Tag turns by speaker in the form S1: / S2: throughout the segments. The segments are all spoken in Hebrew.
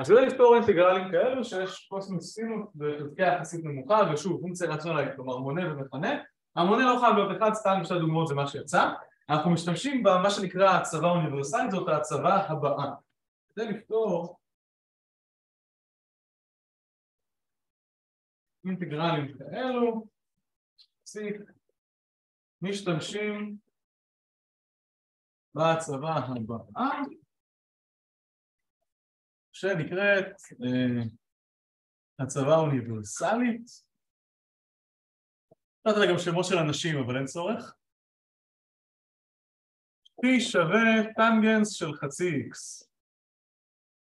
S1: אז כדי לפתור אינטגרלים כאלו שיש קוסינוס סינוס בחזקה יחסית נמוכה ושוב פונקציה רציונלית כלומר מונה ומכנה המונה לא חייב להיות אחד, סתם שתי דוגמאות זה מה שיצא. אנחנו משתמשים במה שנקרא הצבה אוניברסלית זאת ההצבה הבאה. כדי לפתור אינטגרלים כאלו משתמשים בהצבה הבאה שנקראת אה, הצבה אוניברסלית. נתת לה גם שמות של אנשים אבל אין צורך. P שווה טנגנס של חצי X.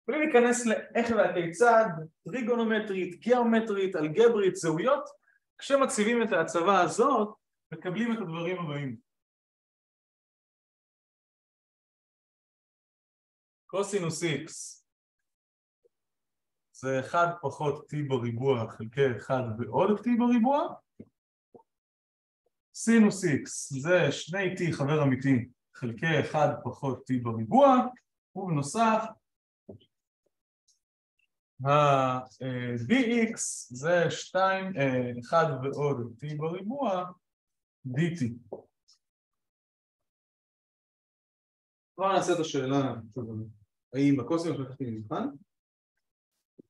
S1: בלי להיכנס לאיך והכיצד, טריגונומטרית, גיאומטרית, אלגברית, זהויות, כשמציבים את ההצבה הזאת, מקבלים את הדברים הבאים. קוסינוס X זה 1 פחות T בריבוע חלקי 1 ועוד T בריבוע סינוס X זה 2 T חבר אמיתי חלקי 1 פחות T בריבוע ובנוסף ה-dx זה 2, 1 ועוד t בריבוע dt. כבר נעשה את השאלה, האם הקוסינוס לקחתי מבחן?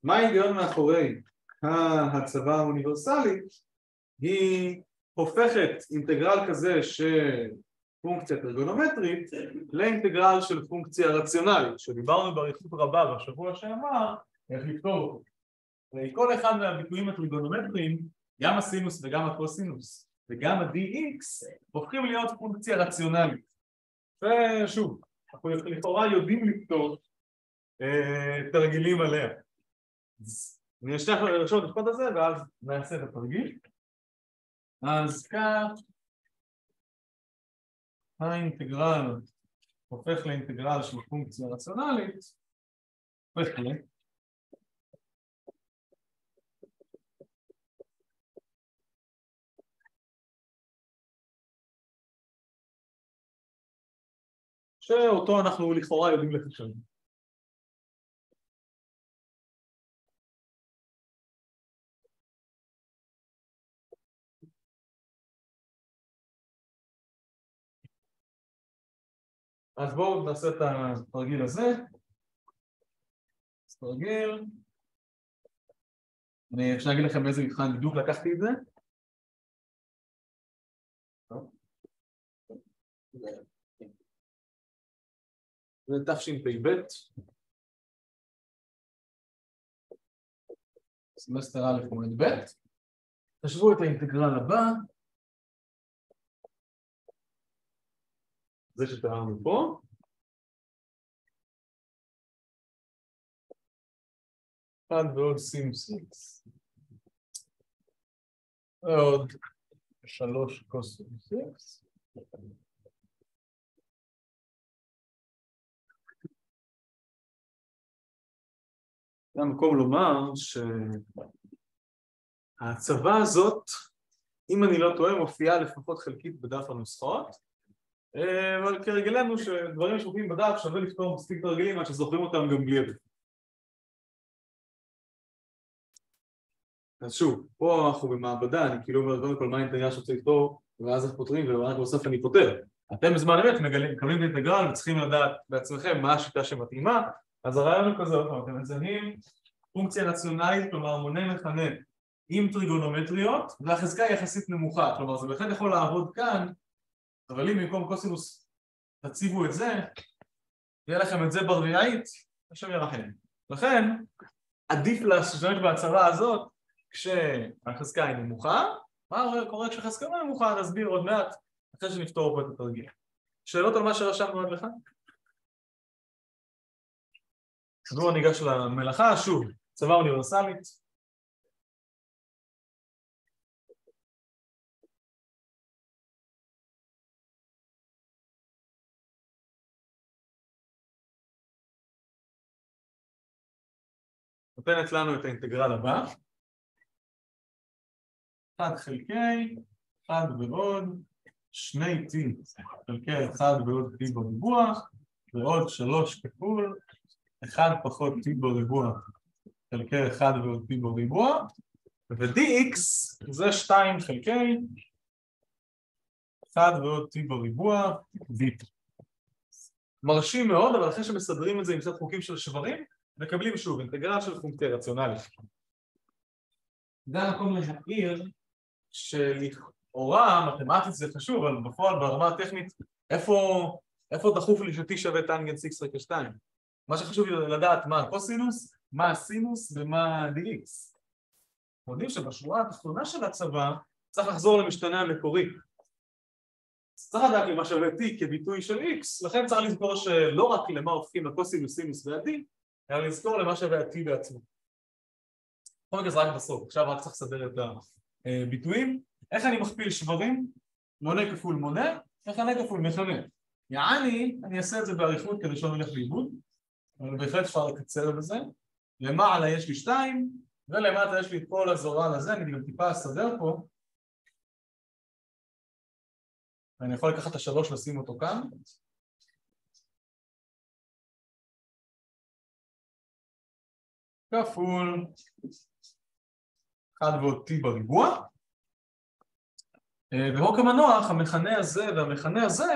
S1: מה ההיגיון מאחורי ההצבה האוניברסלית? היא הופכת אינטגרל כזה של פונקציה טרגונומטרית לאינטגרל של פונקציה רציונלית שדיברנו באריכות רבה בשבוע שעבר איך לפתור אותו. כל אחד מהביטויים הטריגונומטריים, גם הסינוס וגם הקוסינוס וגם ה-dx הופכים להיות פונקציה רציונלית. ושוב, אנחנו לכאורה יודעים לפתור אה, תרגילים עליה. אני אשלח לרשום את המשפט הזה ואז נעשה את התרגיל. אז כך האינטגרל הופך לאינטגרל של פונקציה רציונלית הופך. שאותו אנחנו לכאורה יודעים לחשב. אז בואו נעשה את התרגיל הזה. תרגיל. אני אפשר להגיד לכם באיזה מבחן בדיוק לקחתי את זה. זה תשפ"ב סמסטר א' מועד ב' חשבו את האינטגרל הבא זה שתיארנו פה. אחד ועוד סימוס איקס ועוד שלוש קוסינוס איקס זה המקום לומר שההצבה הזאת, אם אני לא טועה, מופיעה לפחות חלקית בדף הנוסחות אבל כרגלנו שדברים שמופיעים בדף שווה לפתור מספיק תרגילים עד שזוכרים אותם גם בלי הדף אז שוב, פה אנחנו במעבדה, אני כאילו אומר קודם כל מה האינטגרל שרוצה לפתור ואז איך פותרים ורק בסוף אני פותר. אתם בזמן אמת מקבלים את האינטגרל וצריכים לדעת בעצמכם מה השיטה שמתאימה. אז הרעיון הוא כזה, אתם מזהים פונקציה רציונלית, כלומר מונה מכנה עם טריגונומטריות והחזקה היא יחסית נמוכה, כלומר זה בהחלט יכול לעבוד כאן אבל אם במקום קוסינוס תציבו את זה, יהיה לכם את זה ברביעית, השם ירחם. לכן עדיף להשתמש בהצהרה הזאת כשהחזקה היא נמוכה, מה קורה כשהחזקה היא נמוכה? נסביר עוד מעט אחרי שנפתור פה את התרגיל. שאלות על מה שרשמנו עד לכאן? בואו ניגש למלאכה, שוב, צבא אוניברסלית נותנת לנו את האינטגרל הבא 1 חלקי 1 ועוד 2 t חלקי 1 ועוד t בריבוע ועוד 3 כפול אחד פחות t בריבוע חלקי 1 ועוד P בריבוע, ו-dx זה 2 חלקי 1 ועוד T בריבוע, dt. מרשים מאוד, אבל אחרי שמסדרים את זה עם קצת חוקים של שברים, מקבלים שוב אינטגרל של פונקציה רציונלית. זה המקום להעיר שלכאורה, מתמטית זה חשוב, אבל בפועל ברמה הטכנית, איפה, איפה דחוף לי ש-t שווה טנגנס x חלקי 2? מה שחשוב לי לדעת מה הקוסינוס, מה הסינוס ומה dx. אנחנו יודעים שבשורה התחתונה של הצבא צריך לחזור למשתנה המקורי. צריך לדעת למה שווה t כביטוי של x, לכן צריך לזכור שלא רק למה הופכים הקוסינוס, סינוס וה-d, אלא לזכור למה שווה ה-t בעצמו. בכל מקרה זה רק בסוף, עכשיו רק צריך לסדר את הביטויים. איך אני מכפיל שברים? מונה כפול מונה, מכנה כפול מכנה. יעני, אני אעשה את זה באריכות כדי שלא נלך לאיבוד, אבל בהחלט אפשר לקצר בזה. למעלה יש לי שתיים, ולמטה יש לי את כל הזורל הזה, אני גם טיפה אסדר פה. ואני יכול לקחת את השלוש לשים אותו כאן. כפול 1 ועוד t בריבוע. והוא כמנוח, המכנה הזה והמכנה הזה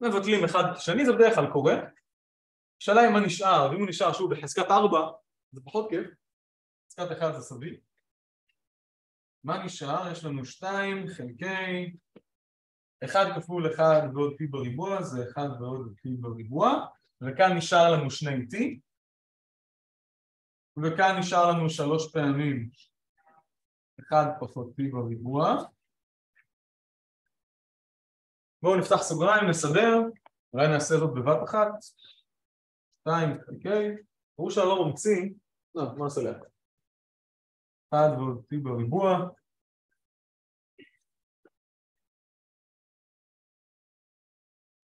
S1: מבטלים אחד את השני, זה בדרך כלל קורה. השאלה היא מה נשאר, ואם הוא נשאר שוב בחזקת 4, זה פחות כיף. חזקת 1 זה סביב. מה נשאר? יש לנו 2 חלקי 1 כפול 1 ועוד t בריבוע זה 1 ועוד t בריבוע וכאן נשאר לנו 2t וכאן נשאר לנו שלוש פעמים. 1 פחות t בריבוע. בואו נפתח סוגריים, נסדר, אולי נעשה זאת בבת אחת. 2 חלקי, ברור שאני לא ממציא, לא, מה נעשה לאט? 1 ועוד t בריבוע.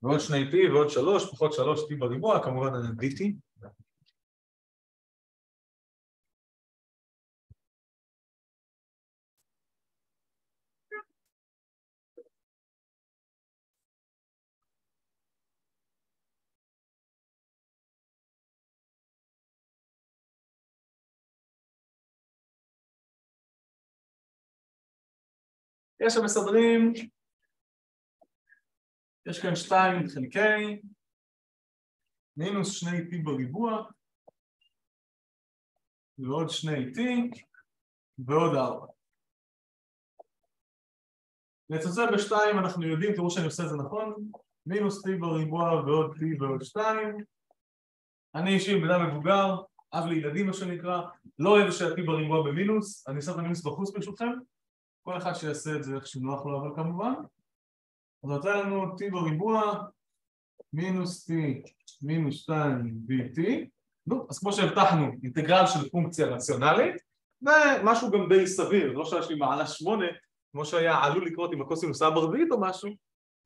S1: ועוד שני t ועוד שלוש, פחות שלוש t בריבוע, כמובן אני dt. יש שם מסדרים. יש כאן שתיים חלקי. מינוס שני t בריבוע. ועוד שני t. ועוד ארבע. לצלצל בשתיים אנחנו יודעים, תראו שאני עושה את זה נכון, מינוס t בריבוע ועוד t ועוד שתיים. אני אישי בן אדם מבוגר, אב לילדים מה שנקרא, לא אוהב שה-t בריבוע במינוס, אני אעשה את המינוס בחוץ ברשותכם, כל אחד שיעשה את זה איך שנוח לו אבל כמובן אז נותן לנו t בריבוע מינוס t מינוס 2 bt נו, אז כמו שהבטחנו, אינטגרל של פונקציה רציונלית ומשהו גם די סביר, לא שיש לי מעלה שמונה כמו שהיה עלול לקרות עם הקוסינוס אברבית או משהו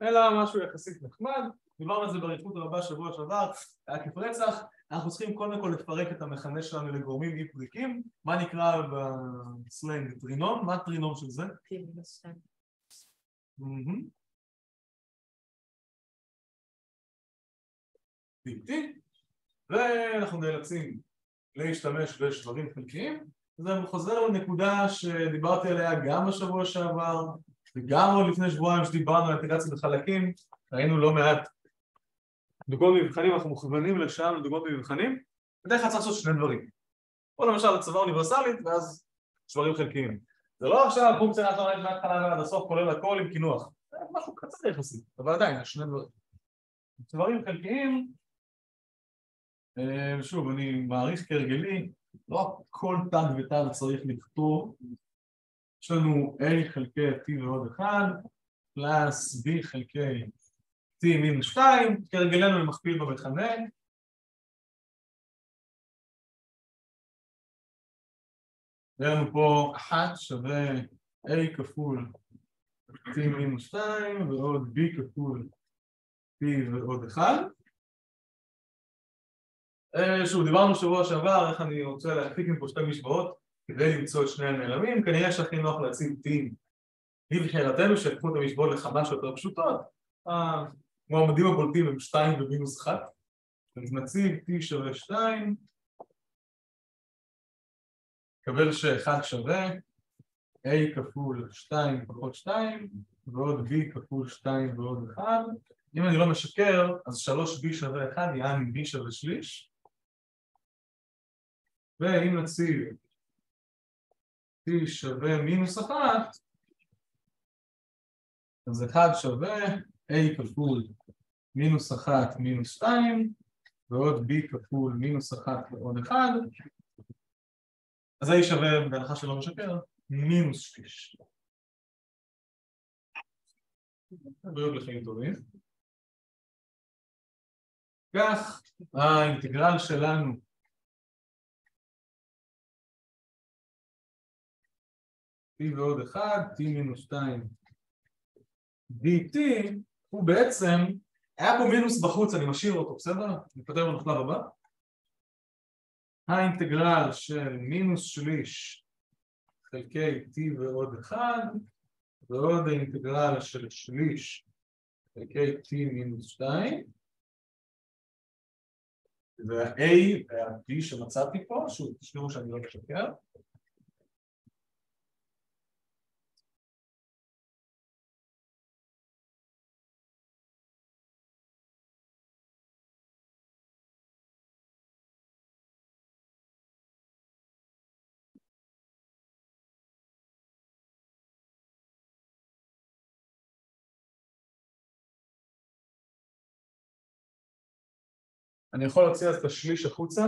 S1: אלא משהו יחסית נחמד. דיברנו על זה באריכות רבה שבוע שעבר, היה כיף רצח אנחנו צריכים קודם כל לפרק את המכנה שלנו לגורמים אי פריקים מה נקרא בסלנג? טרינום? מה הטרינום של זה? ואנחנו נאלצים להשתמש בשברים חלקיים. זה חוזר לנקודה שדיברתי עליה גם בשבוע שעבר וגם עוד לפני שבועיים שדיברנו על אינטגרציה בחלקים ראינו לא מעט דוגמאות מבחנים, אנחנו מוכוונים לשם לדוגמאות מבחנים בדרך כלל צריך לעשות שני דברים. או למשל הצבה אוניברסלית ואז שברים חלקיים. זה לא עכשיו פונקציה נתונה מההתחלה ועד הסוף כולל הכל עם קינוח. זה משהו קצר יחסית אבל עדיין שני דברים. שברים חלקיים שוב אני מעריך כהרגלי לא כל תג ותג צריך לכתוב. יש לנו a חלקי t ועוד 1 פלאס b חלקי מינוס 2 כהרגלנו אני מכפיל במכנה ויש לנו פה 1 שווה a כפול t מינוס 2 ועוד b כפול t ועוד 1 שוב, דיברנו שבוע שעבר איך אני רוצה להפיק מפה שתי משוואות כדי למצוא את שני הנעלמים, כנראה שהכי נוח להציב t. מבחינתנו שיקחו את המשוואות לכמה שיותר פשוטות המועמדים הבולטים הם 2 ומינוס 1 אז נציב t שווה 2 קבל שאחד שווה. A כפול 2 פחות 2 ועוד b כפול 2 ועוד 1 אם אני לא משקר אז 3b שווה 1 יעני b שווה שליש. ואם נציב t שווה מינוס 1 אז 1 שווה a כפול מינוס 1 מינוס 2 ועוד b כפול מינוס 1 ועוד 1 אז a שווה, בהנחה שלא משקר, מינוס שליש. בריאות לחיים טובים. כך האינטגרל שלנו t ועוד 1, t מינוס 2 dt הוא בעצם, היה פה מינוס בחוץ, אני משאיר אותו, בסדר? נפתר במחלב הבא. האינטגרל של מינוס שליש חלקי t ועוד 1 ועוד האינטגרל של שליש חלקי t מינוס 2 וה-a וה-b שמצאתי פה, שוב, תשמעו שאני לא משקר אני יכול להוציא אז את השליש החוצה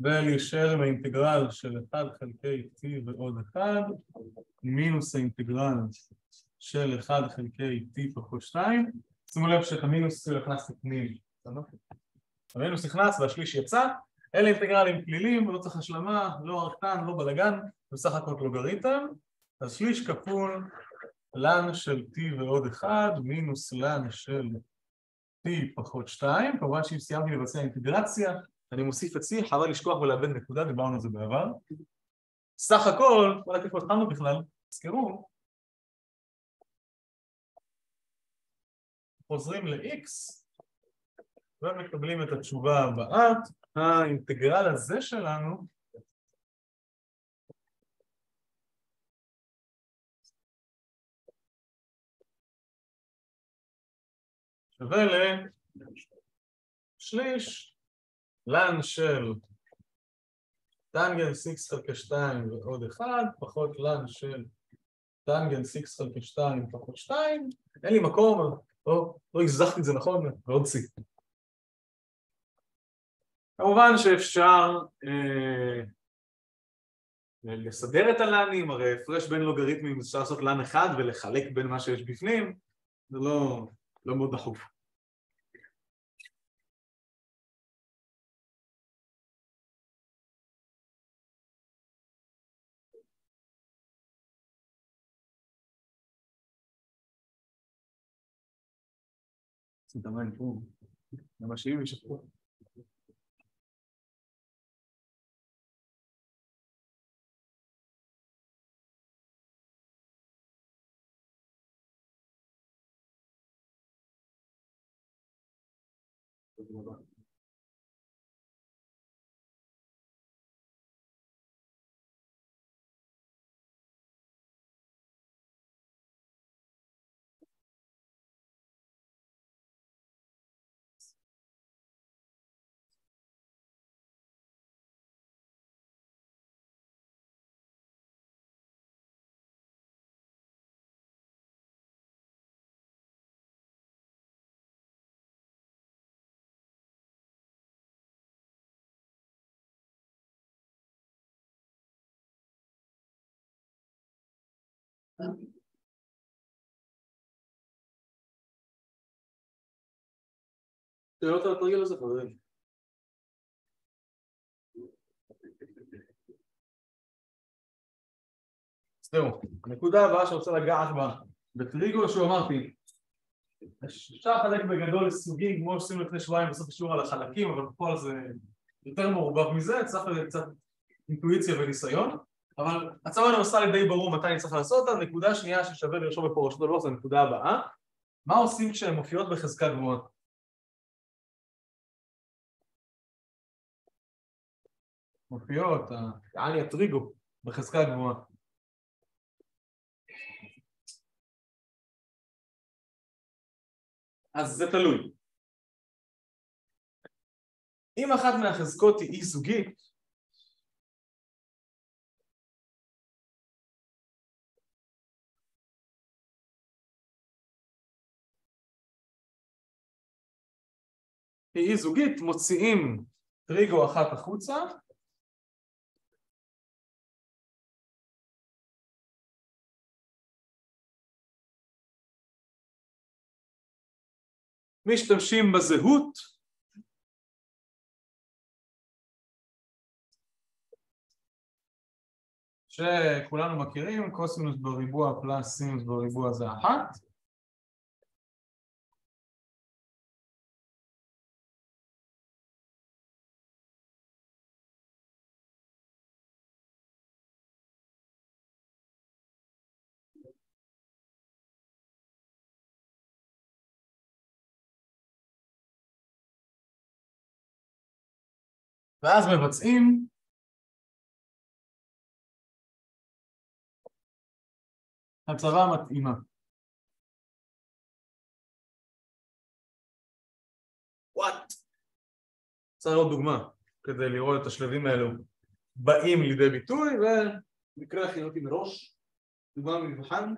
S1: ולהישאר עם האינטגרל של 1 חלקי t ועוד 1 מינוס האינטגרל של 1 חלקי t פחות 2 שימו לב שאת המינוס הכנסתי פנימי המינוס נכנס והשליש יצא אלה אינטגרלים כלילים, לא צריך השלמה, לא ארכן, לא בלאגן, בסך הכל לוגריתם. אז שליש כפול לן של t ועוד 1 מינוס לן של t פחות 2, כמובן שאם סיימתי לבצע אינטגרציה, אני מוסיף את c, חבל לשכוח ולאבד נקודה, דיברנו על זה בעבר. סך הכל, וואלה איפה התחלנו בכלל, תזכרו, חוזרים ל-x ומקבלים את התשובה הבאה, האינטגרל הזה שלנו שווה לשליש לן של טנגנס x חלקי 2 ועוד 1 פחות לן של טנגנס x חלקי 2 פחות 2 אין לי מקום, לא, לא הזכתי את זה נכון, ועוד c כמובן שאפשר אה, לסדר את הלנים, הרי הפרש בין לוגריתמים אפשר לעשות לן אחד ולחלק בין מה שיש בפנים. זה לא... לא מאוד דחוף. את המים פה, למה שאם ישפרו. שאלות על התרגיל הזה חברים. זהו, הנקודה הבאה שאני רוצה לגעת בה בטריגו שהוא אמרתי אפשר לחלק בגדול לסוגים כמו שעשינו לפני שבועיים בסוף השיעור על החלקים אבל בפועל זה יותר מעורבב מזה, צריך קצת אינטואיציה וניסיון אבל הצבא האוניברסלי די ברור מתי אני צריך לעשות אותה, נקודה שנייה ששווה לרשום בפורשות הדבר זה הנקודה הבאה מה עושים כשהן מופיעות בחזקה גבוהה? מופיעות, יעני הטריגו בחזקה גבוהה. אז זה תלוי. אם אחת מהחזקות היא אי זוגית היא אי זוגית, מוציאים טריגו אחת החוצה. משתמשים בזהות. שכולנו מכירים, קוסינוס בריבוע פלאס סינוס בריבוע זה אחת ואז מבצעים הצהרה מתאימה. וואט? צריך עוד דוגמה כדי לראות את השלבים האלו באים לידי ביטוי ומקרה הכינותי מראש דוגמה מבחן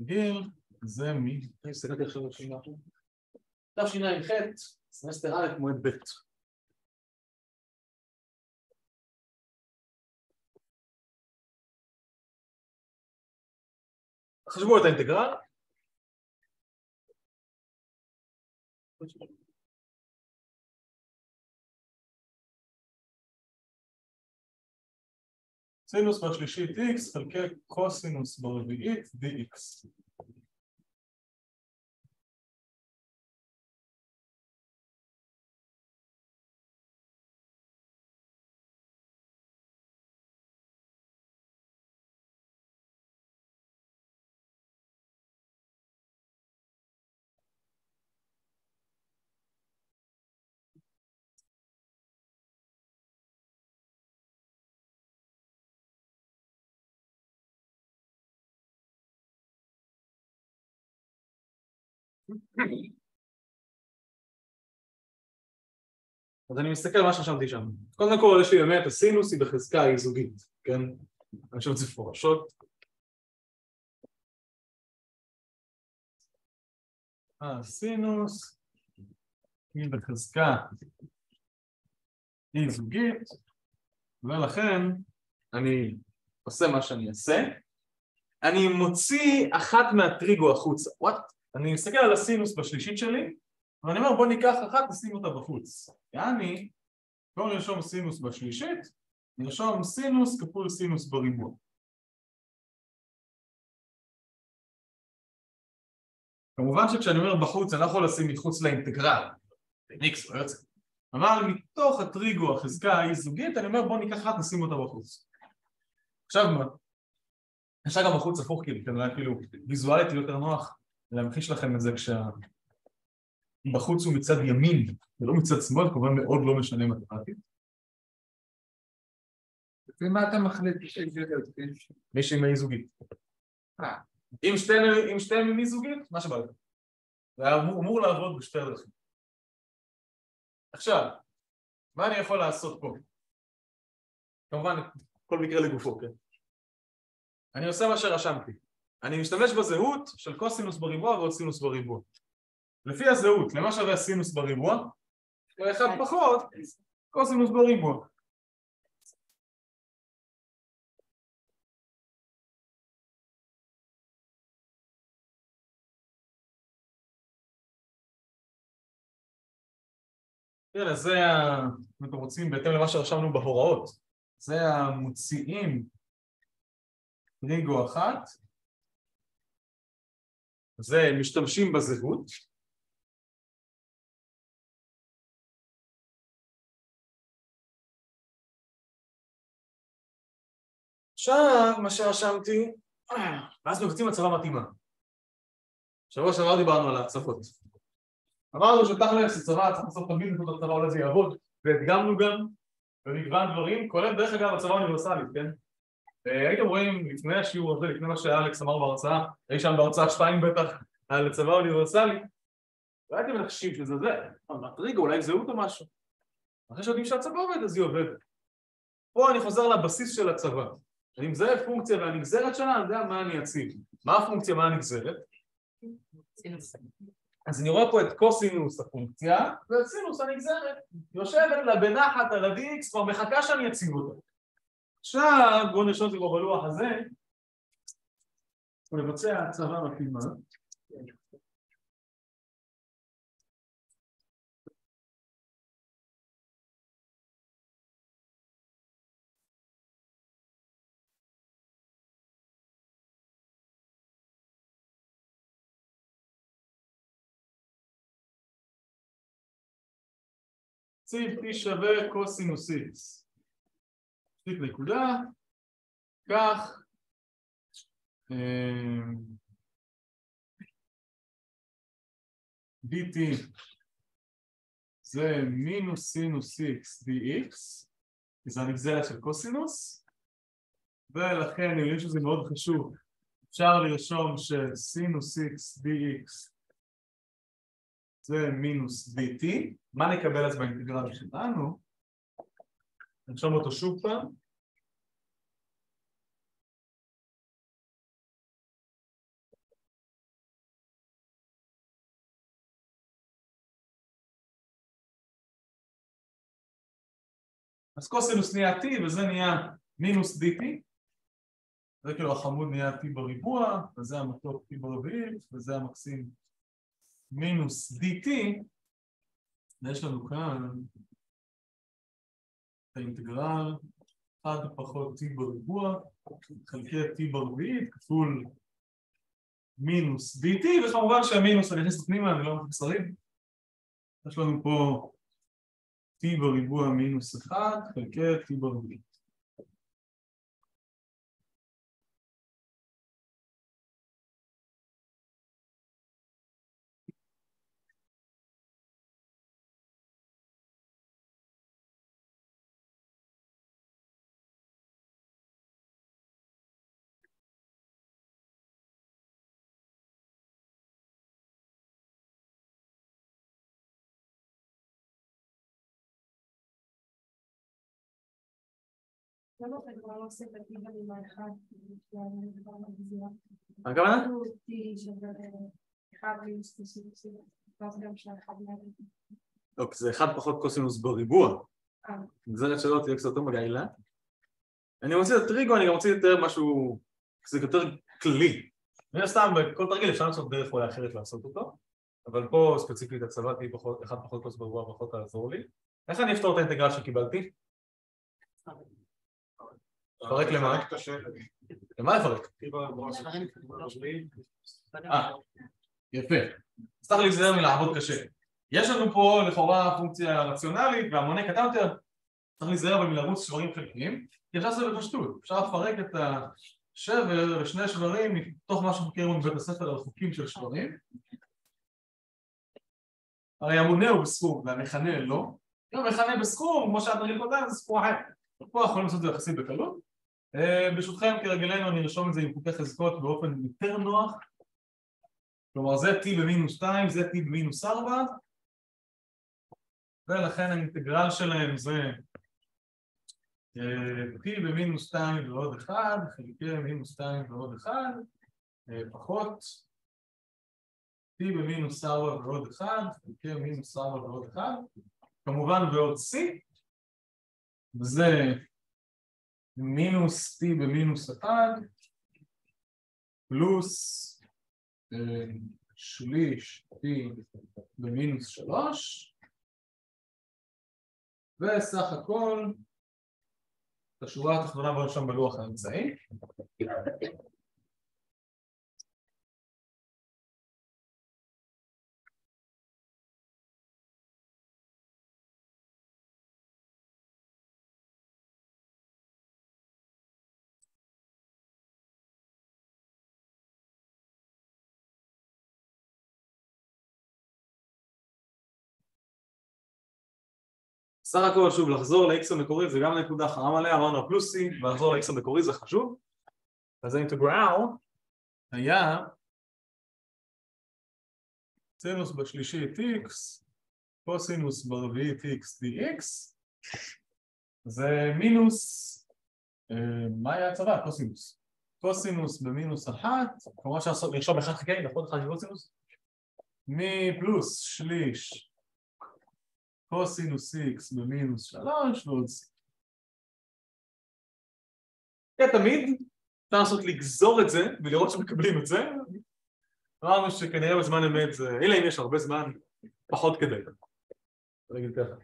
S1: גיל זה מי? הסתכלתי עכשיו על שנה. תשע"ח, סמסטר א', מועד ב'. חשבו את האינטגרל. סינוס בשלישית x חלקי קוסינוס ברביעית dx אז אני מסתכל על מה שרשמתי שם. קודם כל יש לי באמת הסינוס היא בחזקה היא זוגית, כן? אני חושב את זה מפורשות. הסינוס היא בחזקה היא זוגית ולכן אני עושה מה שאני אעשה אני מוציא אחת מהטריגו החוצה, וואט? אני מסתכל על הסינוס בשלישית שלי ואני אומר בוא ניקח אחת נשים אותה בחוץ. יעני, בואו נרשום סינוס בשלישית נרשום סינוס כפול סינוס בריבוע. כמובן שכשאני אומר בחוץ אני לא יכול לשים מחוץ לאינטגרל. איקס לא יוצא. אבל מתוך הטריגו החזקה האי זוגית אני אומר בוא ניקח אחת נשים אותה בחוץ. עכשיו מה? אפשר גם בחוץ הפוך כאילו, כנראה כאילו ויזואלית יותר נוח להמחיש לכם את זה כשבחוץ הוא מצד ימין ולא מצד שמאל, כמובן מאוד לא משנה מתמטית.
S2: לפי מה אתה מחליט
S1: מישהי עם זוגית.
S2: אה.
S1: אם שתיהן עם זוגית, מה שבא לך. זה אמור לעבוד בשתי הדרכים. עכשיו, מה אני יכול לעשות פה? כמובן, כל מקרה לגופו, כן? אני עושה מה שרשמתי. אני משתמש בזהות של קוסינוס בריבוע ועוד סינוס בריבוע. לפי הזהות, למה שווה סינוס בריבוע? לאחד פחות קוסינוס בריבוע. הנה זה, אם אתם רוצים, בהתאם למה שרשמנו בהוראות, זה המוציאים ריגו אחת זה משתמשים בזהות. עכשיו מה שרשמתי ואז מבצעים הצבה מתאימה. שבוע שעבר דיברנו על ההצבות אמרנו שתכלס הצבא צריך לעשות תמיד את הצבא אולי זה יעבוד והדגמנו גם במגוון דברים, כולל דרך אגב הצבא האוניברסלית, כן? הייתם רואים לפני השיעור הזה, לפני מה שאלכס אמר בהרצאה, אי שם בהרצאה שתיים בטח על צבא אוניברסלי. והייתם מנחשים שזה זה, רגע אולי זהות או משהו. אחרי שיודעים שהצבא עובד אז היא עובדת. פה אני חוזר לבסיס של הצבא. אני מזהה פונקציה והנגזרת שלה, אני יודע מה אני אציב. מה הפונקציה, מה הנגזרת? אז אני רואה פה את קוסינוס הפונקציה ואת סינוס הנגזרת יושבת לה בנחת על ה-dx כבר מחכה שאני אציב אותה עכשיו בואו נרשום את זה בלוח הזה ונבצע הצבה מתאימה ציב t שווה קוסינוס x תשתית נקודה. כך dt זה מינוס סינוס x dx זה הנגזרת של קוסינוס ולכן אני מבין שזה מאוד חשוב. אפשר לרשום שסינוס x dx זה מינוס dt. מה נקבל אז באינטגרל שלנו? נרשום אותו שוב פעם. אז קוסינוס נהיה t וזה נהיה מינוס dt זה כאילו החמוד נהיה t בריבוע וזה המתוק t ברביעית וזה המקסים מינוס dt ויש לנו כאן האינטגרל 1 פחות t בריבוע חלקי t ברביעית כפול מינוס dt וכמובן שהמינוס אני אכניס פנימה אני לא מכניס לריב. יש לנו פה t בריבוע מינוס 1 חלקי t ברביעית
S3: למה אתה כבר לא עושה את הטיבה עם האחד?
S1: מה הכוונה? לא, כי זה אחד פחות קוסינוס בריבוע. נגזרת שלא תהיה קצת יותר מגעילה אני מוציא את הטריגו, אני גם מוציא יותר משהו קצת יותר כללי מן הסתם בכל תרגיל אפשר לעשות דרך אולי אחרת לעשות אותו אבל פה ספציפית הצבא תהיה אחד פחות קוסינוס בריבוע פחות תעזור לי. איך אני אפתור את האינטגרל שקיבלתי? לפרק למה? למה לפרק? אה, יפה. אז צריך להיזהר מלעבוד קשה. יש לנו פה לכאורה פונקציה רציונלית והמונה קטן יותר. צריך להיזהר אבל מלרוץ שברים חלקיים. כי אפשר לעשות בפשטות, אפשר לפרק את השבר לשני שברים מתוך מה שאנחנו מכירים בבית הספר על חוקים של שברים. הרי המונה הוא בסכום והמכנה לא. אם המכנה בסכום, כמו שאת נגיד קודם, זה סכום אחר. פה יכולים לעשות את זה יחסית בקלות ברשותכם כרגלנו אני ארשום את זה עם חוקי חזקות באופן יותר נוח. כלומר זה t במינוס 2, זה t במינוס 4 ולכן האינטגרל שלהם זה t במינוס 2 ועוד 1 חלקי מינוס 2 ועוד 1 פחות t במינוס 4 ועוד 1 חלקי מינוס 4 ועוד 1 כמובן ועוד c וזה מינוס t במינוס 1 פלוס שליש t במינוס 3 וסך הכל את השורה התחתונה בוא נרשום בלוח האמצעי סך הכל שוב לחזור ל-x המקורי זה גם נקודה חרם עליה, אמרנו הפלוס ולחזור ל-x המקורי זה חשוב אז האינטגרל היה סינוס בשלישית x, קוסינוס ברביעית x dx זה מינוס, אה, מה היה הצבא? קוסינוס קוסינוס במינוס אחת, כלומר שאנחנו נרשום אחד חלקי, נכון? אחד קוסינוס? מפלוס שליש קוסינוס x במינוס שלוש ועוד c. כן, תמיד אפשר לנסות לגזור את זה ולראות שמקבלים את זה אמרנו שכנראה בזמן אמת זה, אלא אם יש הרבה זמן, פחות כדאי. נגיד ככה.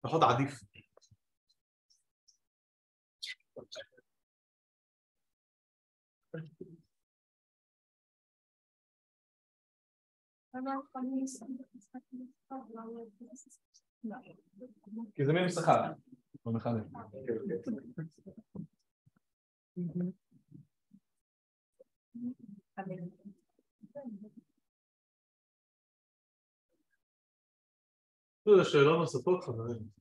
S1: פחות עדיף. כי זה מינוס אחד. זה שאלות נוספות חברים.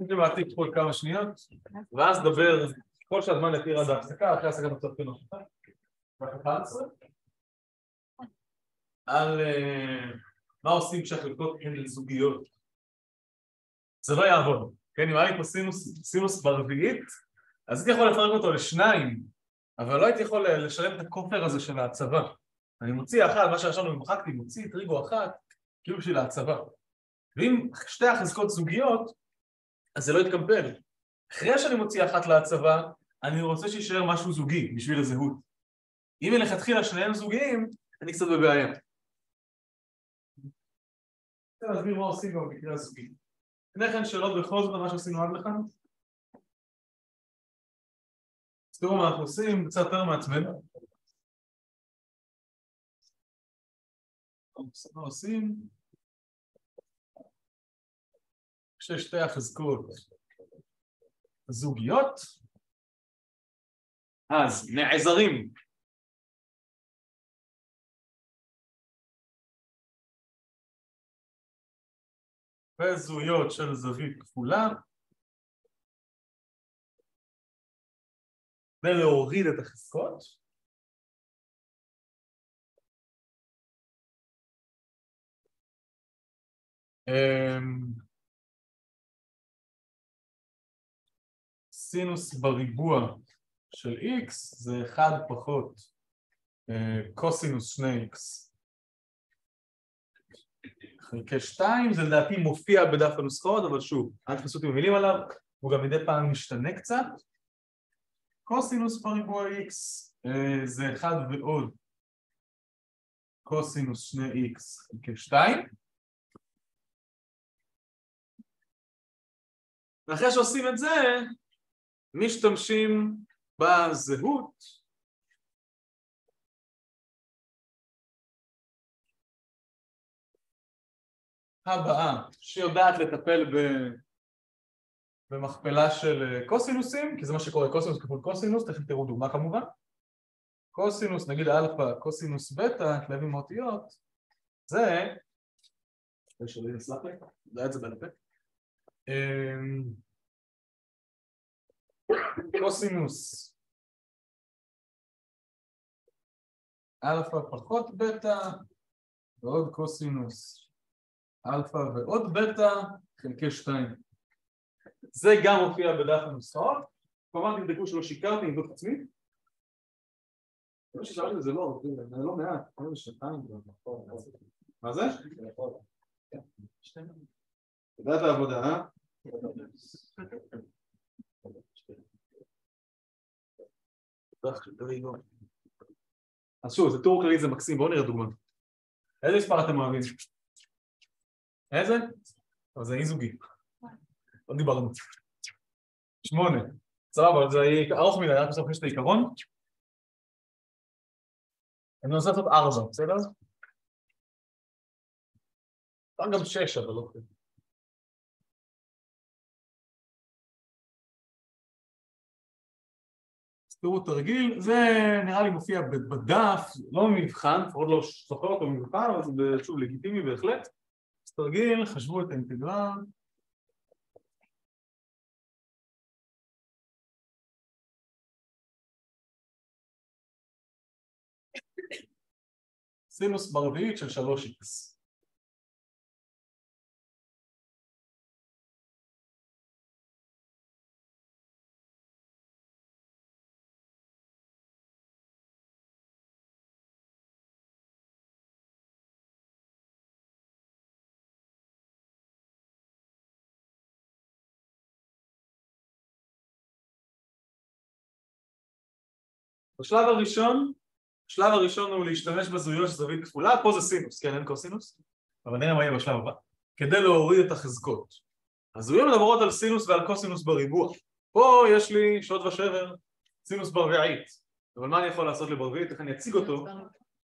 S1: אני מעתיק פה כמה שניות, ואז נדבר כל שהזמן יתיר עד ההפסקה, אחרי נוצר פינו שלך. על מה עושים כשהחלקות הן זוגיות. זה לא יעבוד, כן? אם היה לי פה סינוס ברביעית, אז הייתי יכול לפרק אותו לשניים, אבל לא הייתי יכול לשלם את הכופר הזה של ההצבה. אני מוציא אחת, מה שרשמנו ומחקתי, מוציא טריגו אחת, כאילו בשביל ההצבה. ואם שתי החזקות זוגיות, אז זה לא יתקמפל. אחרי שאני מוציא אחת להצבה, אני רוצה שישאר משהו זוגי בשביל הזהות. אם מלכתחילה שניהם זוגיים, אני קצת בבעיה. אני להסביר מה עושים במקרה הזוגי. לפני כן שאלות בכל זאת מה שעשינו עד לכאן? תראו מה אנחנו עושים, קצת יותר מעצמנו. מה עושים? כששתי החזקות זוגיות, אז נעזרים וזהויות של זווית כפולה. ולהוריד את החזקות. סינוס בריבוע של x זה 1 פחות קוסינוס 2x חלקי 2 זה לדעתי מופיע בדף הנוסחאות אבל שוב, אל תכנסו אותי במילים עליו הוא גם מדי פעם משתנה קצת. קוסינוס בריבוע x זה 1 ועוד. קוסינוס 2x חלקי 2 ואחרי שעושים את זה, משתמשים בזהות הבאה שיודעת לטפל ב... במכפלה של קוסינוסים, כי זה מה שקורה, קוסינוס כפול קוסינוס, תכף תראו דוגמה כמובן. קוסינוס, נגיד אלפא, קוסינוס בטא, כל מיני אותיות, זה... סלח לי, יודע את זה בעל פה. קוסינוס אלפא פחות בטא ועוד קוסינוס אלפא ועוד בטא חלקי שתיים זה גם מופיע בדף הנוסחאות כמובן תבדקו שלא שיקרתי עם דוח עצמי זה לא, זה לא מעט, מה זה? תדעת העבודה, אה? אז שוב, זה טור כללי, זה מקסים, בואו נראה דוגמה. איזה מספר אתם אוהבים? איזה? אבל זה אי זוגי. לא דיברנו. שמונה. סבבה, זה ארוך מדי, רק בסוף יש את העיקרון. אני רוצה לעשות ארבע, בסדר? אפשר גם שש, אבל לא כזה. תראו תרגיל, זה נראה לי מופיע בדף, לא במבחן, לפחות לא זוכר אותו במבחן, אבל זה שוב לגיטימי בהחלט. תרגיל, חשבו את האינטגרל. סינוס ברביעית של 3x. בשלב הראשון, השלב הראשון הוא להשתמש בזהויות של זווית כפולה, פה זה סינוס, כן אין קוסינוס, אבל נראה מה יהיה בשלב הבא, כדי להוריד את החזקות. הזהויות מדברות על סינוס ועל קוסינוס בריבוע, פה יש לי שוד ושבר, סינוס ברביעית, אבל מה אני יכול לעשות לברביעית, איך אני אציג אותו?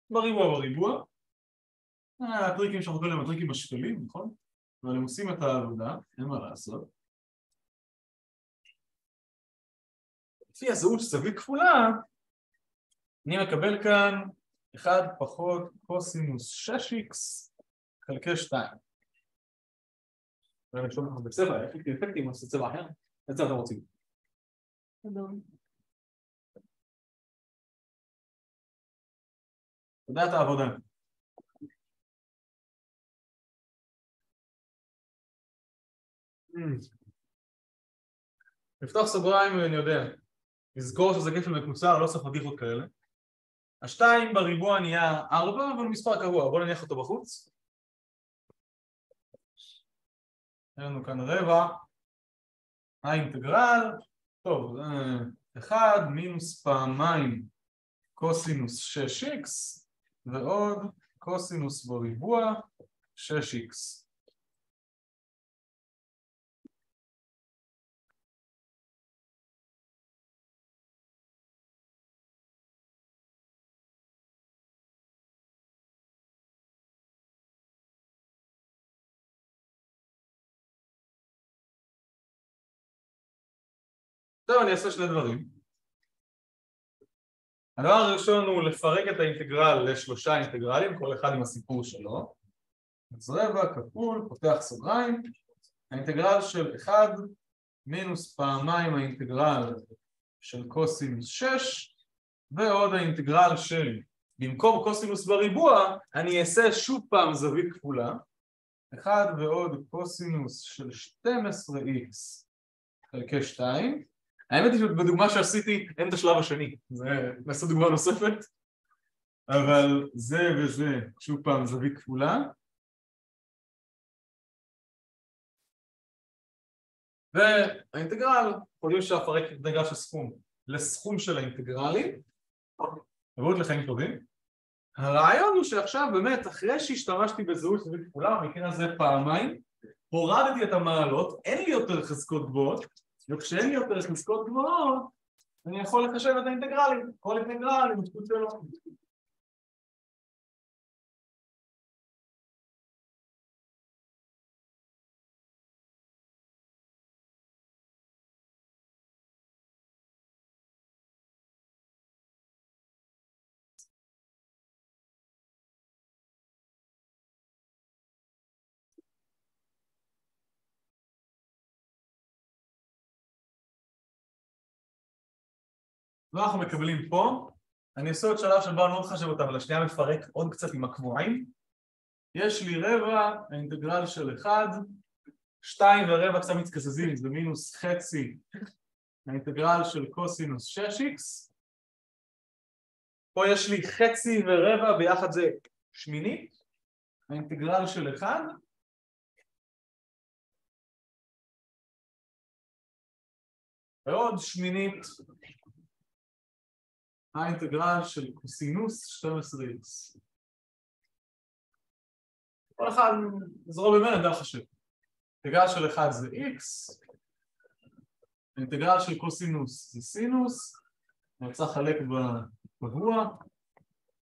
S1: בריבוע בריבוע, אה, הטריקים שאנחנו קוראים להם הטריקים השפלים, נכון? אבל הם עושים את העבודה, אין מה לעשות. לפי הזהות של זווית כפולה, אני מקבל כאן 1 פחות קוסינוס 6x חלקי 2. אני אשאול אותך בצבע, אפקטים אפקטים, זה צבע אחר, איזה אתם רוצים? יודע את העבודה. נפתח סוגריים ואני יודע, נזכור שזה כפל מקוצר, לא צריך פדיחות כאלה השתיים בריבוע נהיה ארבע, אבל הוא מספר קבוע, בואו נניח אותו בחוץ. אין לנו כאן רבע. האינטגרל, טוב, זה אחד מינוס פעמיים קוסינוס 6x ועוד קוסינוס בריבוע 6x עכשיו אני אעשה שני דברים. הדבר הראשון הוא לפרק את האינטגרל לשלושה אינטגרלים, כל אחד עם הסיפור שלו. אז רבע כפול, פותח סוגריים, האינטגרל של 1 מינוס פעמיים האינטגרל של קוסינוס 6 ועוד האינטגרל של במקום קוסינוס בריבוע אני אעשה שוב פעם זווית כפולה 1 ועוד קוסינוס של 12x חלקי 2 האמת היא שבדוגמה שעשיתי אין את השלב השני, זה נעשה דוגמה נוספת. אבל זה וזה שוב פעם זווית כפולה. והאינטגרל, חושבים שאפרק את האינטגרל של סכום. לסכום של האינטגרלים עבוד לחיים טובים. הרעיון הוא שעכשיו באמת אחרי שהשתמשתי בזהות זווית כפולה במקרה הזה פעמיים הורדתי את המעלות, אין לי יותר חזקות גבוהות וכשאין לי יותר חזקות גבוהות, אני יכול לחשב את האינטגרלים, כל אינטגרל עם התפקוד שלו. ואנחנו מקבלים פה, אני אעשה עוד שלב שבו אני לא מחשב אותם, אבל השנייה מפרק עוד קצת עם הקבועים. יש לי רבע, האינטגרל של 1, 2 ורבע קצת מתקזזים, זה מינוס חצי האינטגרל של קוסינוס 6x. פה יש לי חצי ורבע, ביחד זה שמינית, האינטגרל של 1. ועוד שמינית האינטגרל של קוסינוס 12x. כל אחד זרום ממנו דרך השם. אינטגרל של 1 זה x, האינטגרל של קוסינוס זה סינוס, אני צריך לחלק בקבוע,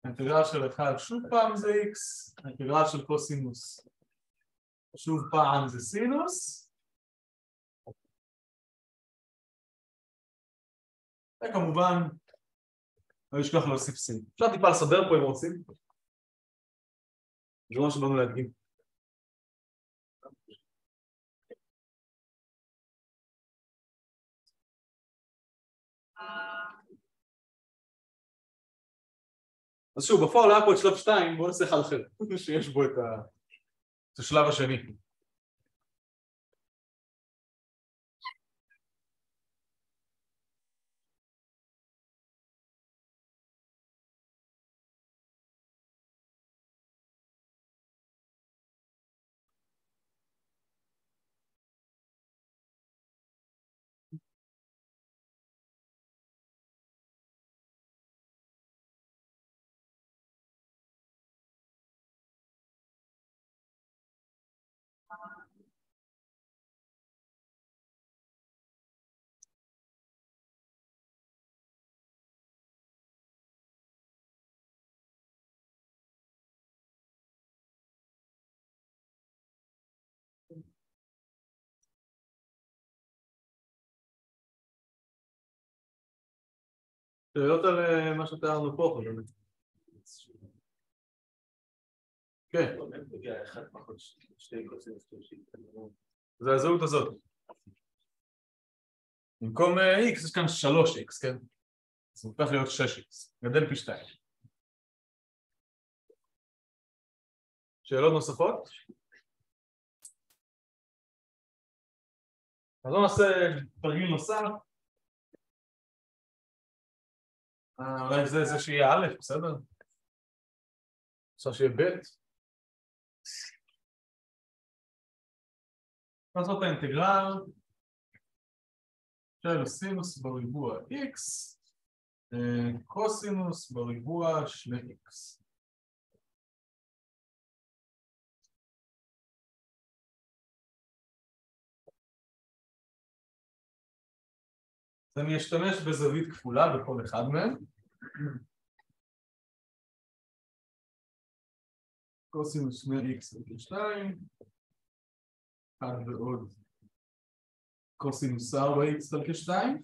S1: האינטגרל של 1 שוב פעם זה x, האינטגרל של קוסינוס שוב פעם זה סינוס, וכמובן לא לשכוח להוסיף סין. אפשר טיפה לסדר פה אם רוצים? זה מה שבאנו להדגים. לא אז שוב, בפועל היה פה את שלב 2, בואו נעשה אחד אחר, שיש בו את השלב השני. שאלות על אה, מה שתיארנו פה, חברים. כן. זה הזהות הזאת. במקום אה, x יש כאן 3x, כן? אז זה הופך להיות 6x, גדל פי 2. שאלות נוספות? אז בואו נעשה תרגיל נוסף. אולי זה זה שיהיה א', בסדר? אפשר שיהיה ב'. לעשות את האינטגרל של סינוס בריבוע x אה, קוסינוס בריבוע 2x אני אשתמש בזווית כפולה בכל אחד מהם. קוסינוס 2x חלקי 2 1 ועוד קוסינוס 4x חלקי 2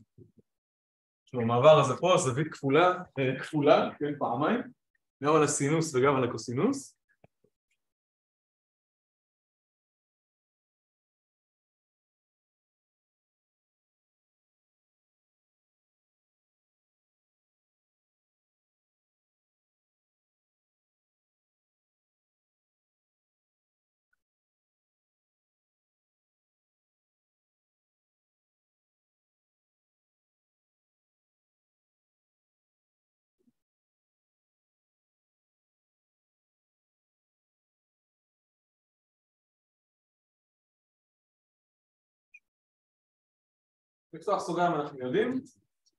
S1: עכשיו המעבר הזה פה, זווית כפולה, אה, כפולה, כן, פעמיים גם על הסינוס וגם על הקוסינוס לפתוח סוגריים אנחנו יודעים,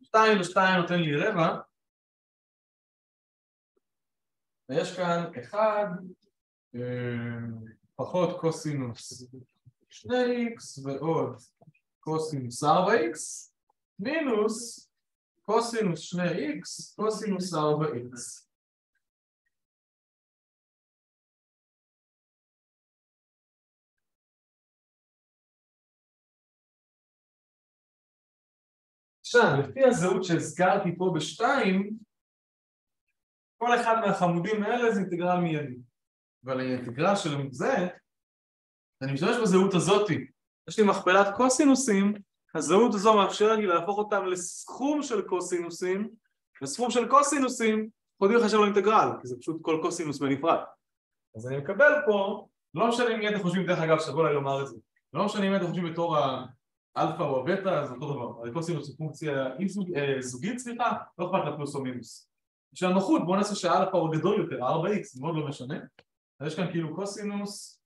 S1: 2 ו-2 נותן לי רבע. ויש כאן 1 פחות קוסינוס 2x ועוד קוסינוס 4x מינוס קוסינוס 2x קוסינוס 4x עכשיו, לפי הזהות שהזכרתי פה בשתיים, כל אחד מהחמודים האלה זה אינטגרל מיידי. אבל האינטגרל של זה, אני משתמש בזהות הזאתי. יש לי מכפלת קוסינוסים, הזהות הזו מאפשרת לי להפוך אותם לסכום של קוסינוסים, וסכום של קוסינוסים, יודעים לחשב לו אינטגרל, כי זה פשוט כל קוסינוס בנפרד. אז אני מקבל פה, לא משנה אם אתם חושבים, דרך אגב, שווה אולי לומר את זה, לא משנה אם אתם חושבים בתור אלפא או הבטא זה אותו דבר, קוסינוס הוא פונקציה אה, זוגית סליחה, לא אכפת לה פלוס או מינוס. בשביל הנוחות בואו נעשה שאלפא הוא גדול יותר, 4x, מאוד לא משנה, אז יש כאן כאילו קוסינוס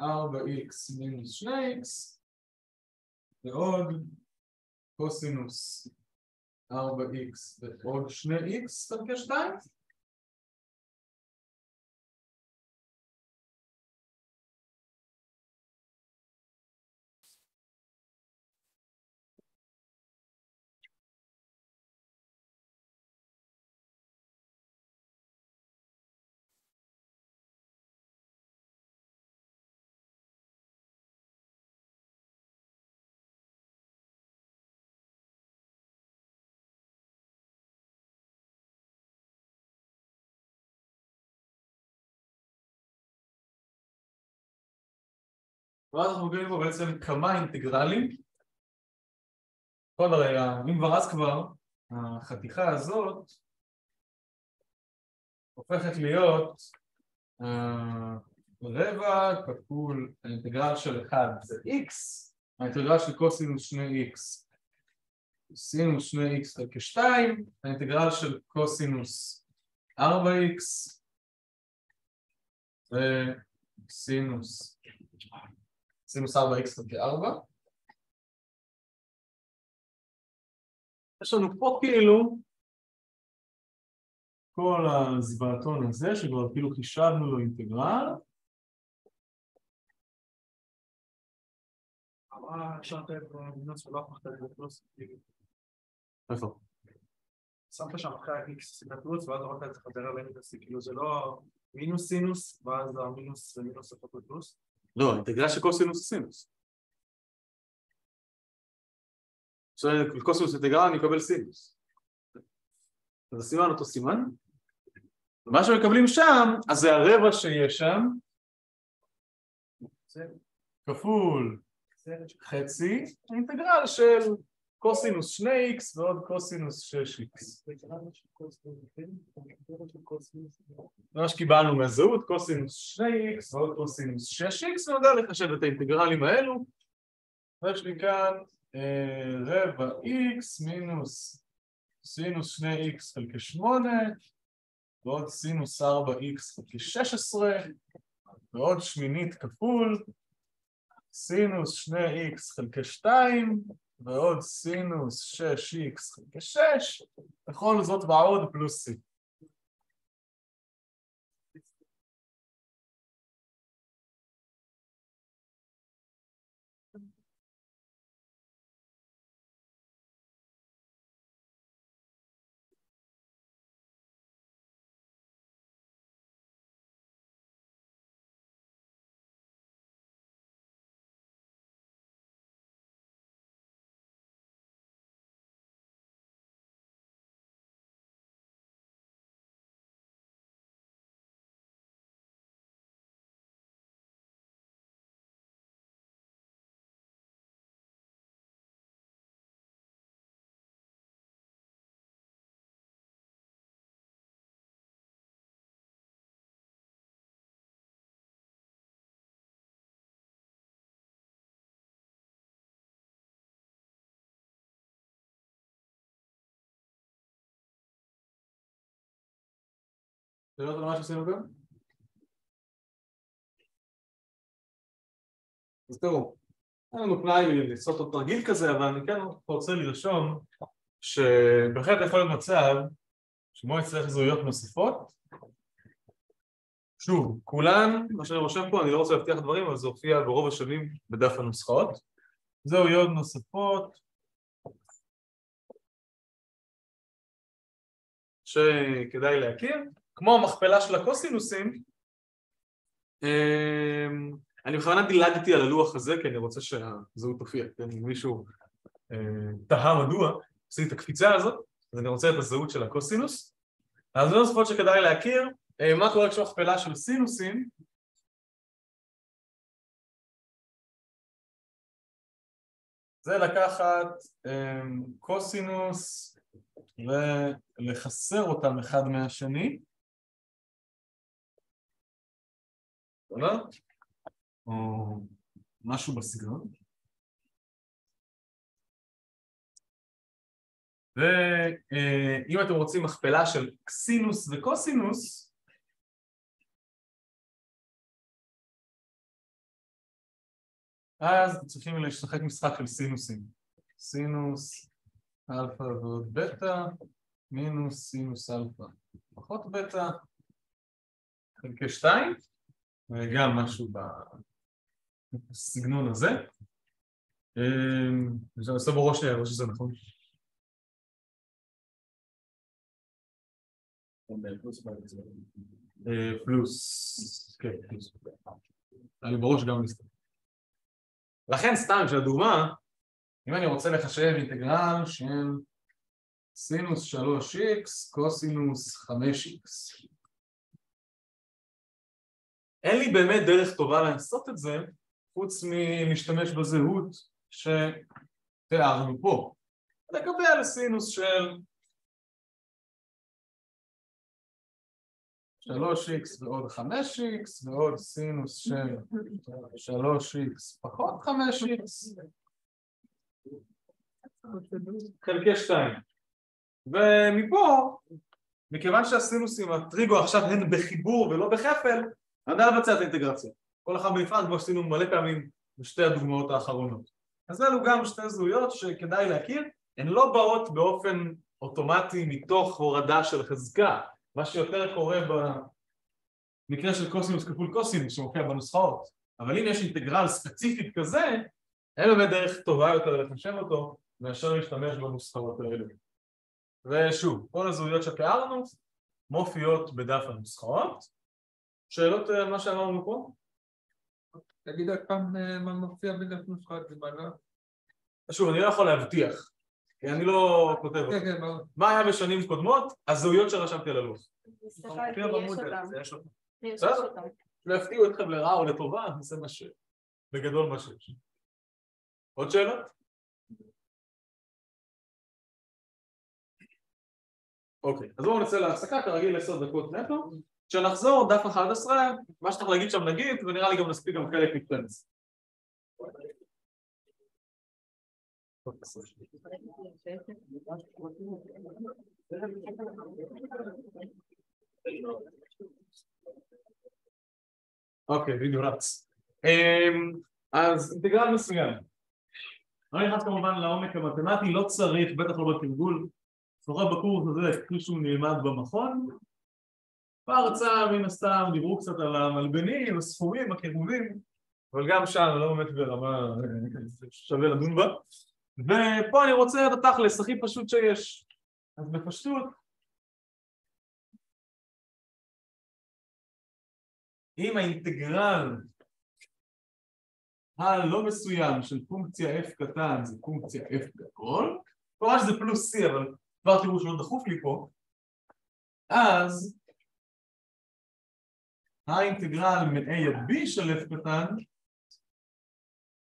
S1: 4x מינוס 2x ועוד קוסינוס 4x ועוד 2x חלקי 2 ואז אנחנו מבינים פה בעצם כמה אינטגרלים. נכון הרי, אם כבר אז כבר, החתיכה הזאת הופכת להיות אה, רבע כפול האינטגרל של 1 זה x, האינטגרל של קוסינוס 2x סינוס 2x חלקי 2, האינטגרל של קוסינוס 4x וסינוס סינוס 4x חלקי 4 יש לנו פה כאילו כל הזוועתון הזה שכבר כאילו חישבנו לו אינטגרל
S2: את זה פלוס,
S1: איפה?
S2: שמת שם אחרי ה-X עשית פלוס ואז הורדת את זה חזרה למינוס, כאילו זה לא מינוס סינוס ואז המינוס זה מינוס הפוך בפלוס.
S1: לא, אינטגרל של קוסינוס סינוס. עכשיו קוסינוס אינטגרל אני אקבל סינוס. אז הסימן אותו סימן. מה שמקבלים שם, אז זה הרבע שיש שם כפול חצי האינטגרל של קוסינוס 2x ועוד קוסינוס 6x. זה מה שקיבלנו מהזהות, קוסינוס 2x ועוד קוסינוס 6x, ונודע לחשב את האינטגרלים האלו. ויש לי כאן רבע x מינוס סינוס 2x חלקי 8 ועוד סינוס 4x חלקי 16 ועוד שמינית כפול סינוס 2x חלקי 2 ועוד סינוס 6x חלקי 6 וכל זאת ועוד פלוס c. שאלות על מה שעשינו כאן? אז תראו, אין לנו פנאי לעשות עוד תרגיל כזה, אבל אני כן רוצה לרשום שבהחלט יכול להיות מצב שבו נצטרך זהויות נוספות. שוב, כולן, מה שאני רושם פה, אני לא רוצה להבטיח דברים, אבל זה הופיע ברוב השנים בדף הנוסחאות. זהויות נוספות. שכדאי להכיר כמו המכפלה של הקוסינוסים אמ, אני בכוונה דילגתי על הלוח הזה כי אני רוצה שהזהות תופיע, כן? אם מישהו אה, תהה מדוע עשיתי את הקפיצה הזאת אז אני רוצה את הזהות של הקוסינוס. אז זו נוספות שכדאי להכיר אה, מה קורה כשיש מכפלה של סינוסים? זה לקחת אמ, קוסינוס ולחסר אותם אחד מהשני בסדר? או משהו בסגנון. ואם אתם רוצים מכפלה של סינוס וקוסינוס אז צריכים לשחק משחק של סינוסים סינוס אלפא ועוד בטא מינוס סינוס אלפא פחות בטא חלקי שתיים גם משהו בסגנון הזה. אני עושה בראש שלי, חושב שזה נכון. פלוס, כן, פלוס. אני בראש גם מסתכל. לכן סתם, של הדוגמה, אם אני רוצה לחשב אינטגרל של סינוס 3x קוסינוס 5x אין לי באמת דרך טובה לעשות את זה חוץ מלהשתמש בזהות שתיארנו פה. לקבל סינוס של 3x ועוד 5x ועוד סינוס של 3x פחות 5x חלקי 2 ומפה, מכיוון שהסינוסים, הטריגו עכשיו הן בחיבור ולא בחפל, יודע לבצע את האינטגרציה. כל אחד בנפרד כמו שעשינו מלא פעמים בשתי הדוגמאות האחרונות. אז אלו גם שתי זהויות שכדאי להכיר. הן לא באות באופן אוטומטי מתוך הורדה של חזקה. מה שיותר קורה במקרה של קוסינוס כפול קוסינוס שמופיע בנוסחאות. אבל אם יש אינטגרל ספציפית כזה אין באמת דרך טובה יותר לחשב אותו מאשר להשתמש בנוסחאות האלה. ושוב, כל הזהויות שתיארנו מופיעות בדף הנוסחאות שאלות על מה שאמרנו פה?
S2: תגיד עוד פעם אה, מה מופיע בדף נוסחאות זה בעלה?
S1: שוב, אני לא יכול להבטיח כי אני לא כותב אותו
S2: כן, כן, ברור.
S1: מה היה בשנים קודמות? הזהויות שרשמתי על הלוח
S3: סליחה,
S2: מופיע
S3: יש אותם.
S2: אותו.
S1: בסדר. לא יפתיעו אתכם לרעה או לטובה, זה מה ש... בגדול מה שיש. עוד שאלות? אוקיי, אז בואו נצא להפסקה, כרגיל עשר דקות נטו. כשנחזור, דף 11, מה שצריך להגיד שם נגיד, ונראה לי גם נספיק גם חלק מפלנס. אוקיי, וידאו רץ. אמ, אז אינטגרל מסוים. לא נכנס כמובן לעומק המתמטי, לא צריך, בטח לא בתרגול, לפחות בקורס הזה, כפי שהוא נלמד במכון. בהרצאה מן הסתם דיברו קצת על המלבנים, הסכומים, הקירובים, אבל גם שם לא באמת ברמה אה, שווה לדון בה. ופה אני רוצה את התכלס הכי פשוט שיש. אז בפשטות, אם האינטגרל הלא מסוים של פונקציה f קטן זה פונקציה f גדול, כמובן שזה פלוס c אבל כבר תראו שלא דחוף לי פה, אז האינטגרל מ-a עד b של f קטן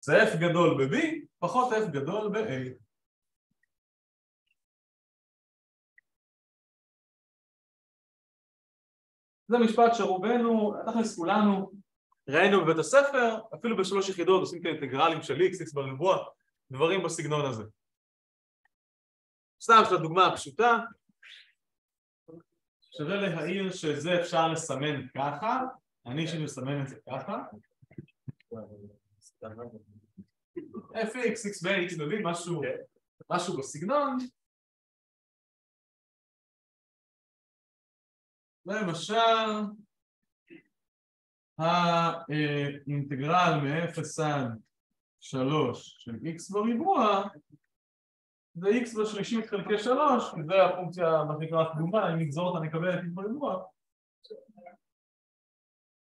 S1: זה f גדול ב-b פחות f גדול ב-a. זה משפט שרובנו, תכלס כולנו, ראינו בבית הספר, אפילו בשלוש יחידות עושים כאלה אינטגרלים של x, x בריבוע, דברים בסגנון הזה. סתם של הדוגמה הפשוטה, שווה להעיר שזה אפשר לסמן ככה, אני אישית מסמן את זה ככה. fx, x ב, x ב, משהו, משהו בסגנון. למשל, האינטגרל מ-0 עד 3 של x בריבוע זה x בשלישית חלקי 3, זה הפונקציה, שנקרא הקדומה, אם נגזור אותה נקבל את x בריבוע.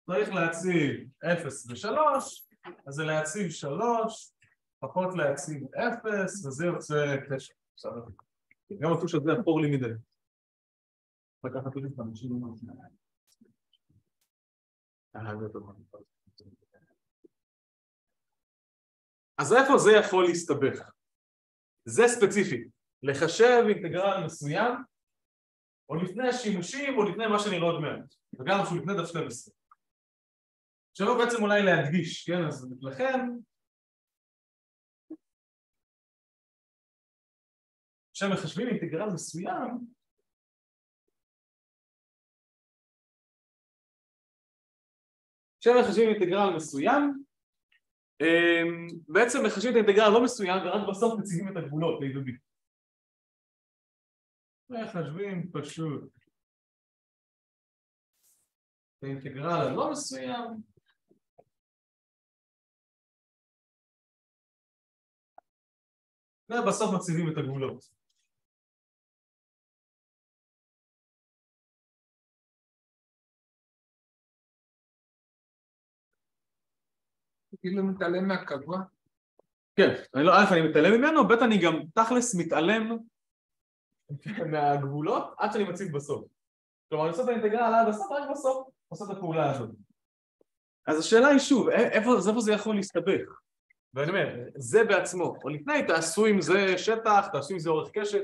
S1: צריך להציב 0 ו-3, אז זה להציב 3, פחות להציב 0, וזה יוצא 9. בסדר. גם הטוש הזה אפור לי מדי. לקחת את האנשים אז איפה זה יכול להסתבך? זה ספציפי, לחשב אינטגרל מסוים או לפני השימושים או לפני מה שנראה עוד מעט. וגם שהוא לפני דף 12 שלא בעצם אולי להדגיש, כן? אז לכן כשמחשבים אינטגרל מסוים כשמחשבים אינטגרל מסוים בעצם מחשבים את האינטגרל הלא מסוים ורק בסוף מציגים את הגבולות ל ו-b מחשבים פשוט. את האינטגרל הלא מסוים. ובסוף מציבים את הגבולות
S2: כאילו מתעלם מהקבוע.
S1: כן, לא, א' אני מתעלם ממנו, ב' אני גם תכלס מתעלם מהגבולות עד שאני מציב בסוף. כלומר אני עושה את האינטגרל עד הסוף, רק בסוף עושה את הפעולה הזאת. אז השאלה היא שוב, איפה, איפה זה יכול להסתבך? ואני אומר, זה בעצמו, או לפני תעשו עם זה שטח, תעשו עם זה אורך קשת.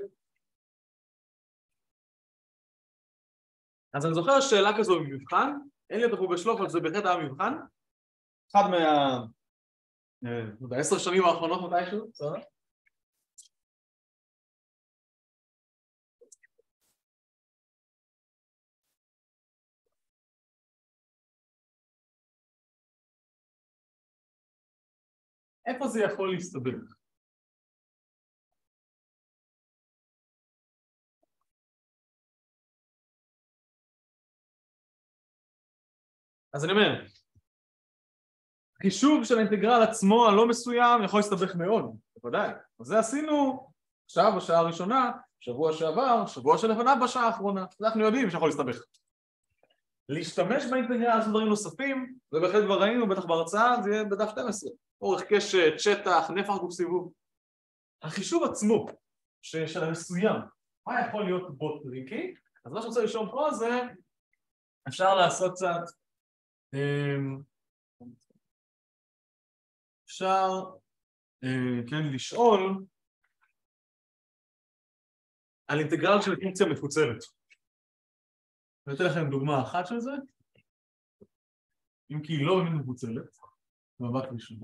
S1: אז אני זוכר שאלה כזו במבחן, אין לי אותך בשלוף, אבל זה בהחלט היה מבחן. אחד מה... אה, לא שנים האחרונות מתישהו, בסדר? איפה זה יכול להסתבך? אז אני אומר, חישוב של האינטגרל עצמו הלא מסוים יכול להסתבך מאוד, בוודאי. אז זה עשינו עכשיו בשעה הראשונה, שבוע שעבר, שבוע שלפניו בשעה האחרונה. אנחנו יודעים שיכול להסתבך. להשתמש באינטגרל לעשות דברים נוספים, זה בהחלט כבר ראינו, בטח בהרצאה, זה יהיה בדף 12. אורך קשת, שטח, נפח גוף סיבוב. החישוב עצמו, של המסוים, מה יכול להיות בו טריקי? אז מה שאני רוצה לשאול פה זה, אפשר לעשות קצת, אמ, אפשר, אה, כן, לשאול על אינטגרל של פונקציה מפוצלת. אני אתן לכם דוגמה אחת של זה, אם כי היא לא באמת מפוצלת, מבט ראשון.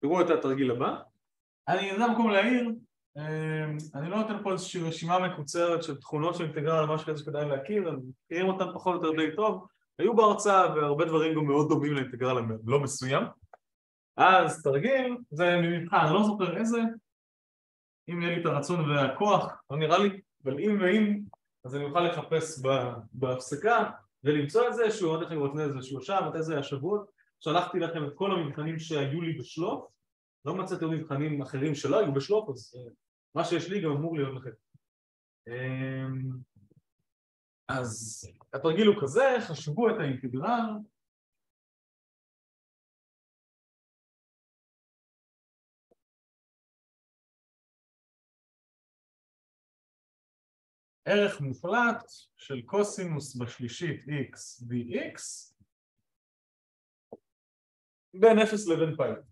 S1: תראו את התרגיל הבא. אני, זה המקום להעיר, אני לא נותן פה איזושהי רשימה מקוצרת של תכונות של אינטגרל, משהו כזה שכדאי להכיר, הם מכירים אותם פחות או יותר די טוב, היו בהרצאה והרבה דברים גם מאוד דומים לאינטגרל לא מסוים. אז תרגיל, זה מבחן, אני לא זוכר איזה, אם יהיה לי את הרצון והכוח, לא נראה לי, אבל אם ואם, אז אני אוכל לחפש בהפסקה ולמצוא את זה, שהוא עוד לכם רוצה איזשהו שעה, מתי זה שבוע, שלחתי לכם את כל המבחנים שהיו לי בשלוף, לא מצאתי עוד מבחנים אחרים שלא היו בשלוף, אז אה, מה שיש לי גם אמור להיות לכם. אמ, אז התרגיל הוא כזה, חשבו את האינטגרל ערך מוחלט של קוסינוס בשלישית x dx בין 0 לבין פאי.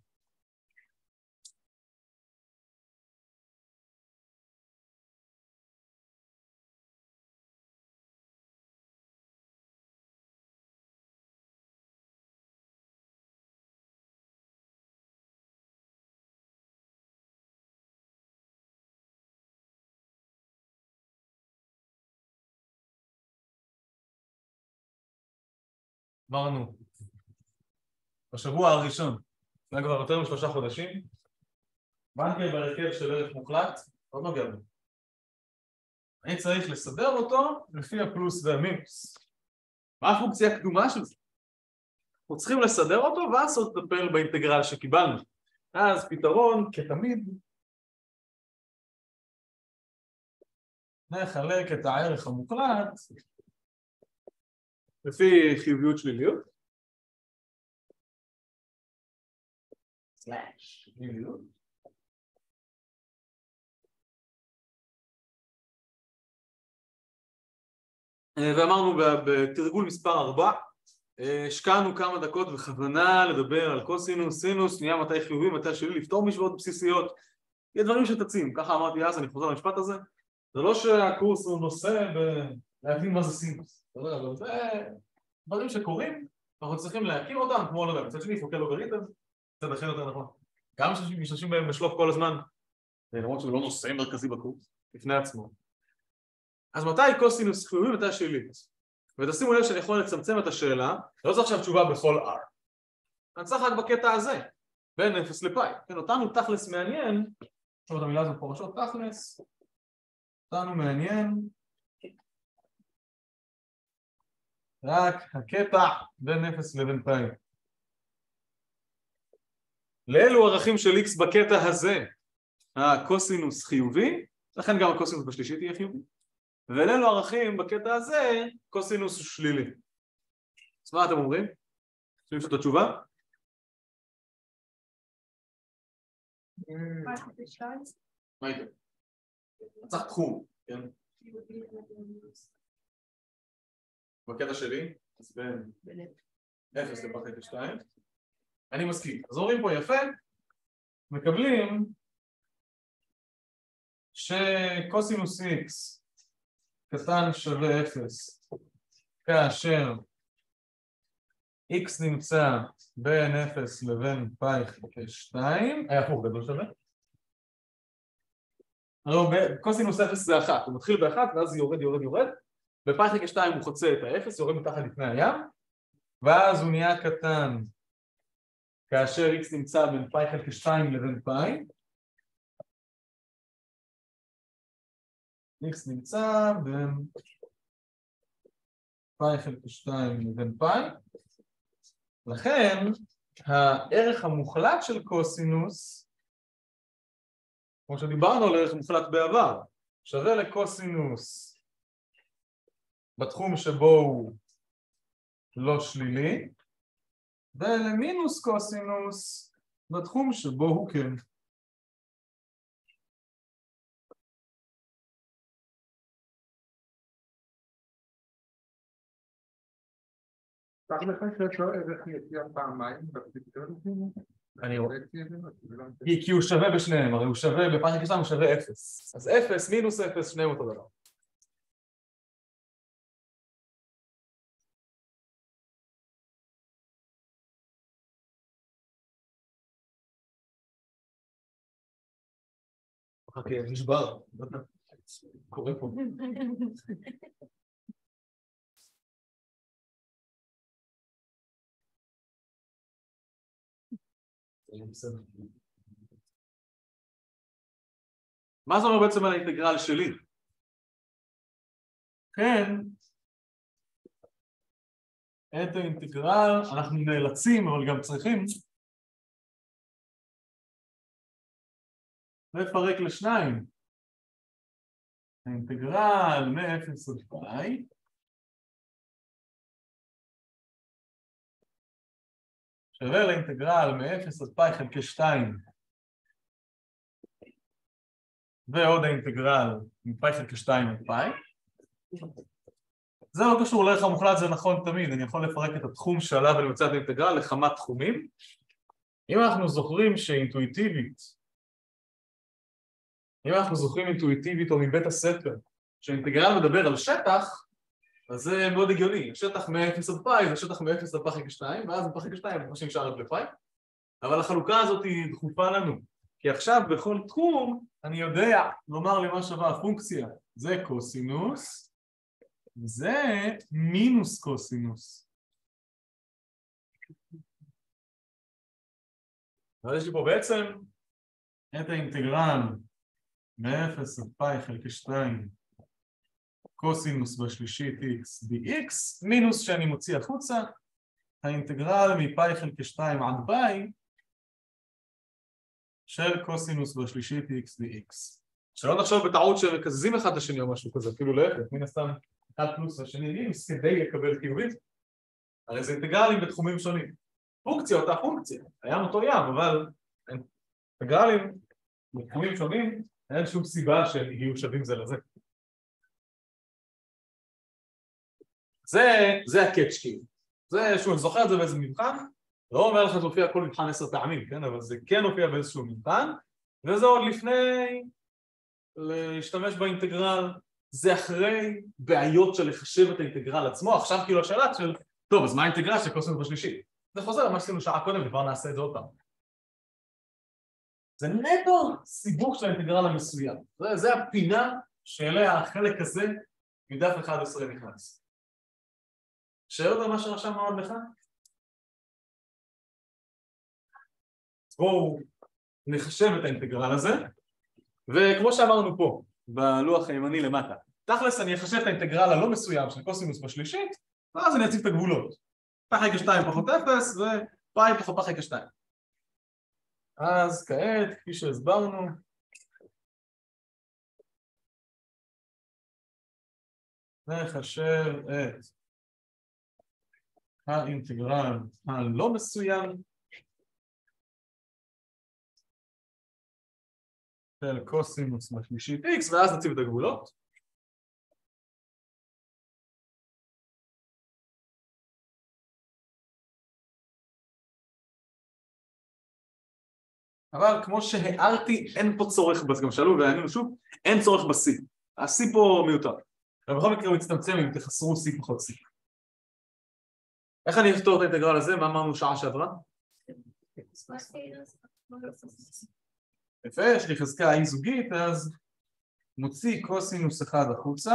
S1: אמרנו, בשבוע הראשון, לפני כבר יותר משלושה חודשים, בנקר בהרכב של ערך מוחלט, עוד נוגע בו. אני צריך לסדר אותו לפי הפלוס והמינוס. מה הפונקציה הקדומה של זה? אנחנו צריכים לסדר אותו ואז עוד לטפל באינטגרל שקיבלנו. אז פתרון, כתמיד, נחלק את הערך המוחלט לפי חיוביות שליליות. אה, ואמרנו בתרגול מספר 4 אה, השקענו כמה דקות בכוונה לדבר על קוסינוס, סינוס, נהיה מתי חיובי, מתי שלילי, לפתור משוואות בסיסיות, יהיה דברים שתצים, ככה אמרתי אז, אני חוזר למשפט הזה, זה לא שהקורס הוא נושא בלהבין מה זה סינוס זה דברים שקורים, אנחנו צריכים להכיר אותם, כמו לא יודע, מצד שני פוקל לוגריתם, קצת אחר יותר נכון. גם משתמשים בהם בשלוף כל הזמן, למרות שזה לא נושא מרכזי בקורס, לפני עצמו. אז מתי קוסינוס חיובי ומתי שלילית? ותשימו לב שאני יכול לצמצם את השאלה, לא צריך עכשיו תשובה בכל R. אני צריך רק בקטע הזה, בין 0 לפאי. כן, אותנו תכלס מעניין, עכשיו את המילה הזאת פורשות תכלס, אותנו מעניין רק הקטע בין 0 לבין פאי. לאלו ערכים של x בקטע הזה הקוסינוס חיובי, לכן גם הקוסינוס בשלישית יהיה חיובי, ולאלו ערכים בקטע הזה קוסינוס שלילי. אז מה אתם אומרים? רוצים לשאול את התשובה? מה איתם? צריך תחום, כן? בקטע שלי, אז בין אפס לפחד לשתיים. אני מסכים. אז אומרים פה יפה, מקבלים שקוסינוס x קטן שווה אפס כאשר x נמצא בין אפס לבין פאי חלקי שתיים, היה הפוך גדול שווה. הרי קוסינוס אפס זה אחת, הוא מתחיל באחת ואז יורד יורד יורד בפאי חלקי שתיים הוא חוצה את האפס, יורד מתחת לפני הים ואז הוא נהיה קטן. כאשר x נמצא בין פאי חלקי שתיים לבין פאי x נמצא בין פאי חלקי שתיים לבין פאי. לכן הערך המוחלט של קוסינוס כמו שדיברנו על ערך מוחלט בעבר שווה לקוסינוס בתחום שבו הוא לא שלילי ולמינוס קוסינוס בתחום שבו הוא כן. רואה. כי, הוא שווה בשניהם, הרי הוא שווה, בפרק שלנו הוא שווה אפס. אז אפס מינוס אפס שניהם אותו דבר חכה, נשבר, לא קורה פה. מה זה אומר בעצם על האינטגרל שלי? כן, את האינטגרל אנחנו נאלצים אבל גם צריכים לפרק לשניים. האינטגרל מ-0 עד פאי שווה לאינטגרל מ-0 עד פאי חלקי 2 ועוד האינטגרל מפאי חלקי 2 עד פאי זה לא קשור לערך המוחלט, זה נכון תמיד, אני יכול לפרק את התחום שעליו אני מוצא את האינטגרל לכמה תחומים. אם אנחנו זוכרים שאינטואיטיבית אם אנחנו זוכרים אינטואיטיבית או מבית הספר שהאינטגרל מדבר על שטח אז זה מאוד הגיוני, שטח מ-0 עד פאי זה שטח מ-0 עד חלקי 2 ואז מפאי חלקי 2 מה שנשאר עד לפאי. אבל החלוקה הזאת היא דחופה לנו. כי עכשיו בכל תחום אני יודע לומר למה שווה הפונקציה. זה קוסינוס זה מינוס קוסינוס. אז יש לי פה בעצם את האינטגרל מ-0 עד פאי חלקי 2 קוסינוס בשלישית x dx מינוס שאני מוציא החוצה האינטגרל מפאי חלקי 2 עד פאי של קוסינוס בשלישית x dx. שלא נחשוב בטעות שמקזזים אחד את השני או משהו כזה, אפילו להפך, מן הסתם אחד פלוס השני מינוס כדי לקבל חיובית הרי זה אינטגרלים בתחומים שונים. פונקציה אותה פונקציה, הים אותו ים, אבל אינטגרלים בתחומים שונים אין שום סיבה שהם יהיו שווים זה לזה זה, זה הקאץ' כאילו. זה, שוב, אני זוכר את זה באיזה מבחן, לא אומר לך שזה הופיע כל מבחן עשר פעמים, כן? אבל זה כן הופיע באיזשהו מבחן, וזה עוד לפני להשתמש באינטגרל, זה אחרי בעיות של לחשב את האינטגרל עצמו, עכשיו כאילו השאלה של, טוב, אז מה האינטגרל של קוסינוס בשלישי? זה חוזר למה שעשינו שעה קודם וכבר נעשה את זה עוד פעם. זה נטו סיבוך של האינטגרל המסוים. זה, זה הפינה שאליה החלק הזה מדף 11 נכנס. שאלות על מה שרשמנו עד לך? בואו נחשב את האינטגרל הזה וכמו שאמרנו פה בלוח הימני למטה תכלס אני אחשב את האינטגרל הלא מסוים של קוסינוס בשלישית ואז אני אציג את הגבולות פאי חלקי 2 פחות 0 ופאי פחות פאי חלקי 2 אז כעת כפי שהסברנו נחשב את האינטגרל הלא מסוים של קוסינוס בשלישית x ואז נציב את הגבולות אבל כמו שהערתי אין פה צורך, אז גם שאלו וענינו שוב, אין צורך ב-C, ה-C פה מיותר. אבל בכל מקרה הוא מצטמצם אם תחסרו C פחות C. איך אני אפתור את האינטגרל הזה? מה אמרנו שעה שעברה? יפה, יש לי חזקה אי זוגית, אז מוציא קוסינוס אחד החוצה.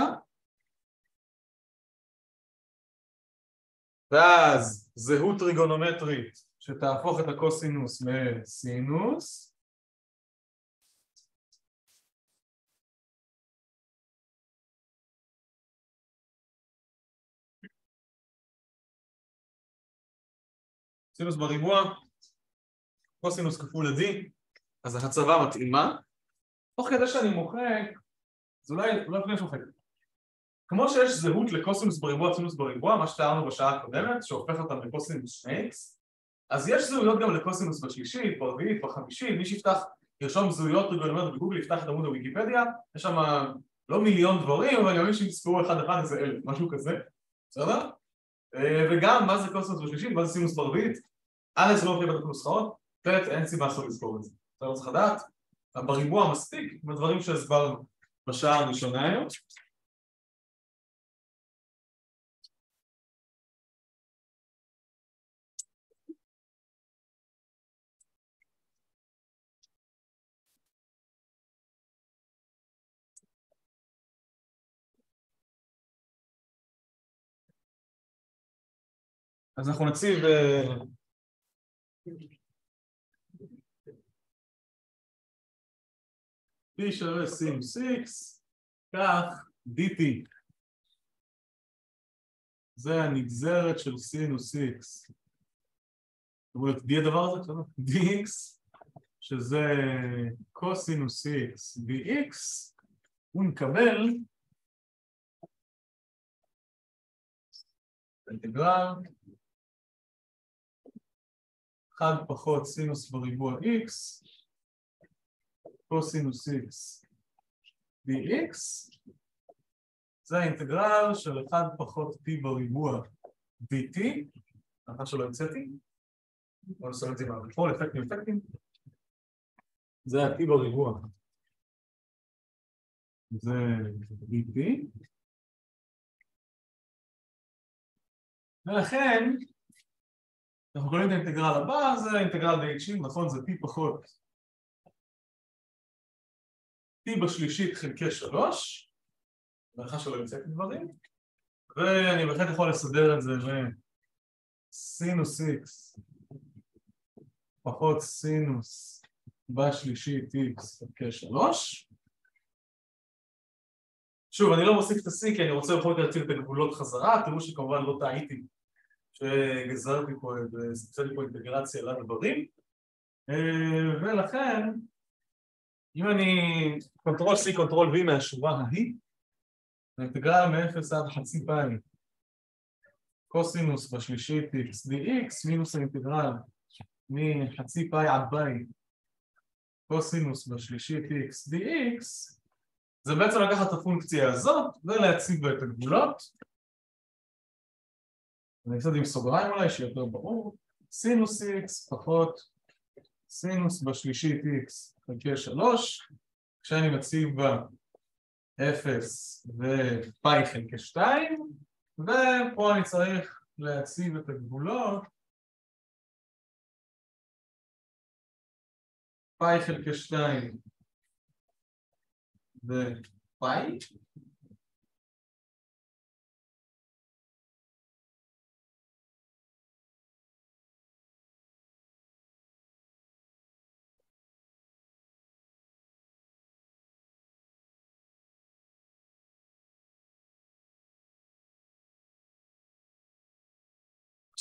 S1: ואז זהות טריגונומטרית שתהפוך את הקוסינוס לסינוס סינוס בריבוע, קוסינוס כפול ל-D, אז ההצבה מתאימה. תוך כדי שאני מוחק, אז אולי, אולי לפני שמוחק. כמו שיש זהות לקוסינוס בריבוע, סינוס בריבוע, מה שתיארנו בשעה הקודמת, שהופך אותם לקוסינוס 2x, אז יש זהויות גם לקוסינוס בשלישית, ברביעית, בחמישית, מי שיפתח, ירשום זהויות טריגונומטריות בגוגל, יפתח את עמוד הוויקיפדיה, יש שם לא מיליון דברים, אבל גם מי שיספרו אחד אחד איזה אלף, משהו כזה, בסדר? וגם מה זה קוסינוס בשלישית, מה זה סינוס ברביעית, א' זה לא מופיע בנוסחאות, ב' אין סיבה שלא לזכור את זה, אתה לא צריך לדעת, בריבוע מספיק בדברים שהסברנו בשעה הראשונה היום אז אנחנו נציב P שווה סינוס X, כך dt זה הנגזרת של סינוס X זאת אומרת, D הדבר הזה, dx שזה קוסינוס X dx הוא נקבל אינטגרל 1 פחות סינוס בריבוע x קוסינוס x dx זה האינטגרל של 1 פחות t בריבוע dt אחת שלא המצאתי בואו נסתכל את זה מהריפול, אפקטים אפקטים זה ה-t בריבוע. זה dt ולכן אנחנו קוראים את האינטגרל הבא, זה האינטגרל ב-H, נכון? זה T פחות T בשלישית חלקי שלוש. בהנחה שלא יוצאתי דברים ואני בהחלט יכול לסדר את זה לסינוס X פחות סינוס בשלישית X חלקי שלוש. שוב, אני לא מוסיף את ה-C כי אני רוצה בכל זאת להציל את הגבולות חזרה, תראו שכמובן לא טעיתי שגזרתי פה, וסבצתי פה אינטגרציה לדברים ולכן אם אני קונטרול C, קונטרול V מהשורה ההיא האינטגרל מ-0 עד חצי פאי קוסינוס בשלישית x dx מינוס האינטגרל מחצי פאי עד פאי קוסינוס בשלישית x dx זה בעצם לקחת את הפונקציה הזאת ולהציב בה את הגבולות אני זה עם סוגריים אולי שיהיה יותר ברור. סינוס x פחות סינוס בשלישית x חלקי 3 כשאני מציב בה 0 ופאי חלקי 2 ופה אני צריך להציב את הגבולות. פאי חלקי 2 ופאי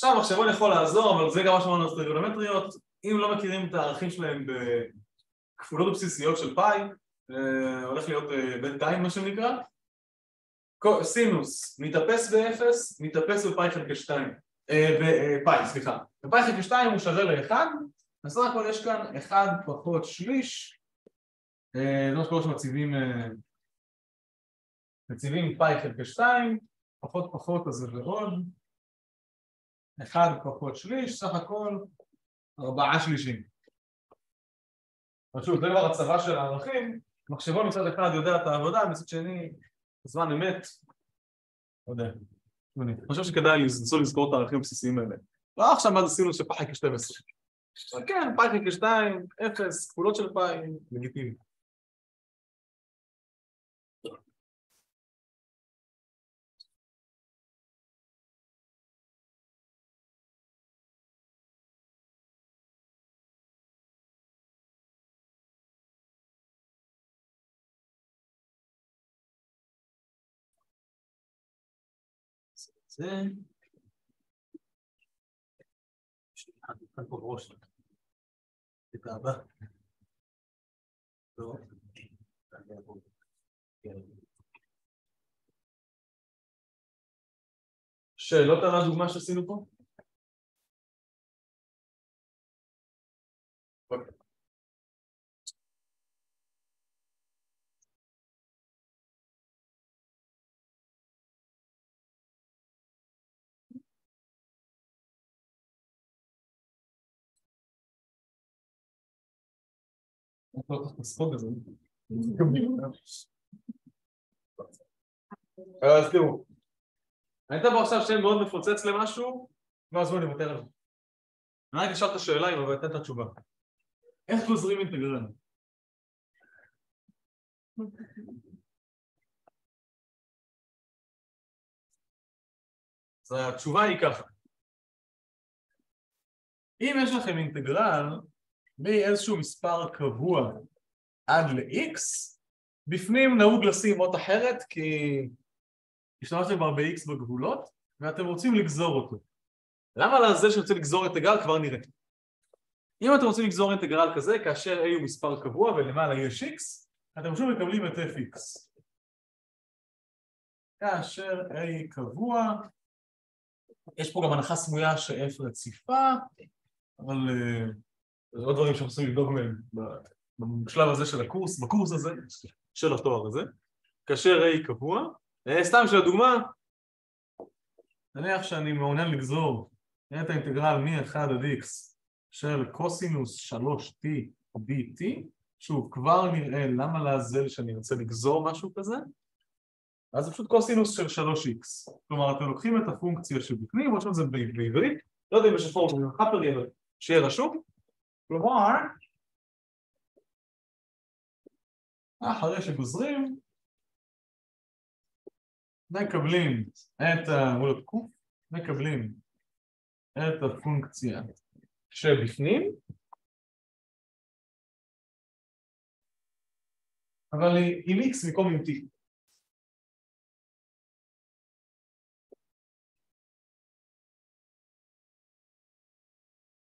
S1: עכשיו המחשבון יכול לעזור, אבל זה גם מה שאמרנו על טריגונומטריות אם לא מכירים את הערכים שלהם בכפולות בסיסיות של פאי הולך להיות בינתיים מה שנקרא סינוס מתאפס באפס, מתאפס בפאי חלקי שתיים בפאי, סליחה. בפאי חלקי שתיים הוא שווה לאחד אז סך הכל יש כאן אחד פחות שליש אה, זה מה שקורה שמציבים אה, מציבים פאי חלקי שתיים, פחות פחות אז זה ועוד, אחד פחות שליש, סך הכל ארבעה שלישים. שוב, זה כבר הצבה של הערכים, מחשבון מצד אחד יודע את העבודה, מצד שני, בזמן אמת, לא יודע, אני חושב שכדאי לנסות לזכור את הערכים הבסיסיים האלה. לא עכשיו מה זה סינוס של פאי חלקי 12. אבל כן, פאי חלקי 2, 0, כפולות של פאי, לגיטימי. זה... לא. שאלות על הדוגמה שעשינו פה? אז תראו, אתן פה עכשיו שם מאוד מפוצץ למשהו, לא עזבו אני אוותר על זה. אני רק אשאל את השאלה אם אבל אתן את התשובה. איך גוזרים אינטגרל? אז התשובה היא ככה. אם יש לכם אינטגרל מאיזשהו מספר קבוע עד ל-x, בפנים נהוג לשים אות אחרת כי השתמשתם כבר ב-x בגבולות ואתם רוצים לגזור אותו. למה לעזאזל שרוצה לגזור אינטגרל כבר נראה. אם אתם רוצים לגזור אינטגרל כזה כאשר a הוא מספר קבוע ולמעלה יש x, אתם פשוט מקבלים את fx. כאשר a קבוע, יש פה גם הנחה סמויה ש-f רציפה, אבל זה עוד דברים שאנחנו צריכים לבדוק מהם בשלב הזה של הקורס, בקורס הזה, של התואר הזה, כאשר A קבוע, סתם של הדוגמה, נניח שאני מעוניין לגזור את האינטגרל מ-1 עד x של קוסינוס 3t dt, שוב, כבר נראה למה לעזל שאני רוצה לגזור משהו כזה, אז זה פשוט קוסינוס של 3x, כלומר אתם לוקחים את הפונקציה שבפנים, או שזה בעברית, לא יודע אם יש פורמולה חפרי, אבל שיהיה רשום, כלומר, אחרי שגוזרים, מקבלים את מול מקבלים את הפונקציה שבפנים, אבל עם x במקום עם t.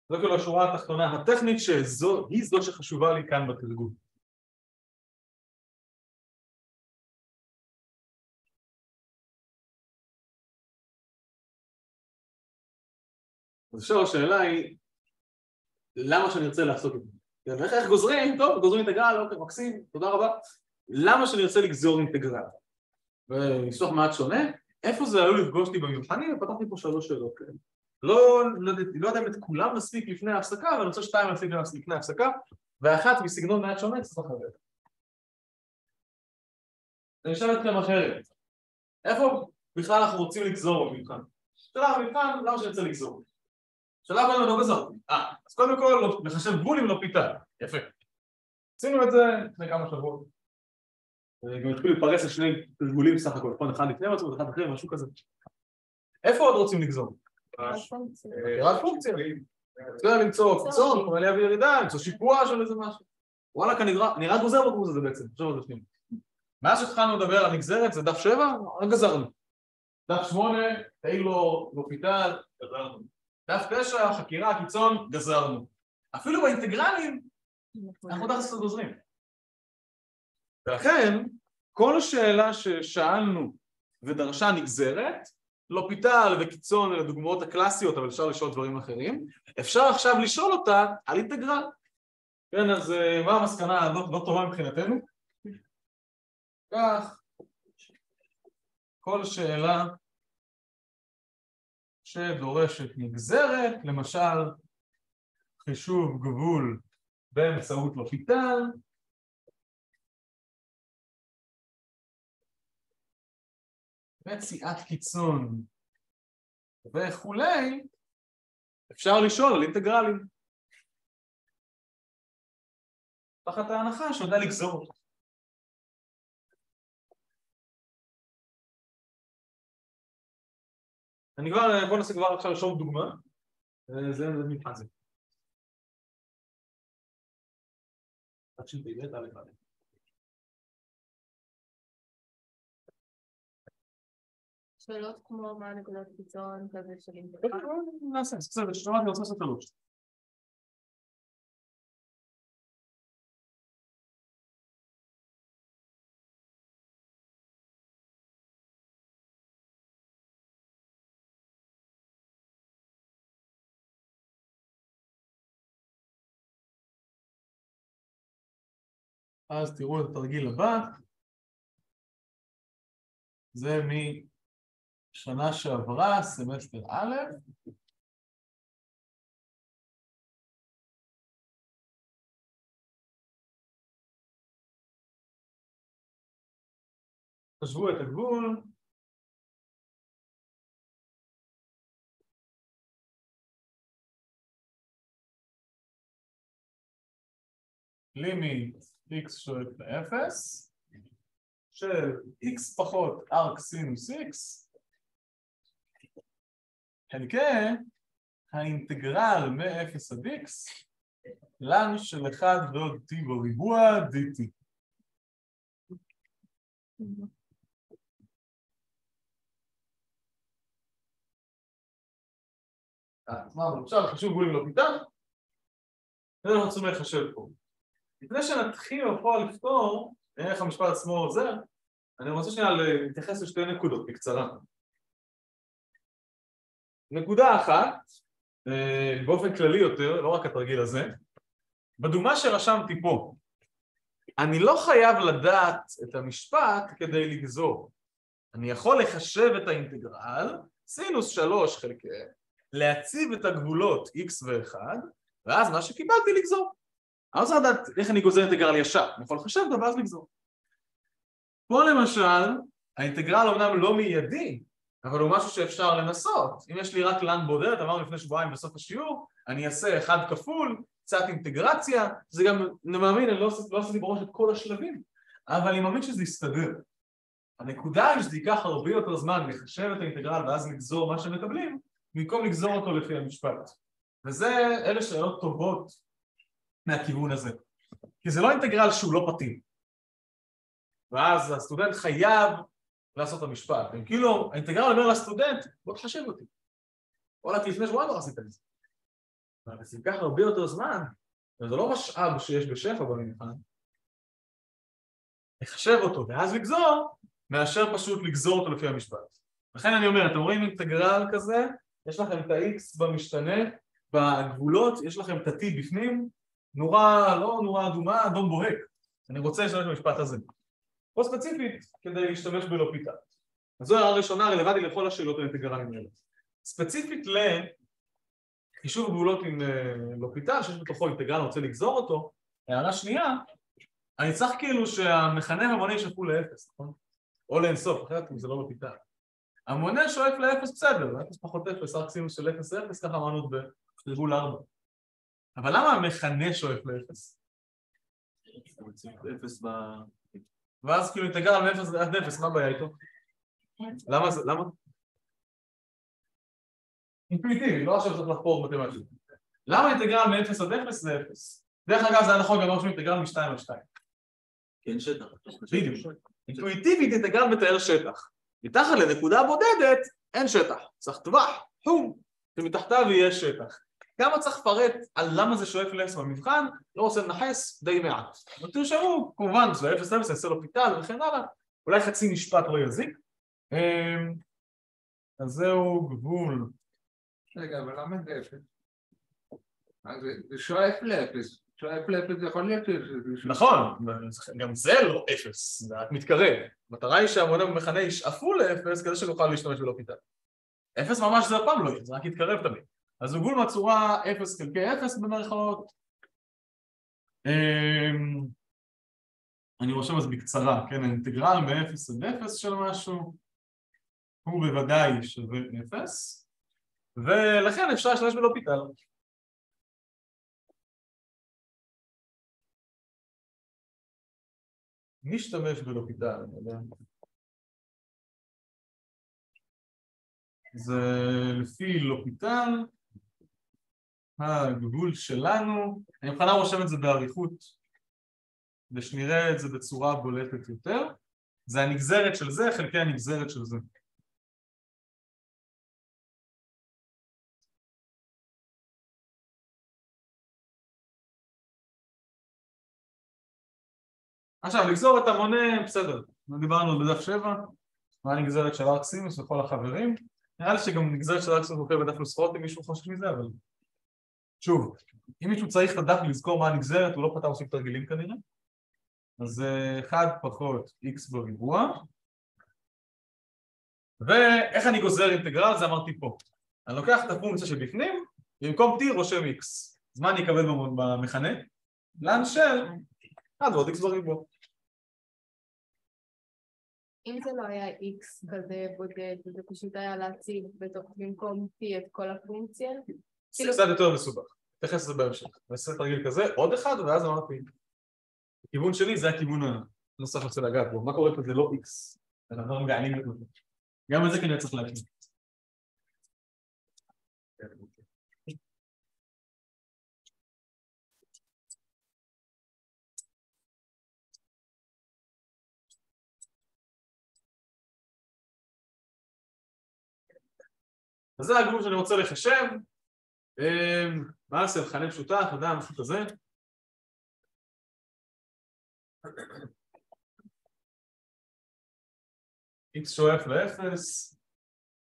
S1: זו כאילו השורה התחתונה הטכנית שהיא זו שחשובה לי כאן בתרגול. אז עכשיו השאלה היא, למה שאני ארצה לעשות את זה? איך, איך גוזרים? טוב, גוזרים אינטגרל, אוקיי, מקסים, תודה רבה. למה שאני ארצה לגזור אינטגרל? וניסוח מעט שונה, איפה זה עלול לפגוש אותי במבחנים? ופתחתי פה שלוש שאלות כאלה. לא, לא, לא יודע אם את כולם נספיק לפני ההפסקה, אבל אני רוצה שתיים נספיק לפני ההפסקה, ואחת מסגנון מעט שונה קצת אחרת. אני אשאל אתכם אחרת. איפה בכלל אנחנו רוצים לגזור במבחן? שאלה במבחן, למה שאני רוצה לגזור? שאלה הבאה לא גזרתי. אה, אז קודם כל לא, לחשב גבול אם לא פיתה. יפה. עשינו את זה לפני כמה שבועות. גם התחילו להתפרס על שני גבולים סך הכל, נכון? אחד לפני מצב ואחד אחרי, משהו כזה. איפה עוד רוצים לגזור? רק פונקציה. צריך למצוא קיצון, עלייה וירידה, למצוא שיפוע של איזה משהו. וואלה, נראה גוזר בקורס הזה בעצם, תחשוב על זה שנייה. מאז שהתחלנו לדבר על נגזרת, זה דף 7, רק גזרנו. דף 8, טיילור, לופיטל, גזרנו. דף 9, חקירה, קיצון, גזרנו. אפילו באינטגרלים, אנחנו דף גוזרים. ולכן, כל שאלה ששאלנו ודרשה נגזרת, לא פיטל וקיצון אלה דוגמאות הקלאסיות אבל אפשר לשאול דברים אחרים. אפשר עכשיו לשאול אותה על אינטגרל. כן, אז אה, מה המסקנה? הזאת לא טובה מבחינתנו? כך, כל שאלה שדורשת נגזרת, למשל חישוב גבול באמצעות לופיטל מציאת קיצון וכולי, אפשר לשאול על אינטגרלים. תחת ההנחה שיודע לגזור אותו. אני כבר, בוא נעשה כבר עכשיו לשאול דוגמה, זה מבחן זה. תשפ"ב, א' א'.
S3: שאלות כמו מה נקודות קיצון כזה של אינטגרל.
S1: נעשה, בסדר, שמעתי, אני רוצה לעשות שלוש. אז תראו את התרגיל הבא. זה משנה שעברה, סמסטר א', חשבו את הגבול. לימיט x שואף לאפס של x פחות ארק סינוס x חלקי האינטגרל מ-0 עד x לן של 1 ועוד t בריבוע dt. אז מה, עכשיו חישוב גבולים לא פיתח? זה אנחנו צריכים לחשב פה. לפני שנתחיל בפועל לפתור, איך המשפט עצמו עוזר, אני רוצה שנייה להתייחס לשתי נקודות בקצרה. נקודה אחת, באופן כללי יותר, לא רק התרגיל הזה, בדוגמה שרשמתי פה, אני לא חייב לדעת את המשפט כדי לגזור. אני יכול לחשב את האינטגרל, סינוס שלוש חלקי, להציב את הגבולות x ו-1, ואז מה שקיבלתי לגזור. אני צריך לדעת איך אני גוזר אינטגרל ישר, אני יכול לחשב אותו ואז לגזור. פה למשל, האינטגרל אומנם לא מיידי, אבל הוא משהו שאפשר לנסות. אם יש לי רק לן בודדת, אמרנו לפני שבועיים בסוף השיעור, אני אעשה אחד כפול, קצת אינטגרציה, זה גם, אני מאמין, אני לא עשיתי בראש את כל השלבים, אבל אני מאמין שזה יסתדר. הנקודה היא שזה ייקח הרבה יותר זמן לחשב את האינטגרל ואז לגזור מה שמקבלים, במקום לגזור אותו לפי המשפט. וזה, אלה שאלות טובות מהכיוון הזה. כי זה לא אינטגרל שהוא לא פתיר. ואז הסטודנט חייב לעשות את המשפט. אם כאילו האינטגרל אומר לסטודנט, בוא תחשב אותי. וואלה, לפני שבועיים לא עשית את זה. זה ייקח הרבה יותר זמן, וזה לא משאב שיש בשפע במבחן. לחשב אותו ואז לגזור, מאשר פשוט לגזור אותו לפי המשפט. לכן אני אומר, אתם רואים אינטגרל כזה, יש לכם את ה-x במשתנה, בגבולות, יש לכם את ה-t בפנים, נורה, לא נורה אדומה, אדום בוהק. אני רוצה להשתמש במשפט הזה. פה ספציפית כדי להשתמש בלופיטה. אז זו הערה ראשונה רלוונטית לכל השאלות האינטגרליים האלה. ספציפית לחישוב גבולות עם לופיטה, שיש בתוכו אינטגרל, רוצה לגזור אותו, הערה שנייה, אני צריך כאילו שהמכנה המונה ישאפו לאפס, נכון? או לאינסוף, אחרת זה לא לופיטה. המונה שואף לאפס בסדר, לאפס פחות אפס, רק סינוס של אפס אפס, ככה אמרנו בגבול ארבע. אבל למה המכנה שואף לאפס? אפס ב... ואז כאילו אינטגרל מאפס עד אפס, מה הבעיה איתו? למה זה, למה? אינטואיטיבי, לא עכשיו צריך לחפור מתמטית. למה אינטגרל מאפס עד אפס זה אפס? דרך אגב זה היה נכון גם רושמים אינטגרל משתיים עד שתיים.
S4: כן שטח.
S1: בדיוק. אינטואיטיבית אינטגרל מתאר שטח. מתחת לנקודה בודדת אין שטח. צריך טווח, חום, שמתחתיו יהיה שטח. כמה צריך לפרט על למה זה שואף לאפס במבחן, לא רוצה לנחס די מעט. אבל תרשמו, כמובן, זה אפס אפס, יעשה לו פיטל וכן הלאה, אולי חצי משפט לא יזיק. אז זהו גבול.
S5: רגע, אבל למה זה אפס? זה שואף לאפס. אפס לאפס יכול להיות שיש...
S1: נכון, גם זה לא אפס, זה רק מתקרב. המטרה היא שהמונה במכנה ישאפו לאפס כדי שנוכל להשתמש בלופיטל. אפס ממש זה אף פעם לא יהיה, זה רק יתקרב תמיד. אז הוא גבול מהצורה אפס חלקי אפס במרכאות. אמ, אני רושם אז בקצרה, כן, האינטגרל מאפס עד אפס של משהו הוא בוודאי שווה אפס ולכן אפשר להשתמש בלופיטל. נשתמש בלופיטל. זה לפי לופיטל, הגבול שלנו, אני בכוונה רושם את זה באריכות ושנראה את זה בצורה בולטת יותר, זה הנגזרת של זה חלקי הנגזרת של זה. עכשיו, לגזור את המונה, בסדר, דיברנו בדף 7, מה הנגזרת של ארקסימוס וכל החברים, נראה לי שגם נגזרת של ארקסימוס מופיע בדף נוסחאות אם מישהו חושב מזה, אבל שוב, אם מישהו צריך הדף לזכור מה הנגזרת, הוא לא פתר עושים תרגילים כנראה, אז 1 פחות x בריבוע, ואיך אני גוזר אינטגרל? זה אמרתי פה. אני לוקח את הפונקציה שבפנים, במקום t רושם x. אז מה אני אקבל במכנה? לאן של 1 ועוד x בריבוע.
S3: אם זה לא היה x כזה בודד, זה פשוט היה בתוך במקום t את כל הפונקציה?
S1: זה קצת יותר מסובך, נתייחס לזה בהמשך. נעשה תרגיל כזה, עוד אחד, ואז אמרתי, הכיוון שלי זה הכיוון הנוסף שאני רוצה לגעת בו, מה קורה פה זה לא x, זה דבר מגענים לזה. גם את זה כנראה צריך להקים. אז זה הגבול שאני רוצה לחשב, מה נעשה? מכנה משותף, אתה יודע, משהו כזה? X שואף לאפס,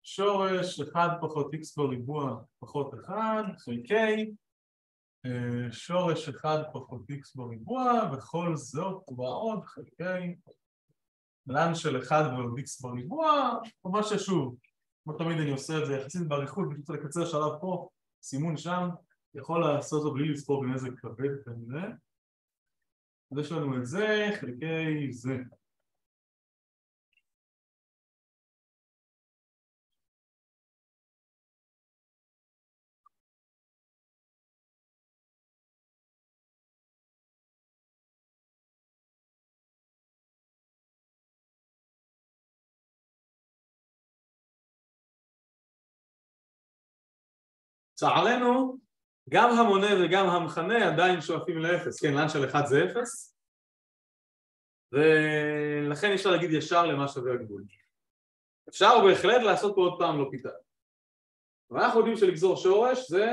S1: שורש 1 פחות x בריבוע פחות 1 חלקי שורש 1 פחות x בריבוע וכל זאת ועוד חלקי לן של 1 ועוד x בריבוע, ממש ששוב כמו תמיד אני עושה את זה יחסית באריכות, רוצה לקצר שלב פה, סימון שם, יכול לעשות אותו בלי לספור בנזק כבד כנראה. אז יש לנו את זה, חלקי זה. לצערנו, גם המונה וגם המכנה עדיין שואפים לאפס, כן, לאן של אחד זה אפס ולכן אפשר להגיד ישר למה שווה הגבול. אפשר בהחלט לעשות פה עוד פעם לא פיתה. ואנחנו יודעים שלגזור שורש זה,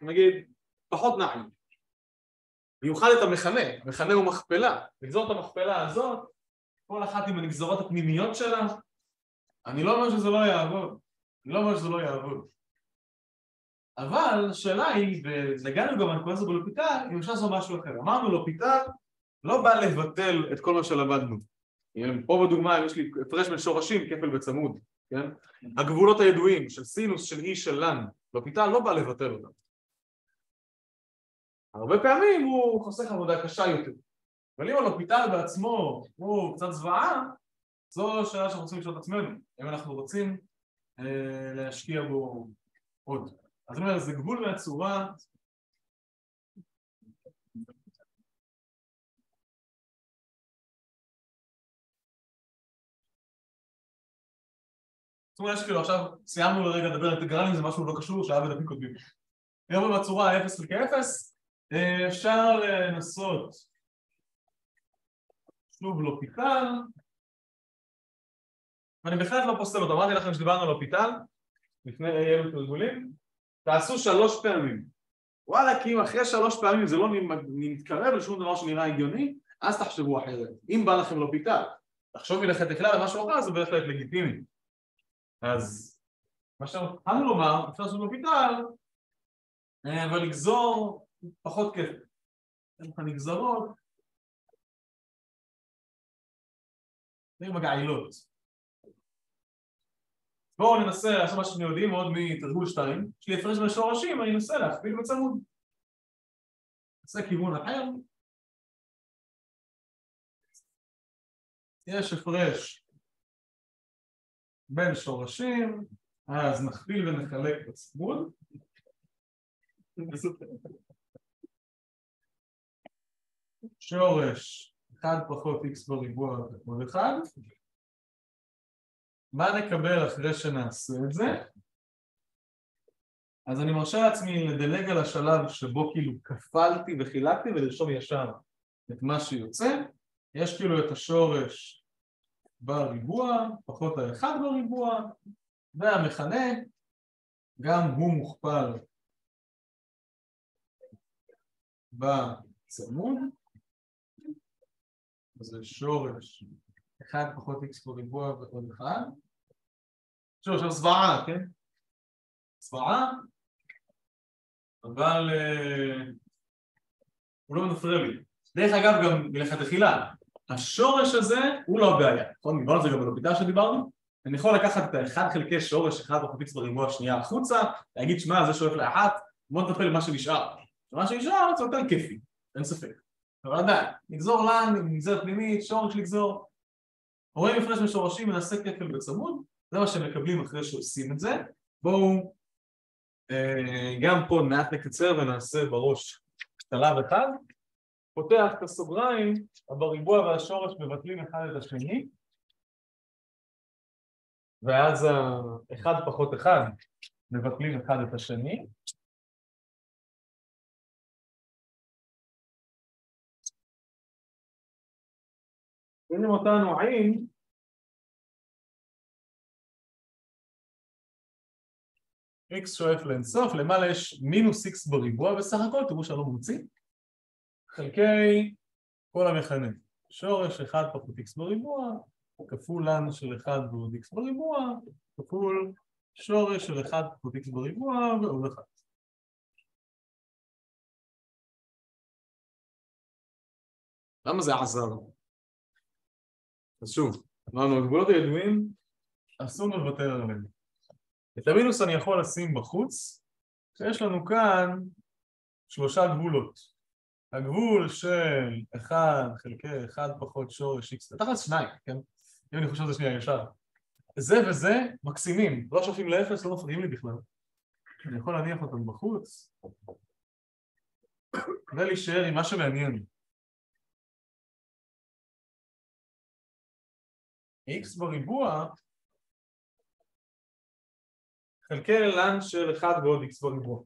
S1: נגיד, פחות נעים. במיוחד את המכנה, המכנה הוא מכפלה. לגזור את המכפלה הזאת, כל אחת עם הנגזרות הפנימיות שלה, אני לא אומר שזה לא יעבוד. אני לא אומר שזה לא יעבוד. אבל השאלה היא, ונגענו גם בנקודה הזו בלופיטל, אם אפשר לעשות משהו אחר. אמרנו לופיטל לא בא לבטל את כל מה שלמדנו. פה בדוגמה יש לי הפרש בין שורשים, כפל וצמוד, כן? הגבולות הידועים של סינוס, של אי, של לן, לופיטל לא בא לבטל אותם. הרבה פעמים הוא חוסך עבודה קשה יותר. אבל אם הלופיטל בעצמו הוא קצת זוועה, זו השאלה שאנחנו רוצים לשאול את עצמנו, אם אנחנו רוצים אה, להשקיע בו עוד. אז אני אומר, זה גבול מהצורה. זאת אומרת שכאילו עכשיו סיימנו לרגע לדבר על אינטגרלים זה משהו לא קשור שהיה בדפים קודמים. היום בצורה 0 חלקי 0 אפשר לנסות. שוב לופיטל ואני בהחלט לא פוסל אותו, אמרתי לכם שדיברנו על לופיטל לפני אלו תרגולים תעשו שלוש פעמים. וואלה, כי אם אחרי שלוש פעמים זה לא מתקרב לשום דבר שנראה הגיוני, אז תחשבו אחרת. אם בא לכם לא פיתה, תחשוב מלכתחילה למשהו אחר, זה בהחלט לגיטימי. אז מה שהתחלנו לומר, אפשר לעשות בפיטל, אבל לגזור פחות כיף. אין לך נגזרות. זה עם הגעילות. בואו ננסה לעשות מה שאתם יודעים עוד מתרגול 2, יש לי הפרש בין שורשים, אני אנסה להכפיל בצמוד. נעשה כיוון אחר. יש הפרש בין שורשים, אז נכפיל ונחלק בצמוד. שורש 1 פחות x בריבוע ועוד 1 מה נקבל אחרי שנעשה את זה? אז אני מרשה לעצמי לדלג על השלב שבו כאילו כפלתי וחילקתי ולרשום ישר את מה שיוצא. יש כאילו את השורש בריבוע, פחות האחד בריבוע והמכנה גם הוא מוכפל בצמוד. זה שורש 1 פחות x בריבוע ועוד 1 שורש של זוועה, כן? זוועה אבל אה, הוא לא מפריע לי. דרך אגב גם מלכתחילה השורש הזה הוא לא הבעיה. נכון? דיברנו על זה גם בלופיטה שדיברנו. אני יכול לקחת את ה-1 חלקי שורש 1 פחות x בריבוע שנייה החוצה להגיד שמע זה שואף לאחת בוא נטפל במה שנשאר. מה שנשאר זה יותר כיפי, אין ספק. אבל עדיין, נגזור לן, נגזרת פנימית, שורש לגזור רואים הפרש משורשים, נעשה כפל בצמוד זה מה שמקבלים אחרי שעושים את זה. בואו אה, גם פה מעט נקצר ונעשה בראש שלב אחד. פותח את הסוגריים, בריבוע והשורש מבטלים אחד את השני. ואז האחד פחות אחד מבטלים אחד את השני שואלים אותנו האם x שואף לאינסוף, למעלה יש מינוס x בריבוע בסך הכל, תראו שאני לא מוציא חלקי כל המכנה. שורש 1 פחות x בריבוע כפול ln של 1 ועוד x בריבוע כפול שורש של 1 פחות x בריבוע ועוד 1 למה זה עזר? אז שוב, אמרנו, הגבולות הידועים, אסור לוותר עליהם. את המינוס אני יכול לשים בחוץ, ויש לנו כאן שלושה גבולות. הגבול של 1 חלקי 1 פחות שורש x, תחת שניים, כן? אם אני חושב על זה שנייה ישר. זה וזה מקסימים, לא שופים לאפס, לא מפריעים לי בכלל. אני יכול להניח אותם בחוץ ולהישאר עם מה שמעניין x בריבוע חלקי ln של 1 ועוד x בריבוע.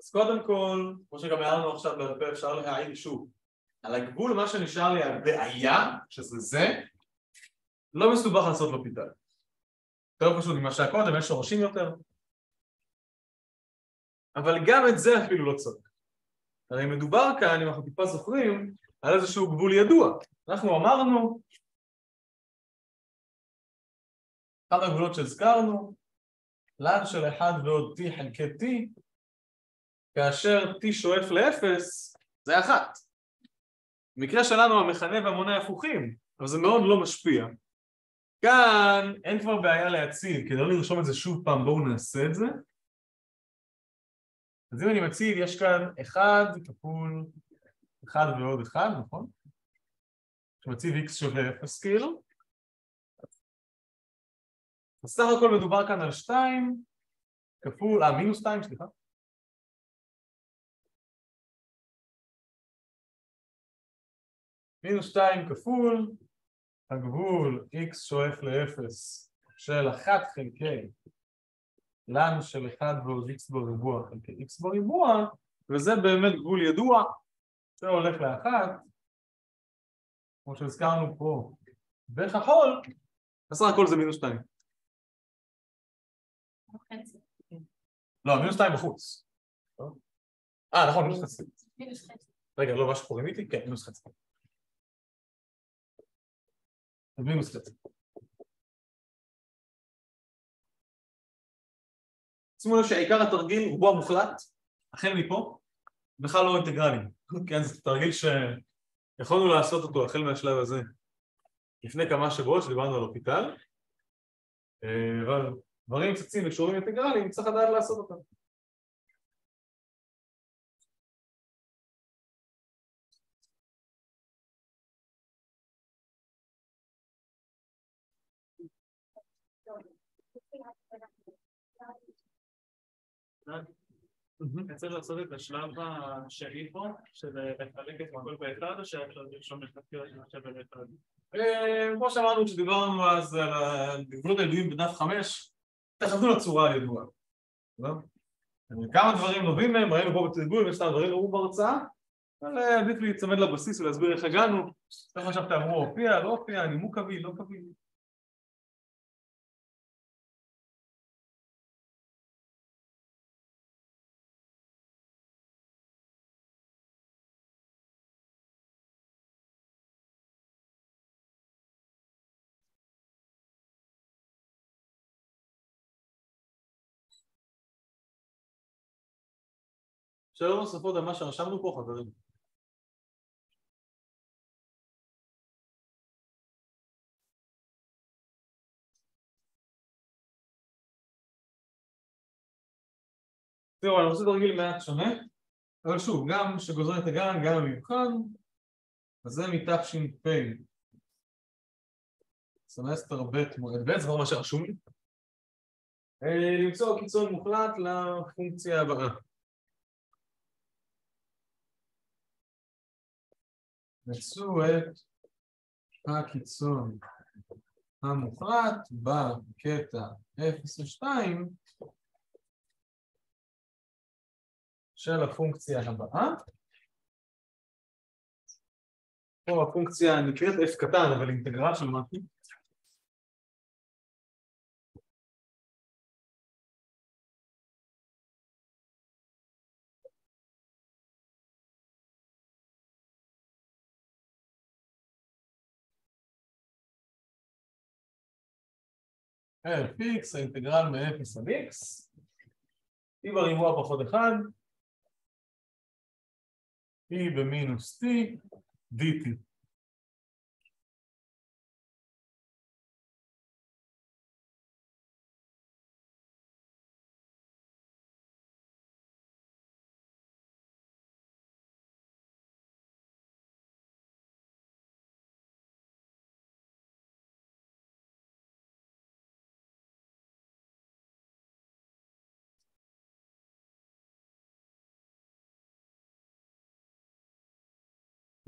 S1: אז קודם כל, כמו שגם הערנו עכשיו בעל פה, אפשר להעיר שוב על הגבול מה שנשאר לי הבעיה, שזה זה, לא מסובך לעשות לו פיתה. יותר פשוט ממה שהיה קודם, יש שורשים יותר. אבל גם את זה אפילו לא צריך. הרי מדובר כאן, אם אנחנו טיפה זוכרים, על איזשהו גבול ידוע. אנחנו אמרנו אחד הגבולות שהזכרנו ln של 1 ועוד t חלקי t כאשר t שואף לאפס, זה אחת. במקרה שלנו המכנה והמונה הפוכים, אבל זה מאוד לא משפיע. כאן אין כבר בעיה להציב, כדי לא לרשום את זה שוב פעם, בואו נעשה את זה. אז אם אני מציב, יש כאן 1 כפול 1 ועוד 1, נכון? שמציב x שווה 0 כאילו. אז סך הכל מדובר כאן על 2 כפול, אה, מינוס 2, סליחה. מינוס שתיים כפול הגבול x שואף לאפס של אחת חלקי ln של אחד ועוד x בריבוע חלקי x בריבוע וזה באמת גבול ידוע זה הולך לאחת כמו שהזכרנו פה בכחול בסך הכל זה מינוס שתיים
S3: חצי.
S1: לא, מינוס 2 בחוץ. אה, נכון, מינוס חצי. רגע, לא משהו קוראים איתי? כן, מינוס חצי. מינוס חצי. שימו לב שעיקר התרגיל רובו המוחלט, החל מפה, בכלל לא אינטגרלים. כן, זה תרגיל שיכולנו לעשות אותו החל מהשלב הזה לפני כמה שבועות שדיברנו על אופיטל, אה, אבל דברים צצים וקשורים אינטגרלים, צריך לדעת לעשות אותם.
S2: צריך לעשות את השלב השני פה, של לחלק את הכל באחד, או שאפשר לרשום התקיעות עכשיו באחד?
S1: אה, כמו שאמרנו כשדיברנו אז על הגבולות הידועים בדף חמש, תכוונו לצורה הידועה. לא? כמה דברים נובעים מהם, ראינו פה בתרגול, יש כמה דברים נובעים בהרצאה, אבל אה, עדיף להיצמד לבסיס ולהסביר איך הגענו, איך חשבת אמרו הופיע, לא הופיע, נימוק קביל, לא קביל. שאלות נוספות על מה שרשמנו פה חברים. תראו, אני רוצה תרגיל מעט שונה, אבל שוב, גם שגוזר את הגן, גם המבחן, אז זה מתש"פ. סמסטר ב' מועד ב', זה כבר מה שרשום לי. אה, למצוא קיצון מוחלט לפונקציה הבאה. מצאו את הקיצון המוחלט בקטע 0 ו-2 של הפונקציה הבאה. פה הפונקציה נקראת f קטן, אבל אינטגרל של משהו. Fx, האינטגרל מ-0 עד x, e בריבוע פחות 1, e במינוס t, dt.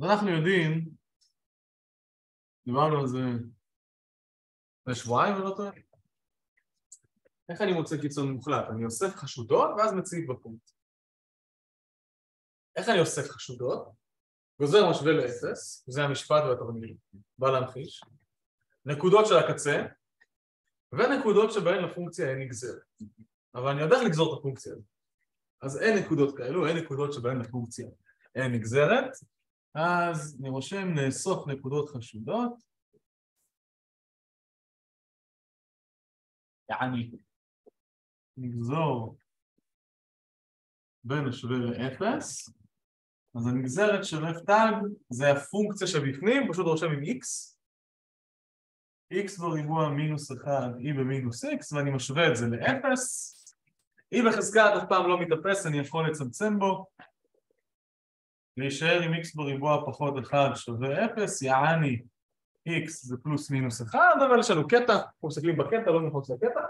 S1: אז אנחנו יודעים, דיברנו על זה לפני שבועיים ולא טועה, איך אני מוצא קיצון מוחלט? אני אוסף חשודות ואז מציב בפונקט. איך אני אוסף חשודות? גוזר משווה לאפס, זה המשפט והתרגיל, בא להמחיש, נקודות של הקצה ונקודות שבהן לפונקציה אין נגזרת. אבל אני יודע איך לגזור את הפונקציה הזאת. אז אין נקודות כאלו, אין נקודות שבהן לפונקציה אין נגזרת, אז אני רושם לאסוף נקודות חשודות. יעני, נגזור בין השווה לאפס, אז הנגזרת של f תג זה הפונקציה שבפנים, פשוט רושם עם x, x בריבוע מינוס 1, e במינוס x, ואני משווה את זה לאפס, e בחזקת אף פעם לא מתאפס, אני יכול לצמצם בו, להישאר עם x בריבוע פחות 1 שווה 0, יעני x זה פלוס מינוס 1, אבל יש לנו קטע, אנחנו מסתכלים בקטע, לא מחוץ לקטע.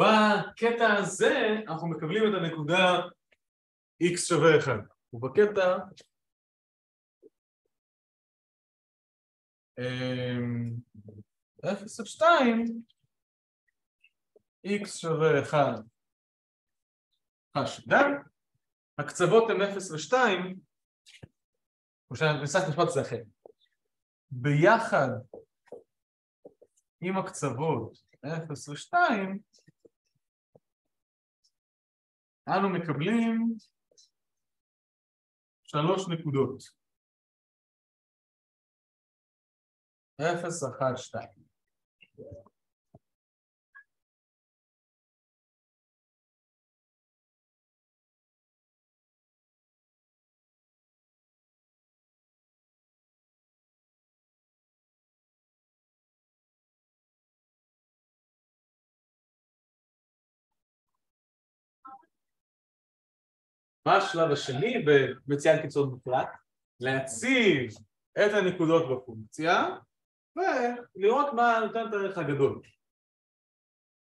S1: בקטע הזה אנחנו מקבלים את הנקודה x שווה 1, ובקטע אפס עד שתיים x שווה 1 חשדה, הקצוות הן 0 ו-2, או את המשפט הזה אחר. ביחד עם הקצוות 0 ו-2 אנו מקבלים שלוש נקודות 0, 1, 2 מה השלב השני במציאת קיצון מוחלט? להציב את הנקודות בפונקציה ולראות מה נותן את הערך הגדול.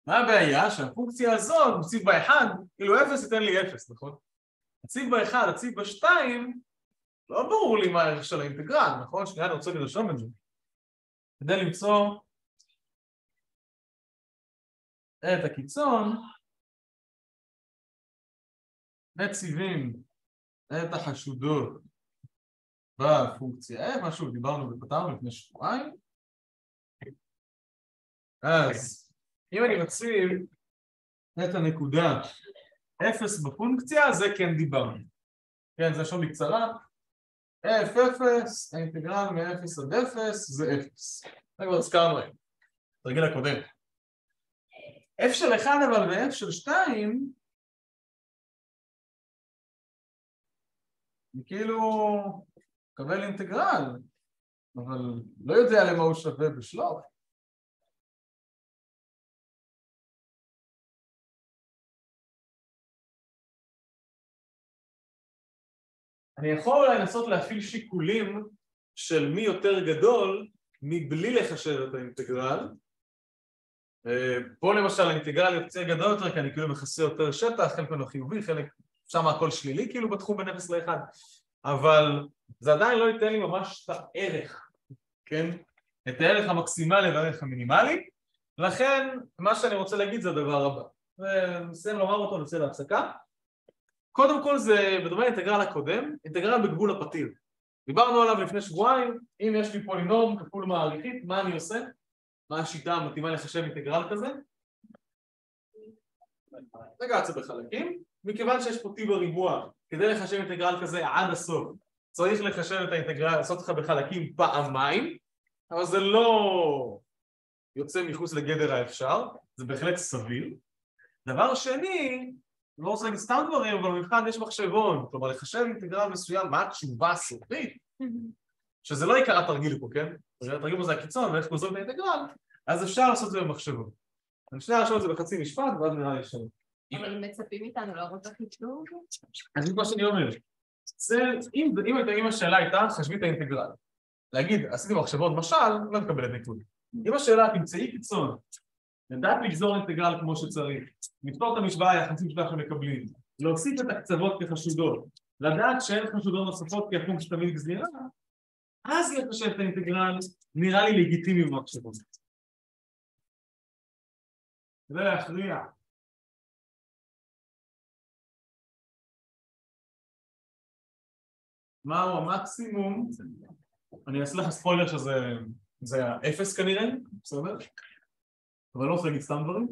S1: מה הבעיה? שהפונקציה הזאת, נציב ב-1, כאילו 0 ייתן לי 0, נכון? נציב ב-1, נציב ב-2, לא ברור לי מה הערך של האינטגרל, נכון? שנייה, אני רוצה לרשום את זה. כדי למצוא את הקיצון, מציבים את החשודות בפונקציה f, מה שוב דיברנו ופתרנו לפני שבועיים. אז אם אני מציב את הנקודה 0 בפונקציה, זה כן דיברנו. כן, זה שם בקצרה. f0, האינטגרל מ-0 עד 0 זה 0. זה כבר הזכרנו היום. תרגיל הקודם. f של 1 אבל ו-f של 2 אני כאילו מקבל אינטגרל, אבל לא יודע למה הוא שווה בשלוף. אני יכול אולי לנסות להפעיל שיקולים של מי יותר גדול מבלי לחשב את האינטגרל. פה למשל האינטגרל יוצא גדול יותר כי אני כאילו מכסה יותר שטח, חלק ממנו חיובי, חלק שם הכל שלילי כאילו בתחום בין 0 ל-1 אבל זה עדיין לא ייתן לי ממש את הערך, כן? את הערך המקסימלי והערך המינימלי לכן מה שאני רוצה להגיד זה הדבר הבא ונסיים לומר אותו, נצא להפסקה קודם כל זה בדומה לאינטגרל הקודם, אינטגרל בגבול הפתיר דיברנו עליו לפני שבועיים, אם יש לי פולינום כפול מעריכית, מה אני עושה? מה השיטה המתאימה לחשב אינטגרל כזה? רגע, זה בחלקים מכיוון שיש פה t בריבוע, כדי לחשב אינטגרל כזה עד הסוף צריך לחשב את האינטגרל, לעשות אותך בחלקים פעמיים אבל זה לא יוצא מחוץ לגדר האפשר, זה בהחלט סביר דבר שני, לא רוצה להגיד סתם דברים, אבל במבחן יש מחשבון כלומר לחשב אינטגרל מסוים, מה התשובה הסופית? שזה לא עיקר התרגיל פה, כן? התרגיל פה זה הקיצון ואיך גוזרים את האינטגרל אז אפשר לעשות את זה במחשבון אני שנייה ארשום את זה בחצי משפט ואז נראה לי שלום
S3: אבל מצפים מאיתנו להראות חישוב?
S1: אז זה מה שאני אומר. זה, אם, אם, אם השאלה הייתה, חשבי את האינטגרל. להגיד, עשיתי מחשבות משל, לא מקבלת נקוד. אם השאלה, תמצאי קיצון, לדעת לגזור אינטגרל כמו שצריך, לפתור את המשוואה היחסים שלך שמקבלים, להוסיף את הקצוות כחשודות, לדעת שאין חשודות נוספות כי הפונקציה תמיד גזירה, אז לחשב את האינטגרל נראה לי לגיטימי במחשבות. זה להכריע. מהו המקסימום, אני אעשה לך ספוילר שזה האפס כנראה, בסדר? אבל לא רוצה להגיד סתם דברים,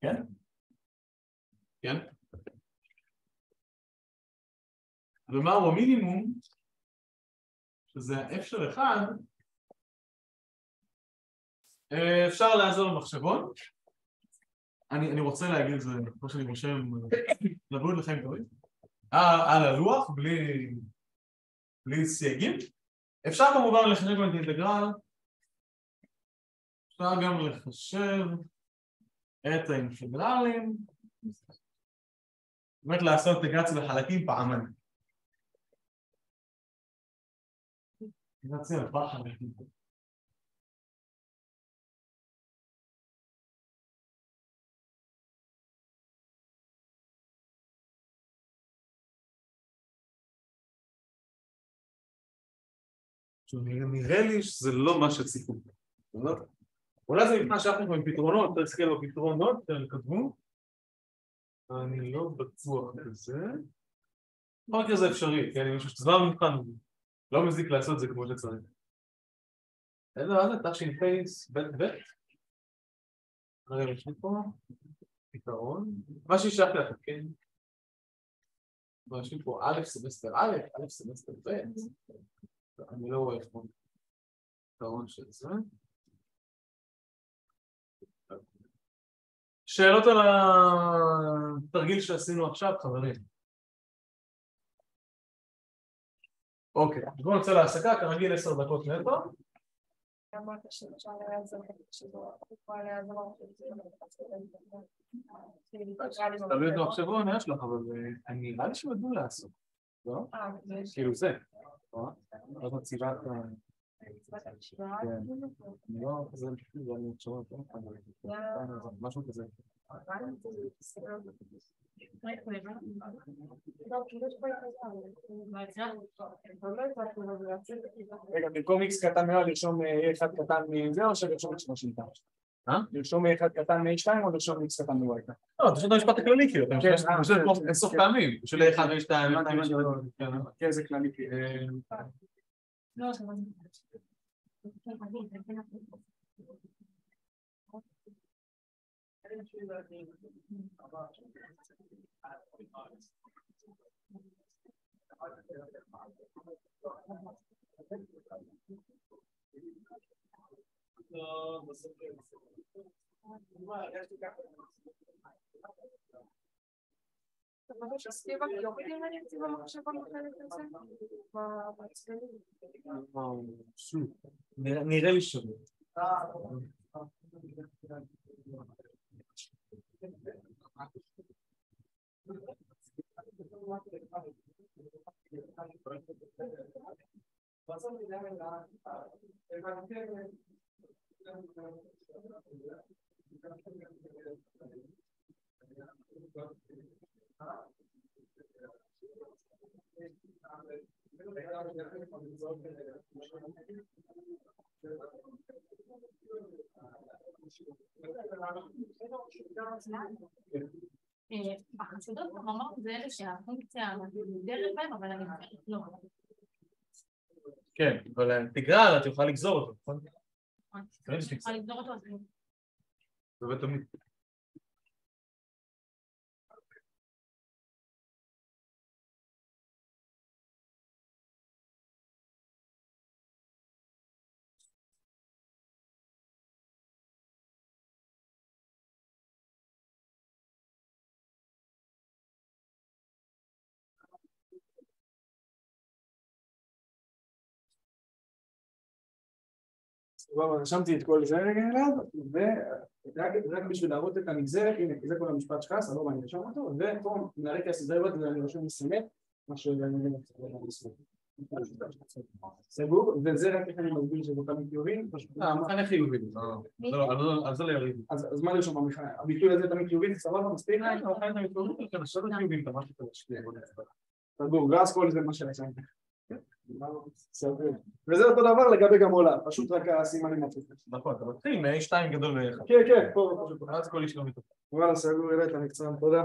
S1: כן? כן? ומהו המינימום, שזה ה-F של 1, אפשר לעזור במחשבון, אני, אני רוצה להגיד את זה, כמו שאני רושם, לבריאות לחיים טובים על הלוח בלי, בלי סייגים. אפשר כמובן לחשב את האינטגרל, אפשר גם לחשב את האינטגרלים, באמת לעשות אינטגרציה בחלקים פעמיים. אינטגרציה בחלקים. נראה לי שזה לא מה שציפו. אולי זה מבחן שאנחנו עם פתרונות, צריך להסתכל בפתרונות, כתבו. אני לא בטוח בזה. בכל מקרה זה אפשרי, כן, אם מישהו שצבע במבחן, לא מזיק לעשות את זה כמו שצריך. איזה מה זה? תש"פ ב' ב'? רגע, יש לי פה פתרון. מה שהשלחתי לכם, כן? מה יש לי פה א' סמסטר א', א' סמסטר ב'. אני לא רואה פה פתרון של זה. שאלות על התרגיל שעשינו עכשיו, חברים. אוקיי, אז בואו נצא להעסקה, כרגיל עשר דקות נטו. תלוי איזה מחשבון יש לך, אבל אה, נראה לי שהם ידעו לעשות, לא?
S3: אה,
S1: כאילו זה,
S2: רגע, במקום x קטן מאוד לרשום אה, a1 קטן מזה או שלרשום את שמו?
S1: אה?
S2: לרשום a1 קטן מ-a2 או לרשום x קטן מ-y?
S1: לא, זה פשוט המשפט הכללי כאילו, אתה
S2: כן,
S1: משתמש
S2: אה, כן,
S1: פה
S2: כן,
S1: אינסוף
S2: כן.
S1: פעמים,
S2: כן,
S1: אחד ויש שתיים,
S2: הבנתי,
S1: יש
S2: הבנתי.
S1: שתיים,
S2: כן, זה כללי.
S1: אה,
S3: לא, זה לא. אתה חושב שסביב הקיורידים אני אמציא במחשבון בחלק הזה? ב-
S1: שווה.
S4: אה, במאמר זה אלה שהפונקציה דרך בהם, אבל אני לא.
S1: כן, אבל האינטגרל את יכולה לגזור אותו, נכון?
S4: אני יכולה לגזור אותו, אז אני-
S1: זה עובד תמיד.
S2: סבבה, רשמתי את כל זה רגע אליו, ורק רק בשביל להראות את הנגזרת, הנה, זה כל המשפט שלך, סבבה, אני ארשום אותו, ופה מנהלי כסף זה ואני רושם מסמט, מה שאני סגור, וזה רק איך אני שזה אותם חיובים, פשוט-
S1: אה, המחנה חיובי, לא, לא, לא, על זה- לא יריב.
S2: אז אז מה לרשום במכנה? הביטוי הזה תמיד חיובי, זה סבבה, מספיק?
S1: אה, המחנה תמיד חיובי, כן, עכשיו זה חיובי, אתה משהו כזה.
S2: סגור, ואז כל זה מה שרשמתי. וזה אותו דבר לגבי גם עולה, פשוט רק הסימנים הפוכים.
S1: נכון, אתה מתחיל מ-A2 גדול מ-1.
S2: כן, כן, פה פשוט.
S1: ואז כל איש לא מתוקף.
S2: וואלה, סגור, העלית מקצוען, תודה.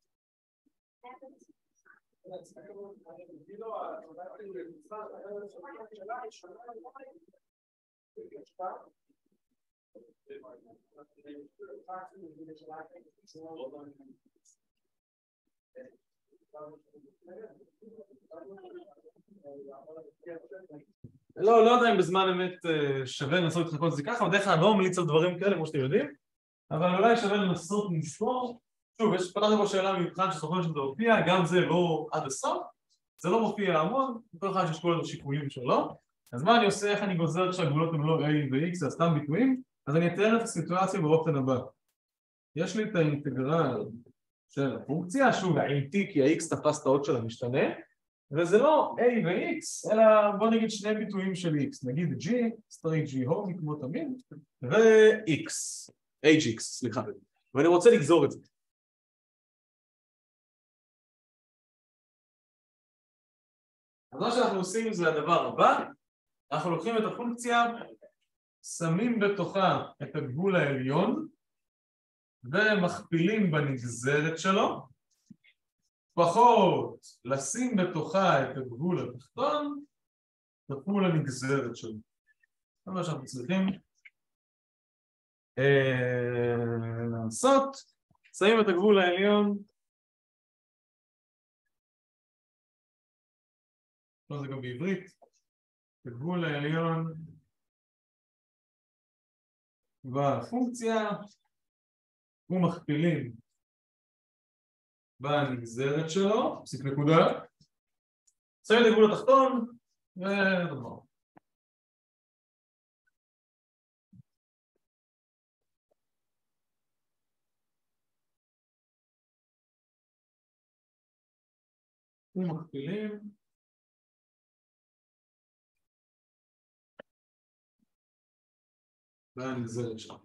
S1: לא, לא יודע אם בזמן אמת אה, שווה לנסות להתחקות את זה ככה, בדרך כלל אני לא ממליץ על דברים כאלה כמו שאתם יודעים אבל אולי שווה לנסות לזכור שוב, יש פתחתי פה שאלה מבחן שזוכר שזה הופיע, גם זה לא עד הסוף זה לא מופיע המון, כל אחד שיש כל השיקולים שלו. אז מה אני עושה, איך אני גוזר כשהגבולות הם לא A ו-X, זה סתם ביטויים? אז אני אתאר את הסיטואציה באופן הבא. יש לי את האינטגרל של הפונקציה, שוב, עם T כי ה-X תפס את האות של המשתנה וזה לא A ו-X, אלא בוא נגיד שני ביטויים של X, נגיד G, סטרי G הומי כמו תמיד, ו-X, HX, סליחה, ואני רוצה לגזור את זה. מה שאנחנו עושים זה הדבר הבא, אנחנו לוקחים את הפונקציה, שמים בתוכה את הגבול העליון ומכפילים בנגזרת שלו פחות לשים בתוכה את הגבול התחתון כפול הנגזרת שלו. זה מה שאנחנו צריכים לעשות. שמים את הגבול העליון לא זה גם בעברית הגבול העליון. בפונקציה ומכפילים בנגזרת שלו, פסיק נקודה, שמים את הגבול התחתון ונגמר. ומכפילים בנגזרת שלו.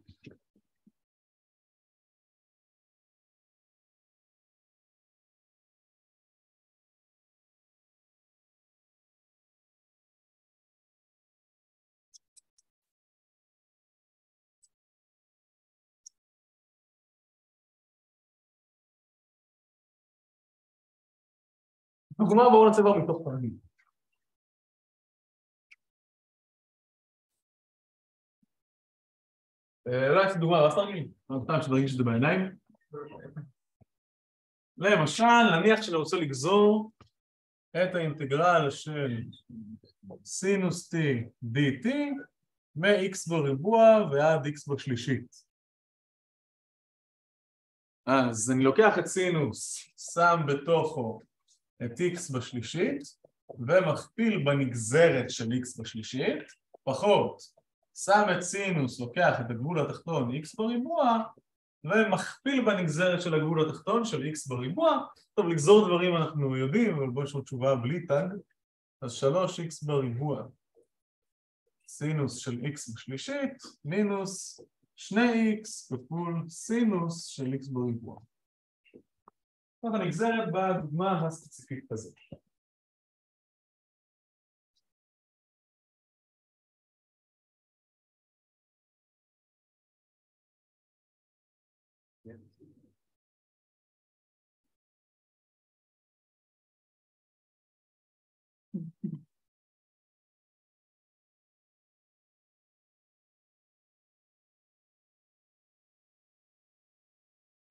S1: דוגמה בואו נעשה כבר מתוך תרגיל. לא הייתי דוגמה, לא סתם שתרגיש את זה בעיניים. למשל, נניח שאני רוצה לגזור את האינטגרל של סינוס t dt מ-x בריבוע ועד x בשלישית. אז אני לוקח את סינוס, שם בתוכו את x בשלישית ומכפיל בנגזרת של x בשלישית פחות שם את סינוס, לוקח את הגבול התחתון x בריבוע ומכפיל בנגזרת של הגבול התחתון של x בריבוע. טוב, לגזור דברים אנחנו יודעים, אבל בואו יש עוד תשובה בלי טאג אז 3x בריבוע סינוס של x בשלישית מינוס 2x כפול סינוס של x בריבוע. זאת הנגזרת בדוגמה הספציפית הזאת.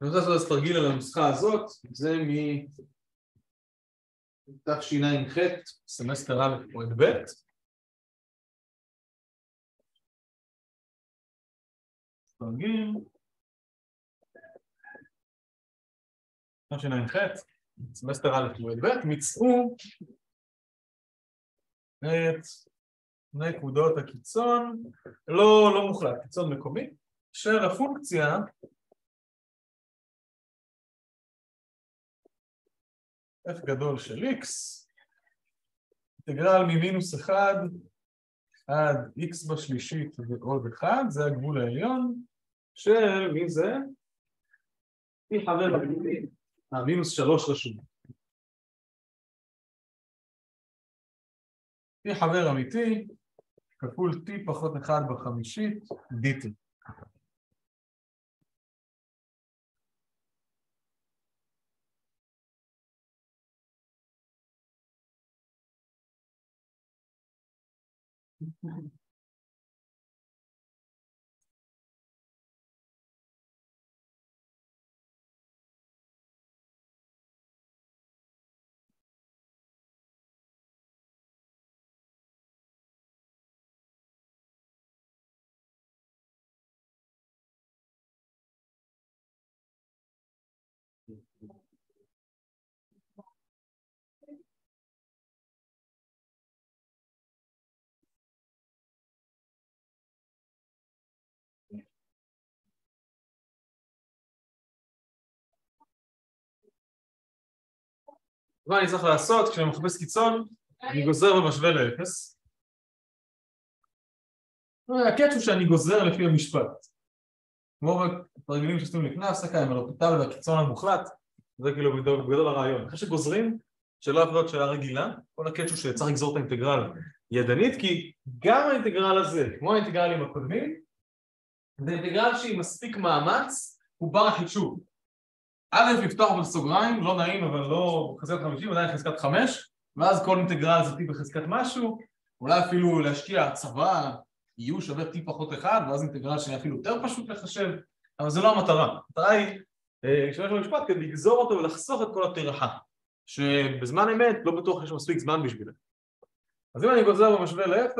S1: אני רוצה לעשות תרגיל על הנוסחה הזאת, זה מתשע"ח, סמסטר א' פרויקט ב' תרגיל. תשע"ח, סמסטר א' מועד ב', מצאו את נקודות הקיצון, לא, לא מוחלט, קיצון מקומי, של הפונקציה f גדול של x, אינטגרל ממינוס 1 עד x בשלישית ועוד 1, זה הגבול העליון של מי זה? מי חבר אמיתי? המינוס 3 רשום. מי חבר אמיתי כפול t פחות 1 בחמישית dt. Mm-hmm. מה אני צריך לעשות כשאני מחפש קיצון? אני גוזר ומשווה לאפס. הקטע הוא שאני גוזר לפי המשפט. כמו בתרגילים שעשינו לפני ההפסקה, עם הלופיטל והקיצון המוחלט, זה כאילו בגדול הרעיון. אחרי שגוזרים, שלא יכול להיות שאלה רגילה, כל הקטע הוא שצריך לגזור את האינטגרל ידנית, כי גם האינטגרל הזה, כמו האינטגרלים הקודמים, זה אינטגרל שהיא מספיק מאמץ, הוא בר החישוב. א', לפתוח בסוגריים, לא נעים אבל לא חזקת 50, עדיין חזקת 5 ואז כל אינטגרל זה t בחזקת משהו. אולי אפילו להשקיע צבא u שווה t פחות 1 ואז אינטגרל שיהיה אפילו יותר פשוט לחשב. אבל זה לא המטרה, המטרה היא להשתמש במשפט כדי לגזור אותו ולחסוך את כל הטרחה שבזמן אמת לא בטוח יש מספיק זמן בשבילה. אז אם אני גוזר ומשווה ל-0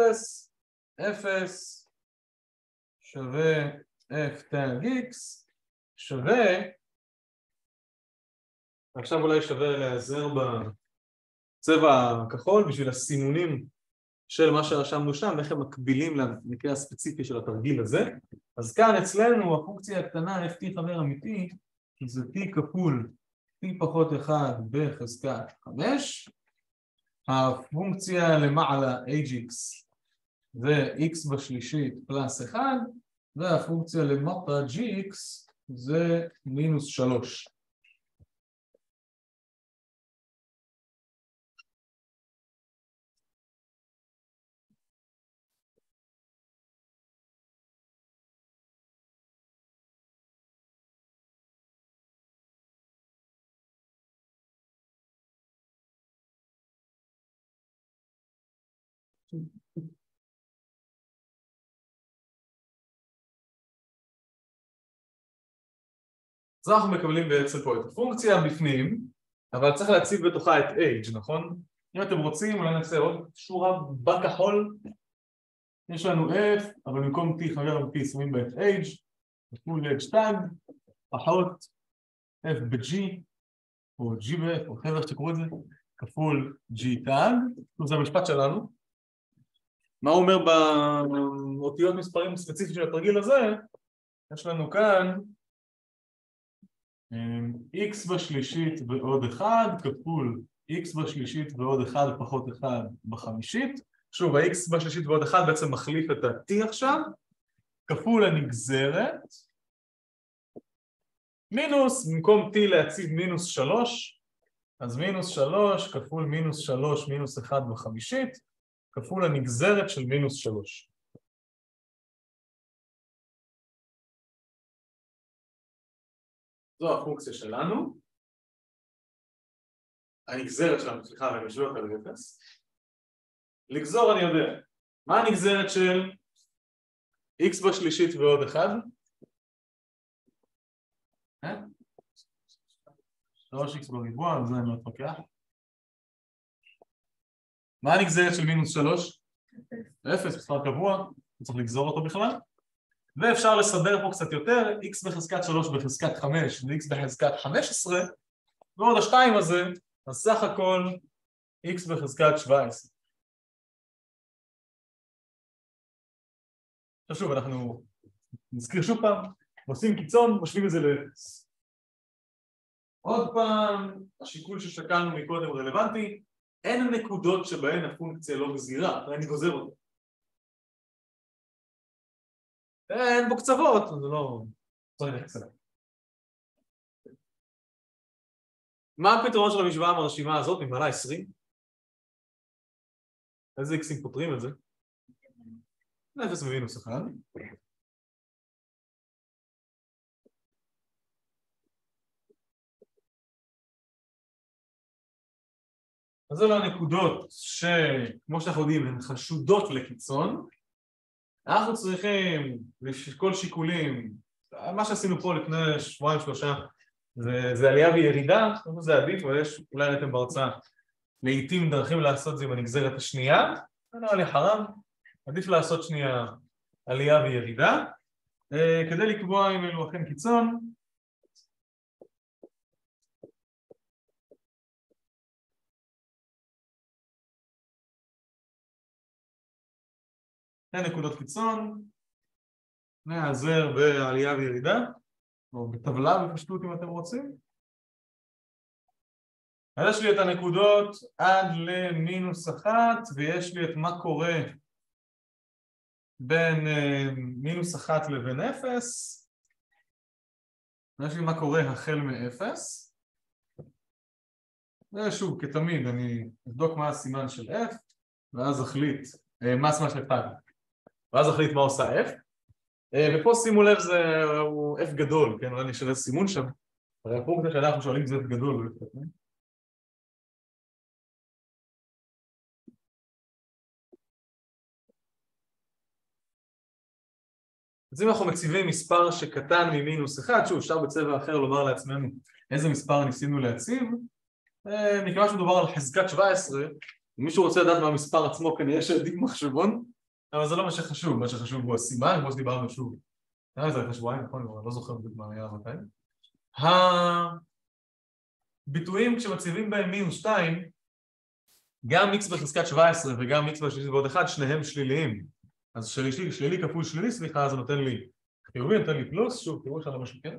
S1: 0 שווה f tag x שווה עכשיו אולי שווה להיעזר בצבע הכחול בשביל הסינונים של מה שרשמנו שם, איך הם מקבילים למקרה הספציפי של התרגיל הזה. אז כאן אצלנו הפונקציה הקטנה ft חבר אמיתי זה t כפול t פחות 1 בחזקת 5 הפונקציה למעלה hx זה x בשלישית פלוס 1 והפונקציה למטה gx זה מינוס 3 אז אנחנו מקבלים בעצם פה את הפונקציה בפנים, אבל צריך להציב בתוכה את h, נכון? אם אתם רוצים, אולי נעשה עוד שורה בכחול. יש לנו f, אבל במקום t חבר אמיתי שמים בה את h, כפול h tag, פחות f ב-g, או g ב-f, או חבר'ה שתקראו את זה, כפול g tag, זה המשפט שלנו. מה אומר באותיות מספרים ספציפיים של התרגיל הזה? יש לנו כאן x בשלישית ועוד 1 כפול x בשלישית ועוד 1 פחות 1 בחמישית שוב, ה-x בשלישית ועוד 1 בעצם מחליף את ה-t עכשיו כפול הנגזרת מינוס, במקום t להציב מינוס 3 אז מינוס 3 כפול מינוס 3 מינוס 1 בחמישית כפול הנגזרת של מינוס 3 זו הפונקציה שלנו. הנגזרת שלנו, סליחה, אני משווה אותה לאפס. לגזור אני יודע. מה הנגזרת של x בשלישית ועוד 1? 3x בריבוע, על זה אני לא אתפקח מה הנגזרת של מינוס 3? 0, מספר קבוע, צריך לגזור אותו בכלל ואפשר לסדר פה קצת יותר, x בחזקת 3 בחזקת 5 ו-x בחזקת 15 ועוד השתיים הזה, אז סך הכל x בחזקת 17 עכשיו שוב, אנחנו נזכיר שוב פעם, עושים קיצון, משווים את זה לאפס. עוד פעם, השיקול ששקלנו מקודם רלוונטי, אין נקודות שבהן הפונקציה לא בסגירה, ואני גוזר אותה. אין בו קצוות, זה לא... אליו. מה הפתרון של המשוואה המרשימה הזאת ממעלה 20? איזה איקסים פותרים את זה? 0 ומינוס 1 אז אלו הנקודות שכמו שאנחנו יודעים הן חשודות לקיצון. אנחנו צריכים לשקול שיקולים מה שעשינו פה לפני שבועיים שלושה זה, זה עלייה וירידה, זה עדיף אבל יש אולי ראיתם בהרצאה לעיתים דרכים לעשות זה בנגזרת השנייה. זה נראה לי חרם עדיף לעשות שנייה עלייה וירידה כדי לקבוע אם אלו אכן קיצון שתי נקודות קיצון, נעזר בעלייה וירידה, או בטבלה בפשטות אם אתם רוצים. אז יש לי את הנקודות עד למינוס אחת, ויש לי את מה קורה בין מינוס אחת לבין אפס, ויש לי מה קורה החל מאפס. ושוב, כתמיד, אני אבדוק מה הסימן של f, ואז אחליט מה הסימן של f ואז נחליט מה עושה F. ופה שימו לב זה הוא F גדול, כן? אולי נשאר איזה סימון שם. הרי הפונקציה שאנחנו שואלים זה F גדול אז אם אנחנו מציבים מספר שקטן ממינוס אחד, שוב אפשר בצבע אחר לומר לעצמנו איזה מספר ניסינו להציב. מכיוון שמדובר על חזקת 17 אם מישהו רוצה לדעת מה המספר עצמו כנראה שעדיף מחשבון אבל זה לא מה שחשוב, מה שחשוב הוא הסימן, כמו שדיברנו שוב. לי זה לפני שבועיים, נכון? אני לא זוכר בדיוק מה היה מתי. הביטויים כשמציבים בהם מינוס 2 גם x בחזקת 17 וגם x בשלישית ועוד 1 שניהם שליליים. אז שלילי, שלילי כפול שלילי, סליחה, זה נותן לי חיובי, נותן לי פלוס, שוב, תראו שם משהו כן?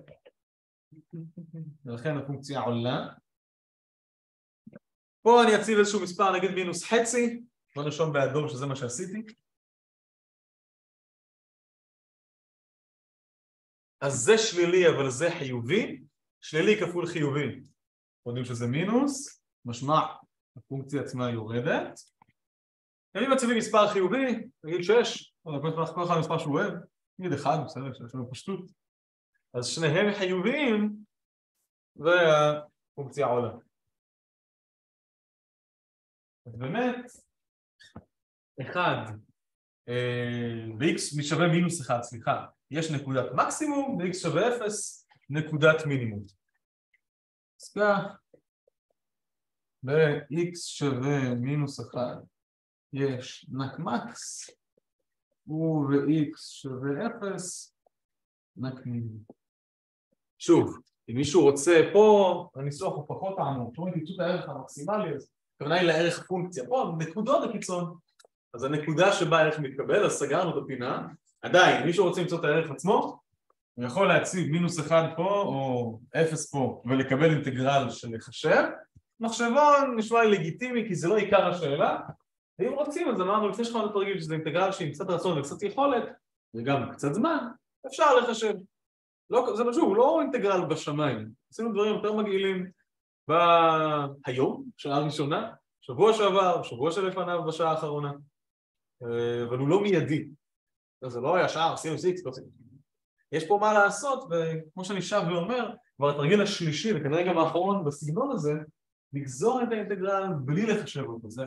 S1: ולכן הפונקציה עולה. פה אני אציב איזשהו מספר, נגיד מינוס חצי בוא נרשום באדום שזה מה שעשיתי אז זה שלילי אבל זה חיובי, שלילי כפול חיובי, אנחנו יודעים שזה מינוס, משמע הפונקציה עצמה יורדת. אם מציבים מספר חיובי, נגיד 6, כל אחד מספר שהוא אוהב, נגיד 1, בסדר, שיש לנו פשטות, אז שניהם חיוביים והפונקציה עולה. אז באמת, 1 ב-x משווה מינוס 1, סליחה יש נקודת מקסימום ו-x שווה 0 נקודת מינימום. אז כך, ב-x שווה מינוס 1 יש נקמקס וב-x שווה 0 נק מינימום. שוב, אם מישהו רוצה פה, הניסוח הוא פחות עמוק, פה תמצאו את הערך המקסימלי, אז הכוונה היא לערך פונקציה, פה נקודות הקיצון, אז הנקודה שבה הערך מתקבל, אז סגרנו את הפינה עדיין, מישהו רוצה למצוא את הערך עצמו, הוא יכול להציב מינוס אחד פה או אפס פה ולקבל אינטגרל של לחשב. מחשבון נשמע לי לגיטימי כי זה לא עיקר השאלה. ואם רוצים אז אמרנו לפני שכונות תרגיל שזה אינטגרל שעם קצת רצון וקצת יכולת וגם קצת זמן אפשר לחשב. לא, זה משהו, הוא לא אינטגרל בשמיים. עשינו דברים יותר מגעילים בהיום, שעה ראשונה שבוע שעבר, שבוע שלפניו בשעה האחרונה. אבל הוא לא מיידי זה לא ישר סינוס איקס, לא סינוס יש פה מה לעשות, וכמו שאני שב ואומר, כבר התרגיל השלישי, וכנראה גם האחרון בסגנון הזה, לגזור את האינטגרל בלי לחשב אותו, זה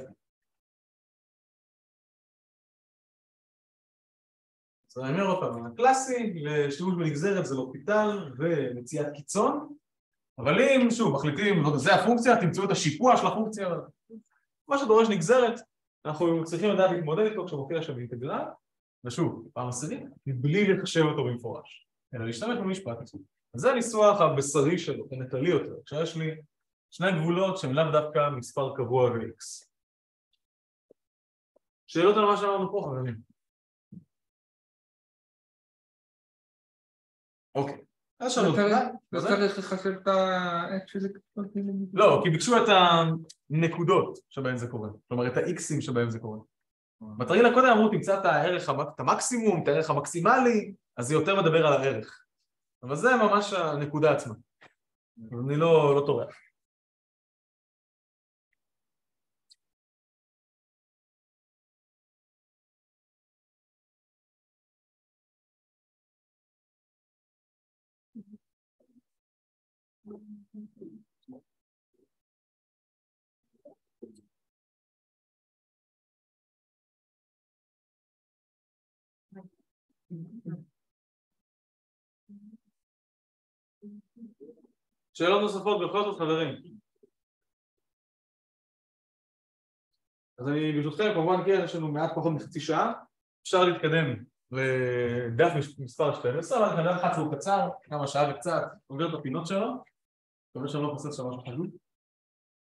S1: אז אני אומר עוד פעם, הקלאסי לשימוש בנגזרת זה לופיטל ומציאת קיצון אבל אם, שוב, מחליטים, זה הפונקציה, תמצאו את השיפוע של הפונקציה. מה שדורש נגזרת, אנחנו צריכים לדעת להתמודד איתו כשמופיע שם אינטגרל ושוב, פעם עשירית, מבלי לחשב אותו במפורש, אלא להשתמש במשפט. אז זה הניסוח הבשרי שלו, הנטלי יותר, כשיש לי שני גבולות שהם לאו דווקא מספר קבוע ו-x. שאלות על מה שאמרנו פה, חברים? אוקיי. אז שאלות.
S5: לא צריך לחשב את ה... איך שזה כתוב.
S1: לא, כי ביקשו את הנקודות שבהן זה קורה, כלומר את ה-x'ים שבהם זה קורה. בתרגיל הקודם אמרו תמצא את הערך, את המקסימום, את הערך המקסימלי, אז זה יותר מדבר על הערך. אבל זה ממש הנקודה עצמה. אני לא, לא טורח. שאלות נוספות? בכל זאת חברים. אז אני ברשותכם כמובן כן יש לנו מעט פחות מחצי שעה. אפשר להתקדם לדף מספר 12 אבל כנראה אחד שהוא קצר כמה שעה וקצת עובר את הפינות שלו. מקווה שאני לא פוסס שם משהו חשוב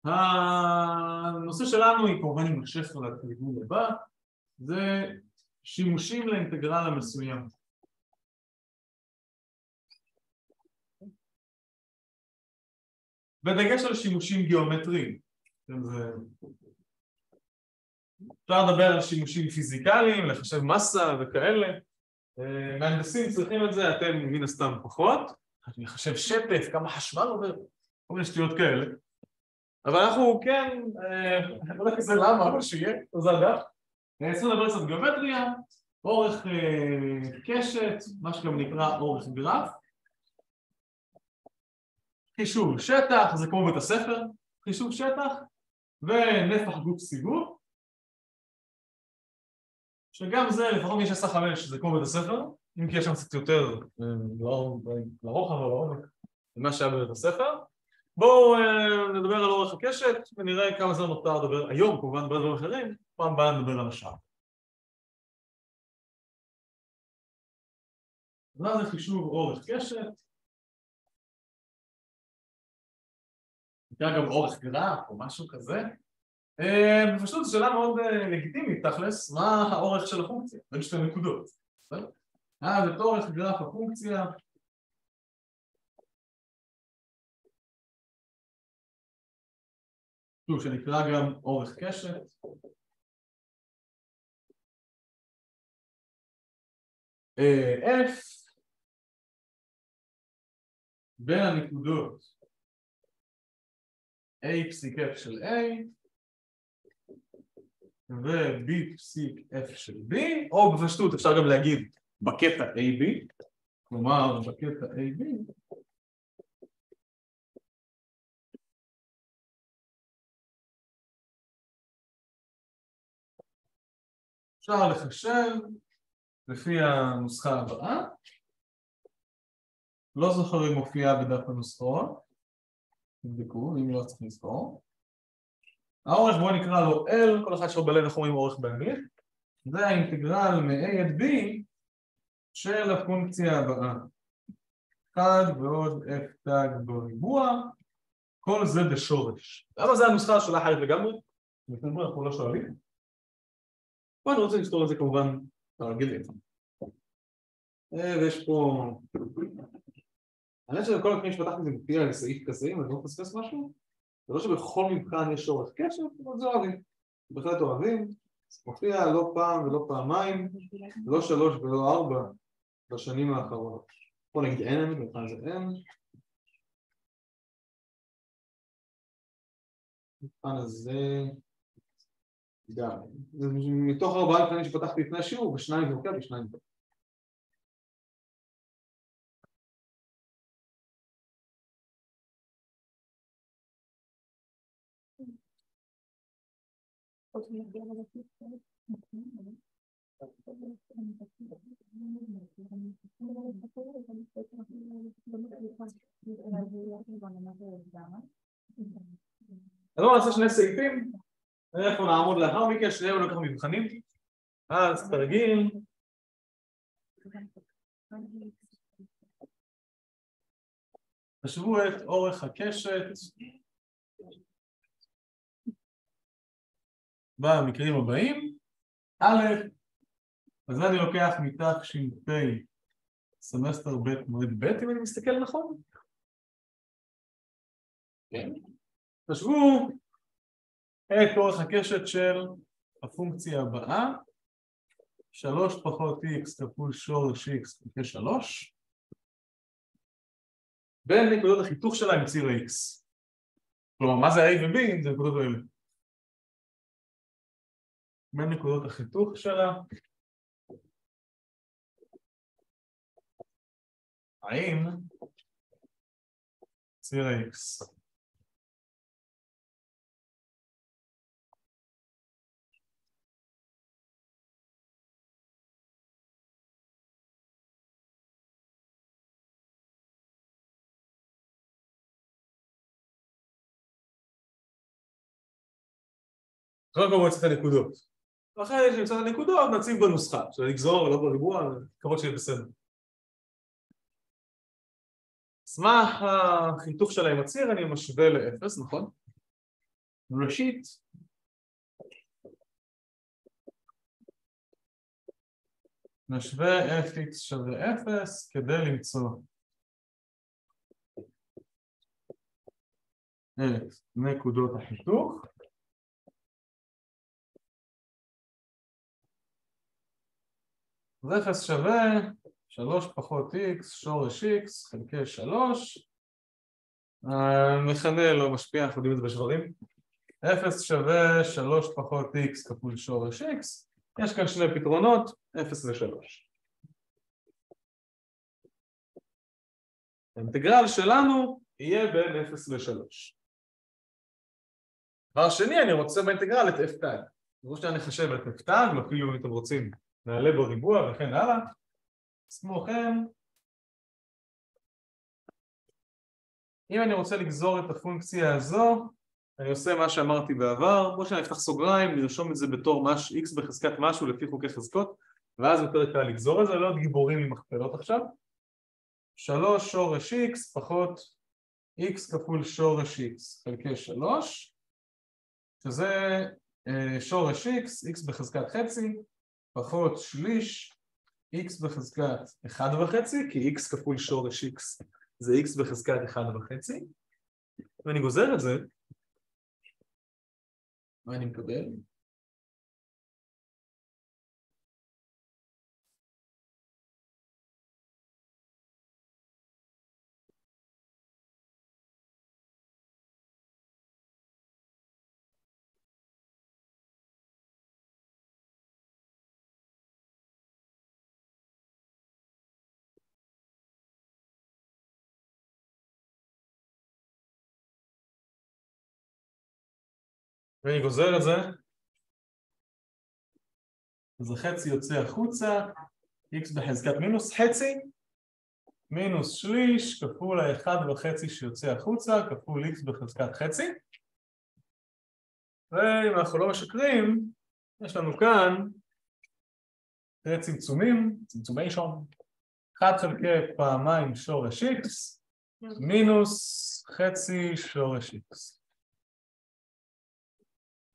S1: הנושא שלנו היא כמובן יימשך לתרגול הבא זה שימושים לאינטגרל המסוים בדגש על שימושים גיאומטריים. כן. אפשר לדבר על שימושים פיזיקליים, לחשב מסה וכאלה. אה, מהנדסים צריכים את זה, אתם מן הסתם פחות. אחשב שטף, כמה חשמל עובר, כל מיני שטויות כאלה. אבל אנחנו כן, אה, אני לא יודע כזה למה, אבל שיהיה, זה הדף צריכים לדבר קצת גיאומטריה, אורך אה, קשת, מה שגם נקרא אורך גרף חישוב שטח, זה כמו בית הספר, חישוב שטח ונפח גוף סיבוב שגם זה, לפחות מי שעשה חמש, זה כמו בית הספר אם כי יש שם קצת יותר לרוחב או לעומק ממה שהיה בבית הספר בואו נדבר על אורך הקשת ונראה כמה זמן נותר לדבר היום, כמובן נדבר על דברים אחרים פעם הבאה נדבר על השאר מה זה חישוב אורך קשת? נקרא גם אורך גרף או משהו כזה. בפשטות זו שאלה מאוד לגיטימית תכלס, מה האורך של הפונקציה? בין שתי נקודות אז את אורך גרף הפונקציה. שוב שנקרא גם אורך קשת. F בין הנקודות A פסיק F של A ו-B פסיק F של B. או בפשטות אפשר גם להגיד בקטע AB כלומר בקטע AB אפשר לחשב לפי הנוסחה הבאה. לא זוכר אם מופיעה בדף הנוסחאות תבדקו, אם לא צריך לזכור. האורך בואו נקרא לו L, כל אחד יש לו בלב איך אומרים אורך באנגלית. זה האינטגרל מ-A עד B של הפונקציה הבאה. 1 ועוד F תג בריבוע כל זה בשורש. למה זה הנוסחה של אחרת לגמרי? אנחנו לא שואלים. פה אני רוצה לפתור את זה כמובן הרגיל ויש פה האמת שבכל מקרים שפתחתי זה מופיע על סעיף כזה אם אני לא מפספס משהו זה לא שבכל מבחן יש אורך קשר, אבל זה אוהבים. בהחלט אוהבים. מופיע לא פעם ולא פעמיים לא שלוש ולא ארבע בשנים האחרונות. פה נגיד n, מבחן זה n מבחן הזה גם מתוך ארבעה מבחנים שפתחתי לפני השיעור ושניים זה מופיע ושניים זה אז בואו נעשה שני סעיפים, נראה איפה נעמוד לאחר מכן, שניהם לקחנו מבחנים. אז תרגיל. תשוו את אורך הקשת במקרים הבאים. א', אז אני לוקח מתש"פ סמסטר ב' מועד ב' אם אני מסתכל נכון? כן. תשוו את אורך הקשת של הפונקציה הבאה שלוש פחות x כפול שורש x חלקי שלוש בין נקודות החיתוך שלה עם ציר ה-x כלומר מה זה a ו-b אם זה נקודות האלה בין נקודות החיתוך שלה האם ציר ה-x קודם כל מועצת הנקודות. אחרי שנמצא את הנקודות נציב בנוסחה, אפשר לגזור, לא בריבוע, לקוות שיהיה בסדר. אז מה החיתוך שלה עם הציר? אני משווה לאפס, נכון? ראשית נשווה fx שווה 0 כדי למצוא את נקודות החיתוך אז 0 שווה 3 פחות x שורש x חלקי 3 המכנה לא משפיע, אנחנו יודעים את זה בשברים. 0 שווה 3 פחות x כפול שורש x. יש כאן שני פתרונות, 0 ו-3 האינטגרל שלנו יהיה בין 0 ל-3 דבר שני, אני רוצה באינטגרל את f תג זה לא שאני אחשב את f תג, ואפילו אם אתם רוצים נעלה בריבוע וכן הלאה. אז כמו כן אם אני רוצה לגזור את הפונקציה הזו אני עושה מה שאמרתי בעבר. בואו שאני אפתח סוגריים, נרשום את זה בתור מש, x בחזקת משהו לפי חוקי חזקות ואז יותר קל לגזור את זה, לא גיבורים עם מכפלות עכשיו. שלוש שורש x פחות x כפול שורש x חלקי שלוש שזה שורש x, x בחזקת חצי פחות שליש x בחזקת 1 וחצי, כי x כפול שורש x זה x בחזקת 1 וחצי ואני גוזר את זה מה אני מקבל? ואני גוזר את זה. אז החצי יוצא החוצה x בחזקת מינוס חצי מינוס שליש כפול האחד וחצי שיוצא החוצה כפול x בחזקת חצי. ואם אנחנו לא משקרים יש לנו כאן שני צמצומים, צמצומי שום 1 חלקי פעמיים שורש x מינוס חצי שורש x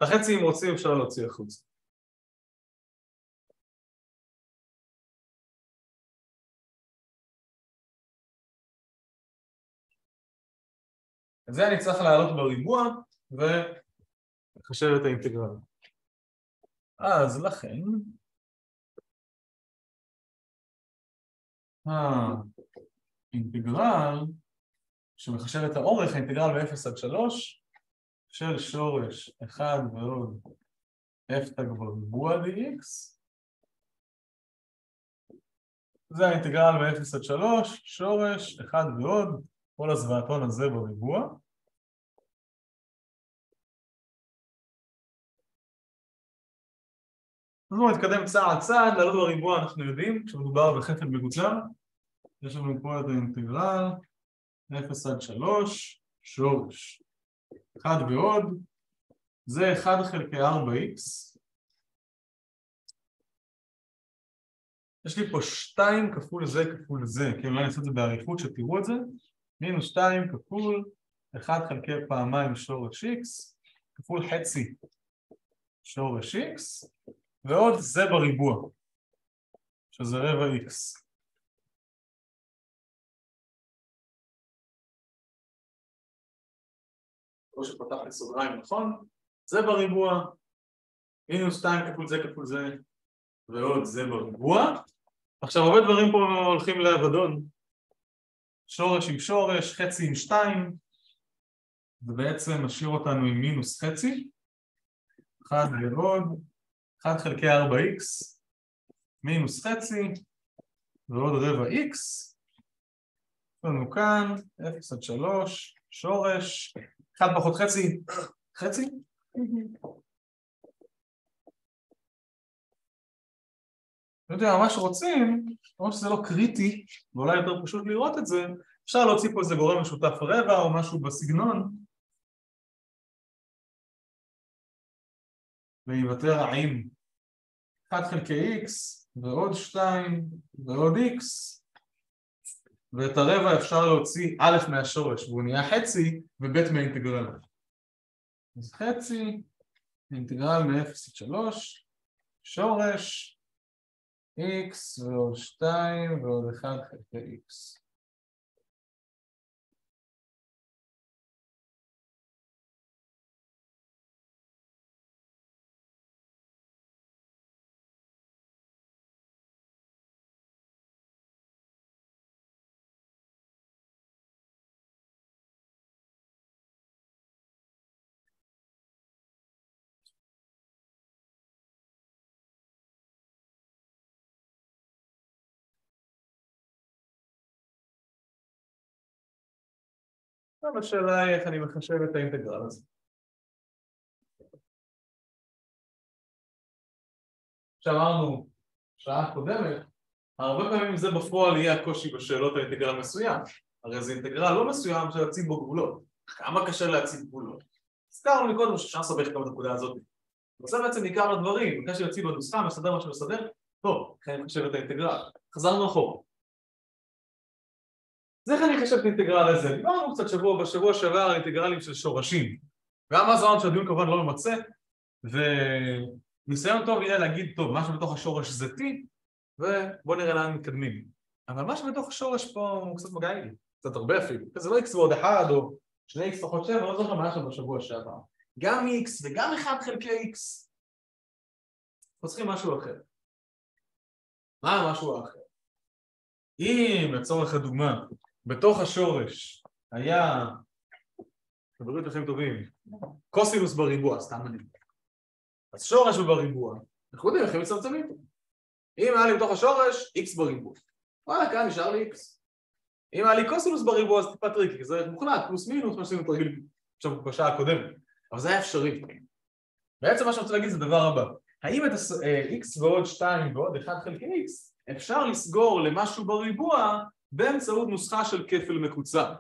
S1: החצי אם רוצים אפשר להוציא החוצה. את זה אני צריך להעלות בריבוע ולחשב את האינטגרל. אז לכן האינטגרל שמחשב את האורך, האינטגרל מ-0 עד 3 של שורש 1 ועוד f תג בריבוע dx זה האינטגרל מ-0 עד 3, שורש 1 ועוד כל הזוועתון הזה בריבוע אז בואו נתקדם צעד צעד, לעלות בריבוע אנחנו יודעים, כשמדובר בחפל מקוצר יש לנו פה את האינטגרל 0 עד 3, שורש אחד ועוד, זה 1 חלקי 4x יש לי פה 2 כפול זה כפול זה, כאילו אולי אני אעשה את זה באריכות שתראו את זה. מינוס 2 כפול 1 חלקי פעמיים שורש x כפול חצי שורש x ועוד זה בריבוע שזה רבע x או שפתח לי סוגריים נכון, זה בריבוע מינוס 2 כפול זה כפול זה ועוד זה בריבוע. עכשיו הרבה דברים פה הולכים לאבדון שורש עם שורש, חצי עם שתיים זה בעצם משאיר אותנו עם מינוס חצי. 1 ועוד 1 חלקי 4x מינוס חצי ועוד רבע x יש לנו כאן 0 עד 3 שורש 1 פחות חצי? חצי? לא יודע, מה שרוצים, למרות שזה לא קריטי, ואולי יותר פשוט לראות את זה, אפשר להוציא פה איזה גורם משותף רבע או משהו בסגנון. ויוותר האם. 1 חלקי x ועוד 2 ועוד x ואת הרבע אפשר להוציא א' מהשורש והוא נהיה חצי וב' מהאינטגרל אז חצי, אינטגרל מ-0 עד 3 שורש x ועוד 2 ועוד 1 חלקי x. עכשיו השאלה היא איך אני מחשב את האינטגרל הזה. שאמרנו שעה קודמת, הרבה פעמים זה בפועל יהיה הקושי בשאלות האינטגרל מסוים, הרי זה אינטגרל לא מסוים להציב בו גבולות, כמה קשה להציב גבולות. הזכרנו מקודם שאפשר לסבך גם את הנקודה הזאת. וזה בעצם עיקר הדברים, בקשר להציב בנוסחה, מסדר מה שמסדר, טוב, אני מחשב את האינטגרל. חזרנו אחורה. אז איך אני אחשב את האינטגרל הזה? דיברנו קצת שבוע, בשבוע שעבר על אינטגרלים של שורשים. גם אז אמרנו שהדיון כמובן לא ממצה וניסיון טוב יהיה להגיד טוב, מה שבתוך השורש זה T ובוא נראה לאן מתקדמים. אבל מה שבתוך השורש פה הוא קצת מגעיל, קצת הרבה אפילו. זה לא x ועוד 1 או 2x פחות 7, לא זוכר מה היה שם בשבוע שעבר. גם x וגם 1 חלקי x. אנחנו צריכים משהו אחר. מה המשהו האחר? אם לצורך הדוגמה בתוך השורש היה, חברות לכם טובים, קוסינוס בריבוע, סתם אני אז שורש הוא בריבוע, אנחנו יודעים איך הם מצמצמים אם היה לי בתוך השורש, x בריבוע. וואלה, כאן נשאר לי x. אם היה לי קוסינוס בריבוע אז טיפה טריקי, זה מוחלט, פלוס מינוס, מה שעשינו תרגיל עכשיו בשעה הקודמת. אבל זה היה אפשרי. בעצם מה שאני רוצה להגיד זה דבר הבא. האם את x ועוד 2 ועוד 1 חלקי x אפשר לסגור למשהו בריבוע באמצעות נוסחה של כפל מקוצר.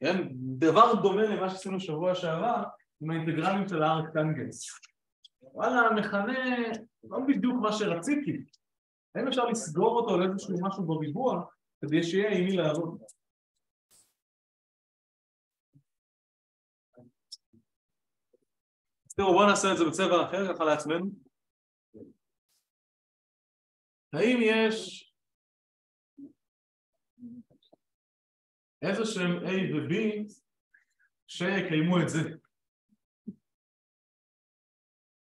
S1: כן? דבר דומה למה שעשינו שבוע שעבר עם האינטגרלים של הארק טנגנס. וואלה, המכנה לא בדיוק מה שרציתי. האם אפשר לסגור אותו לאיזשהו משהו בריבוע כדי שיהיה עם מי לעבוד? תראו, בואו נעשה את זה בצבע אחר, ככה לעצמנו. האם יש איזה שהם A ו-B שיקיימו את זה.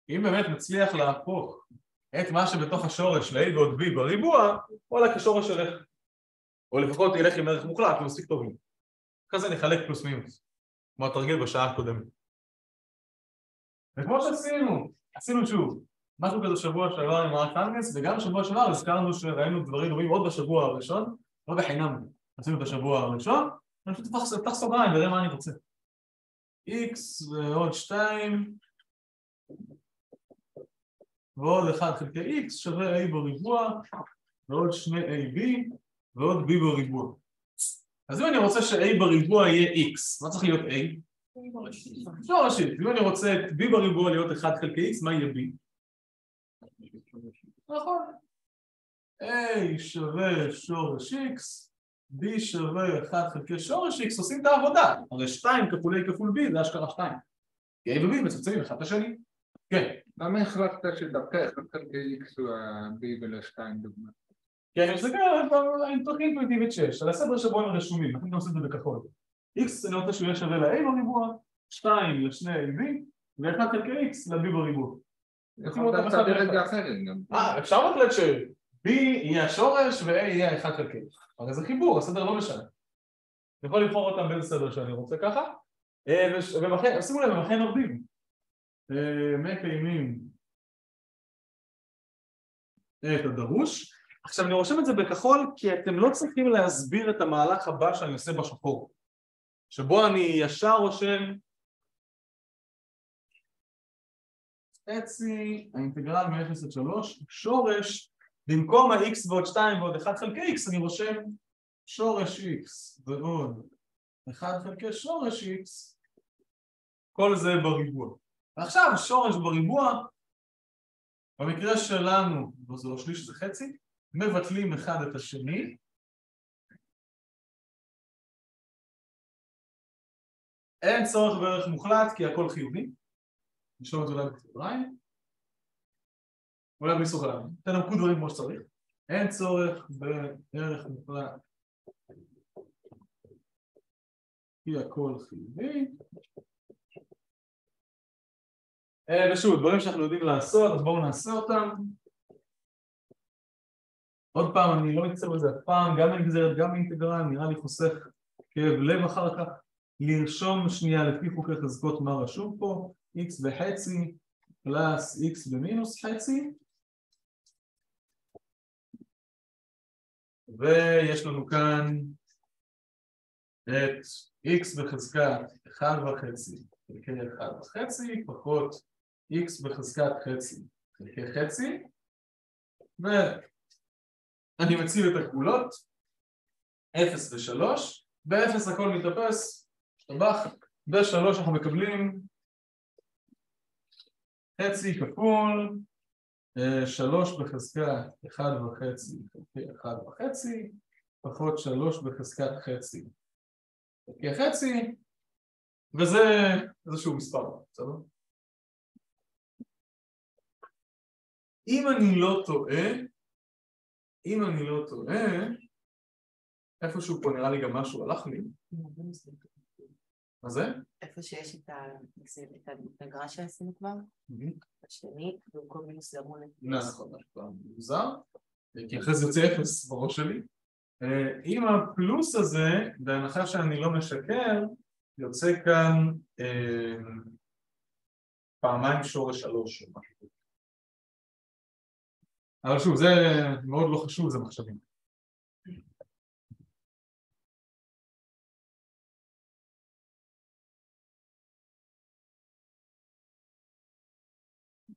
S1: אם באמת נצליח להפוך את מה שבתוך השורש ל-A ועוד B בריבוע, וואלה כשורש הולך. או לפחות ילך עם ערך מוחלט, הוא מספיק טובים. אחרי זה נחלק פלוס מינוס, כמו התרגיל בשעה הקודמת. וכמו שעשינו, עשינו שוב, משהו כזה שבוע שעבר עם ארק טנגנס, וגם בשבוע שעבר הזכרנו שראינו דברים דומים עוד בשבוע הראשון, לא בחינם. עשינו את השבוע הראשון, אני פשוט אפתח סוגריים ונראה מה אני רוצה. x ועוד 2 ועוד 1 חלקי x שווה a בריבוע ועוד 2 ab ועוד b בריבוע. אז אם אני רוצה ש-a בריבוע יהיה x, מה צריך להיות a? שורשית. אם אני רוצה את b בריבוע להיות 1 חלקי x, מה יהיה b? נכון. A שווה שורש X, B שווה 1 חלקי שורש X, עושים את העבודה. הרי 2 כפול A כפול B זה אשכרה 2. כי A ו-B מצמצמים אחד את השני. כן.
S5: למה החלטת שדווקא 1 חלקי X הוא ה-B ולא 2 דוגמא?
S1: כי אני מסתכל על האינטואיציה אינטואיטיבית 6, על הסדר שבו הם רשומים, אנחנו עושים את זה בכחול. X אני רוצה שהוא יהיה שווה ל-A בריבוע, 2 לשני A-B, ו-1 חלקי X ל-B בריבוע.
S5: יכול להיות רגע אחרת גם.
S1: אה, אפשר להקלט ש-B יהיה השורש ו-A יהיה ה-1 חלקי. הרי זה חיבור, הסדר לא משנה. אני יכול לבחור אותם באיזה סדר שאני רוצה ככה. שימו לב, הם אכן עובדים. מקיימים את הדרוש. עכשיו אני רושם את זה בכחול כי אתם לא צריכים להסביר את המהלך הבא שאני עושה בשחור שבו אני ישר רושם חצי, האינטגרל מ-0 עד 3, שורש, במקום ה-x ועוד 2 ועוד 1 חלקי x אני רושם שורש x ועוד 1 חלקי שורש x. כל זה בריבוע. ועכשיו שורש בריבוע במקרה שלנו, זה לא שליש זה חצי, מבטלים אחד את השני. אין צורך בערך מוחלט כי הכל חיובי. נשאר את זה אולי? בסוגריים אולי בלי סוגריים, תנמקו דברים כמו שצריך אין צורך בערך מוחלט. כי הכל חיובי. ושוב, דברים שאנחנו יודעים לעשות, אז בואו נעשה אותם. עוד פעם, אני לא מתעסק בזה אף פעם, גם נגזרת, גם אינטגרל, נראה לי חוסך כאב לב אחר כך. לרשום שנייה לפי חוקי חזקות מה רשום פה x בחצי פלאס x במינוס חצי ויש לנו כאן את x בחזקת 1 וחצי חלקי 1 וחצי פחות x בחזקת חצי חלקי חצי. ו... אני מציב את הגבולות 0 ו-3 ב-0 הכל מתאפס, השתבח ב-3 אנחנו מקבלים חצי כפול 3 בחזקת 1 וחצי חלקי 1 וחצי פחות 3 בחזקת חצי חלקי חצי וזה איזשהו מספר, בסדר? אם אני לא טועה אם אני לא טועה, איפשהו פה נראה לי גם משהו הלך לי. מה זה?
S6: איפה שיש את האינטגרל שעשינו כבר, השני, במקום מינוס זה אמור
S1: נכון, נכון, מוזר, כי אחרי זה יוצא אפס בראש שלי. עם הפלוס הזה, בהנחה שאני לא משקר, יוצא כאן פעמיים שורש שלוש או משהו. אבל שוב, זה מאוד לא חשוב, זה מחשבים.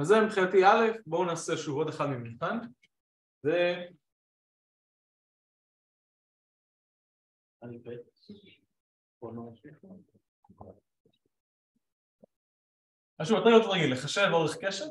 S1: אז זה מבחינתי א', בואו נעשה שוב עוד אחד ממבחן. זה אתה להיות רגיל, לחשב אורך קשר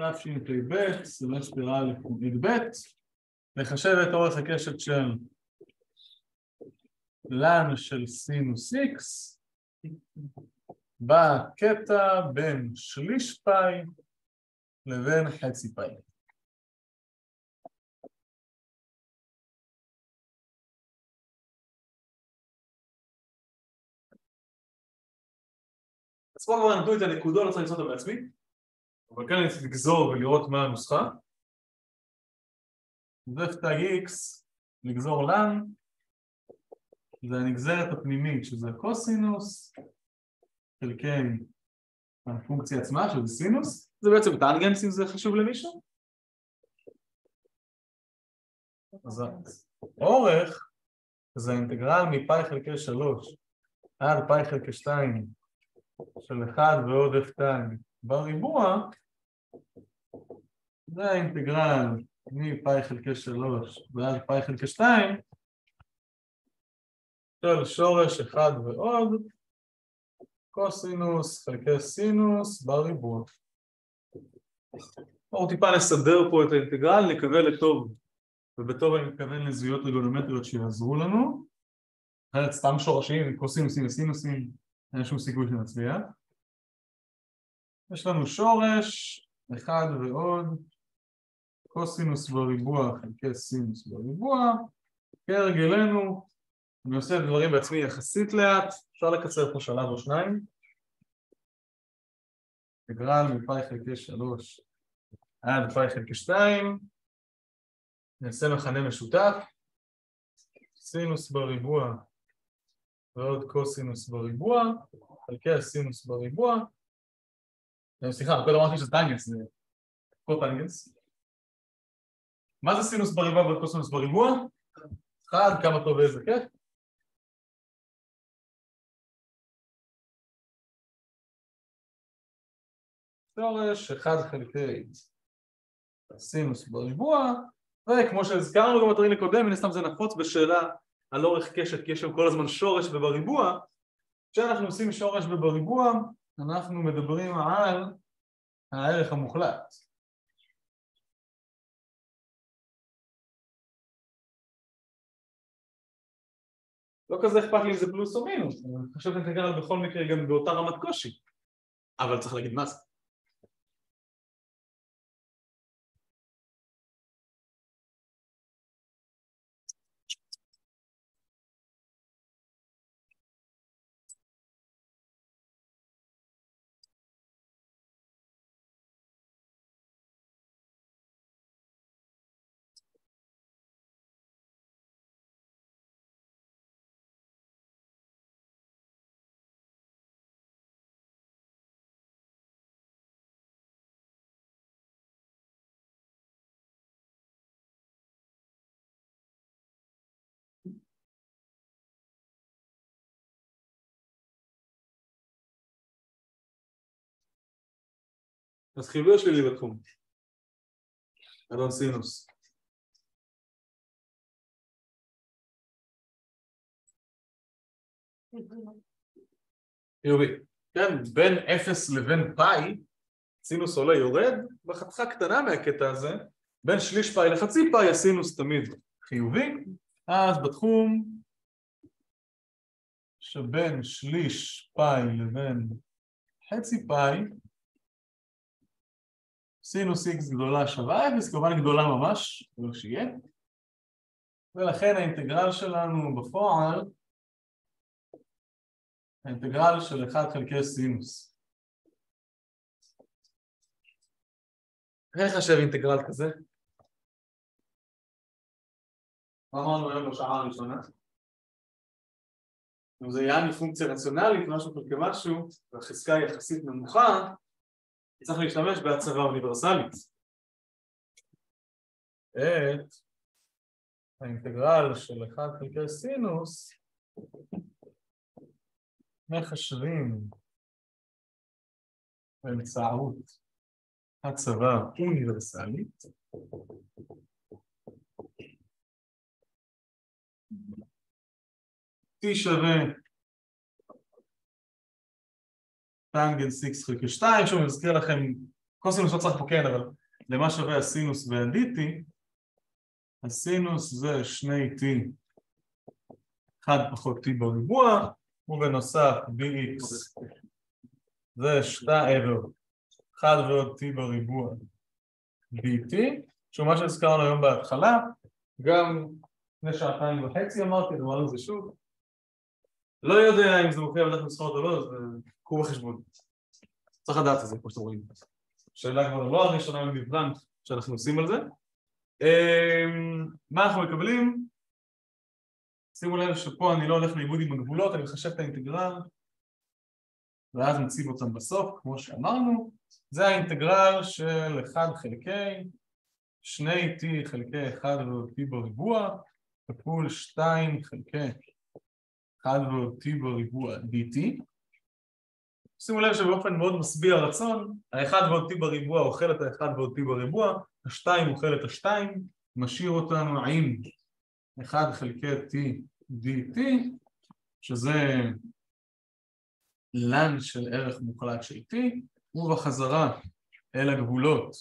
S1: תשפ"ב, סמסטר א' י"ב, לחשב את אורך הקשת של לן של סינוס x בקטע בין שליש פאי לבין חצי פאי. אז פה כבר נתנו את הנקודות, לא צריך למצוא אותם בעצמי אבל כאן אני צריך לגזור ולראות מה הנוסחה. זה תג x, לגזור לן, זה הנגזרת הפנימית שזה קוסינוס, חלקי הפונקציה עצמה שזה סינוס, זה בעצם טנגנס אם זה חשוב למישהו. אז האורך זה האינטגרל מפאי חלקי שלוש עד פאי חלקי שתיים של אחד ועוד f2 בריבוע זה האינטגרל מפאי חלקי שלוש ועד פאי חלקי שתיים של שורש אחד ועוד קוסינוס חלקי סינוס בריבוע. בואו טיפה נסדר פה את האינטגרל, נקווה לטוב ובטוב אני מתכוון לזהויות רגונומטריות שיעזרו לנו אחרת סתם שורשים, קוסינוסים וסינוסים אין שום סיכוי שנצליח יש לנו שורש אחד ועוד קוסינוס בריבוע חלקי סינוס בריבוע כהרגלנו אני עושה את הדברים בעצמי יחסית לאט אפשר לקצר פה שלב או שניים. אינטגרל מפאי חלקי שלוש עד פאי חלקי שתיים. נעשה מכנה משותף סינוס בריבוע ועוד קוסינוס בריבוע חלקי הסינוס בריבוע סליחה, קודם אמרתי שזה טנגנס, זה קוטנגנס מה זה סינוס בריבוע ועוד קוסינוס בריבוע? אחד, כמה טוב ואיזה כיף. שורש אחד חלקי סינוס בריבוע וכמו שהזכרנו גם בתרגיל הקודם, מן הסתם זה נפוץ בשאלה על אורך קשת כי יש שם כל הזמן שורש ובריבוע. כשאנחנו עושים שורש ובריבוע אנחנו מדברים על הערך המוחלט. לא כזה אכפת לי אם זה פלוס או מינוס, אני חושב אינטגרל בכל מקרה גם באותה רמת קושי. אבל צריך להגיד מה זה אז חיובי או שלילי בתחום? אדון סינוס. חיובי, כן, בין 0 לבין פאי סינוס עולה יורד בחתיכה קטנה מהקטע הזה. בין שליש פאי לחצי פאי הסינוס תמיד חיובי. אז בתחום שבין שליש פאי לבין חצי פאי סינוס x גדולה שווה 0, כמובן גדולה ממש, כמו שיהיה ולכן האינטגרל שלנו בפועל האינטגרל של 1 חלקי סינוס איך חשב אינטגרל כזה? מה אמרנו היום בשעה הראשונה? אם זה יעני פונקציה רציונלית, משהו חלקי משהו, והחזקה היא יחסית נמוכה צריך להשתמש בהצבה אוניברסלית. את האינטגרל של 1 חלקי סינוס מחשבים באמצעות הצבה אוניברסלית. T שווה טנגנס x חלקי 2, שוב אני מזכיר לכם, קוסינוס לא צריך פה כן, אבל למה שווה הסינוס וה-dt הסינוס זה שני t. 1 פחות t בריבוע ובנוסף bx זה 2 עבר 1 ועוד t בריבוע. Dt שוב מה שהזכרנו היום בהתחלה גם לפני שעתיים וחצי אמרתי, את זה שוב לא יודע אם זה מופיע בדרך מסחרות או לא, אז קחו בחשבון. צריך לדעת את זה, כמו שאתם רואים. שאלה כבר לא הראשונה במבחן שאנחנו עושים על זה. אמ, מה אנחנו מקבלים? שימו לב שפה אני לא הולך לאיבוד עם הגבולות, אני מחשב את האינטגרל ואז נציב אותם בסוף, כמו שאמרנו. זה האינטגרל של 1 חלקי 2t חלקי 1 ועוד t בריבוע כפול 2 חלקי 1 ועוד t בריבוע dt. שימו לב שבאופן מאוד משביע רצון, ה-1 ועוד t בריבוע אוכל את ה-1 ועוד t בריבוע, ה-2 אוכל את ה-2, משאיר אותנו עם 1 חלקי t dt, שזה ln של ערך מוחלט של t, ובחזרה אל הגבולות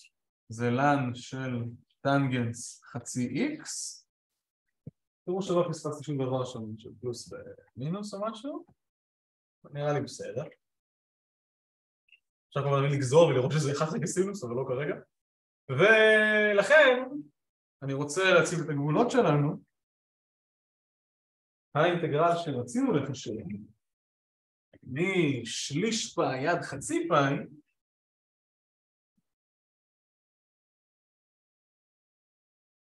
S1: זה ln של טנגנס חצי x. תראו שלא פספסתי שום דבר שם של פלוס ומינוס או משהו, נראה לי בסדר. אפשר כמובן לגזור ולראות שזה אחד חלקי סינוס, אבל לא כרגע. ולכן, אני רוצה להציב את הגבולות שלנו. האינטגרל שרצינו לחשב משליש פאי עד חצי פאי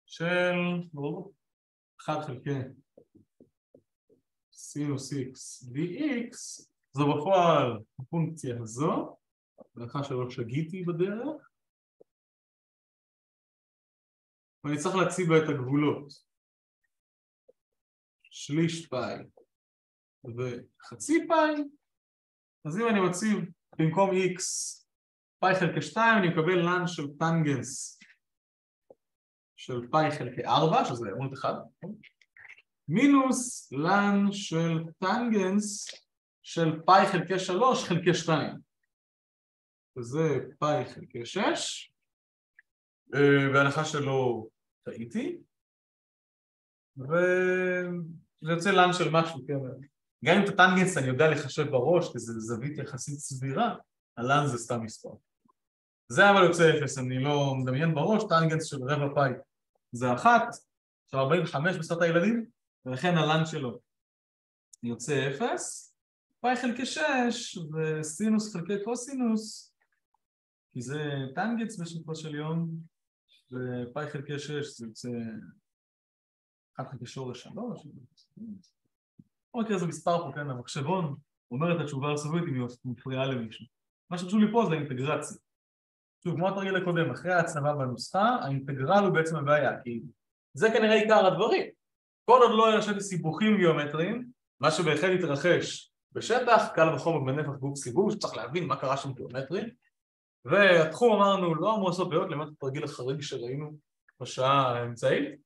S1: של, ברור, 1 חלקי סינוס x dx זו בפועל הפונקציה הזו בהנחה שלא שגיתי בדרך ואני צריך להציב בה את הגבולות. שליש פאי וחצי פאי אז אם אני מציב במקום x פאי חלקי 2 אני מקבל ln של טנגנס של פאי חלקי 4 שזה עמוד 1 מינוס ln של טנגנס של פאי חלקי 3 חלקי 2 וזה פאי חלקי 6 בהנחה שלא טעיתי. וזה יוצא ln של משהו, כן? גם אם את הטנגנס אני יודע לחשב בראש כי זה זווית יחסית סבירה הלן זה סתם מספר זה אבל יוצא אפס, אני לא מדמיין בראש, טנגנס של רבע פאי זה אחת, עכשיו 45 בסרט הילדים ולכן הלן שלו יוצא אפס פאי חלקי 6 וסינוס חלקי קוסינוס כי זה טנגנס בשפו של יום ופאי חלקי 6 זה יוצא 1 חלקי שורש 3 במקרה זה מספר פה, כן, המחשבון אומר את התשובה הסובית אם היא מפריעה למישהו. מה שחשוב לי פה זה האינטגרציה. שוב, כמו התרגיל הקודם, אחרי ההצלבה בנוסחה, האינטגרל הוא בעצם הבעיה כי זה כנראה עיקר הדברים. כל עוד לא ירשתי סיבוכים גיאומטריים מה שבהחלט יתרחש בשטח, קל וחומר בנפח גוף סיבוב שצריך להבין מה קרה שם גיאומטרי והתחום אמרנו לא אמור לעשות בעיות למעט התרגיל החריג שראינו בשעה האמצעית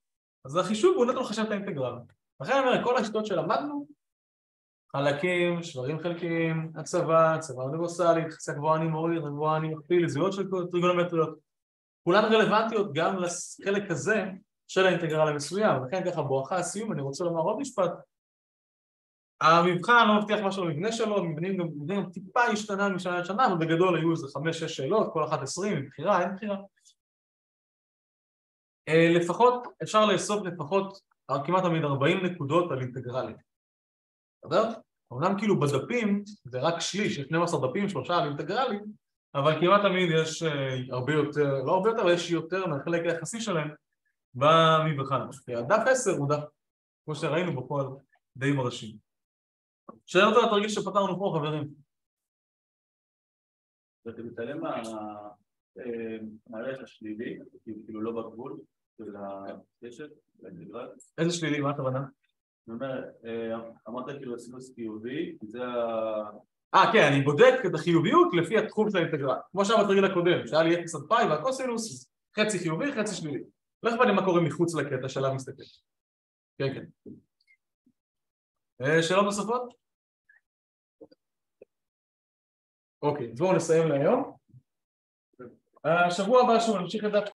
S1: אז החישוב הוא נטו לחשב את האינטגרל. לכן אני אומר, כל השיטות שלמדנו חלקים, שברים חלקיים, הצבה, הצבה אוניברסלית, חצי גבוהה אני מוריד, גבוהה אני מכפיל, זהויות של טריגונומטריות כולן רלוונטיות גם לחלק הזה של האינטגרל המסוים. ולכן ככה בואכה הסיום אני רוצה לומר עוד משפט המבחן לא מבטיח משהו למבנה שלו, מבנים גם טיפה השתנה משנה לשנה אבל בגדול היו איזה חמש-שש שאלות, כל אחת עשרים, עם בחירה, אין בחירה. לפחות, אפשר לאסוף לפחות כמעט תמיד 40 נקודות על אינטגרלים בסדר? אמנם כאילו בדפים זה רק שליש, יש 12 דפים, שלושה על אינטגרלים אבל כמעט תמיד יש הרבה יותר, לא הרבה יותר, יש יותר מהחלק היחסי שלהם במבחן. כי הדף 10 הוא דף, כמו שראינו בפועל, די מרשים שאלות על התרגיל שפתרנו פה חברים.
S7: ואתה מתעלם מהערך השלילי, כאילו לא בגבול של הקשת?
S1: איזה שלילי, מה הכוונה?
S7: אני אומר, אמרת כאילו סינוס חיובי, זה ה...
S1: אה כן, אני בודק את החיוביות לפי התחום של האינטגרל. כמו שהיה בתרגיל הקודם, שהיה לי 0 עד פאי והקוסינוס חצי חיובי, חצי שלילי. לא אכפת לי מה קורה מחוץ לקטע שעליו מסתכל כן כן שאלות נוספות? אוקיי, אז בואו נסיים להיום השבוע הבא שוב נמשיך דף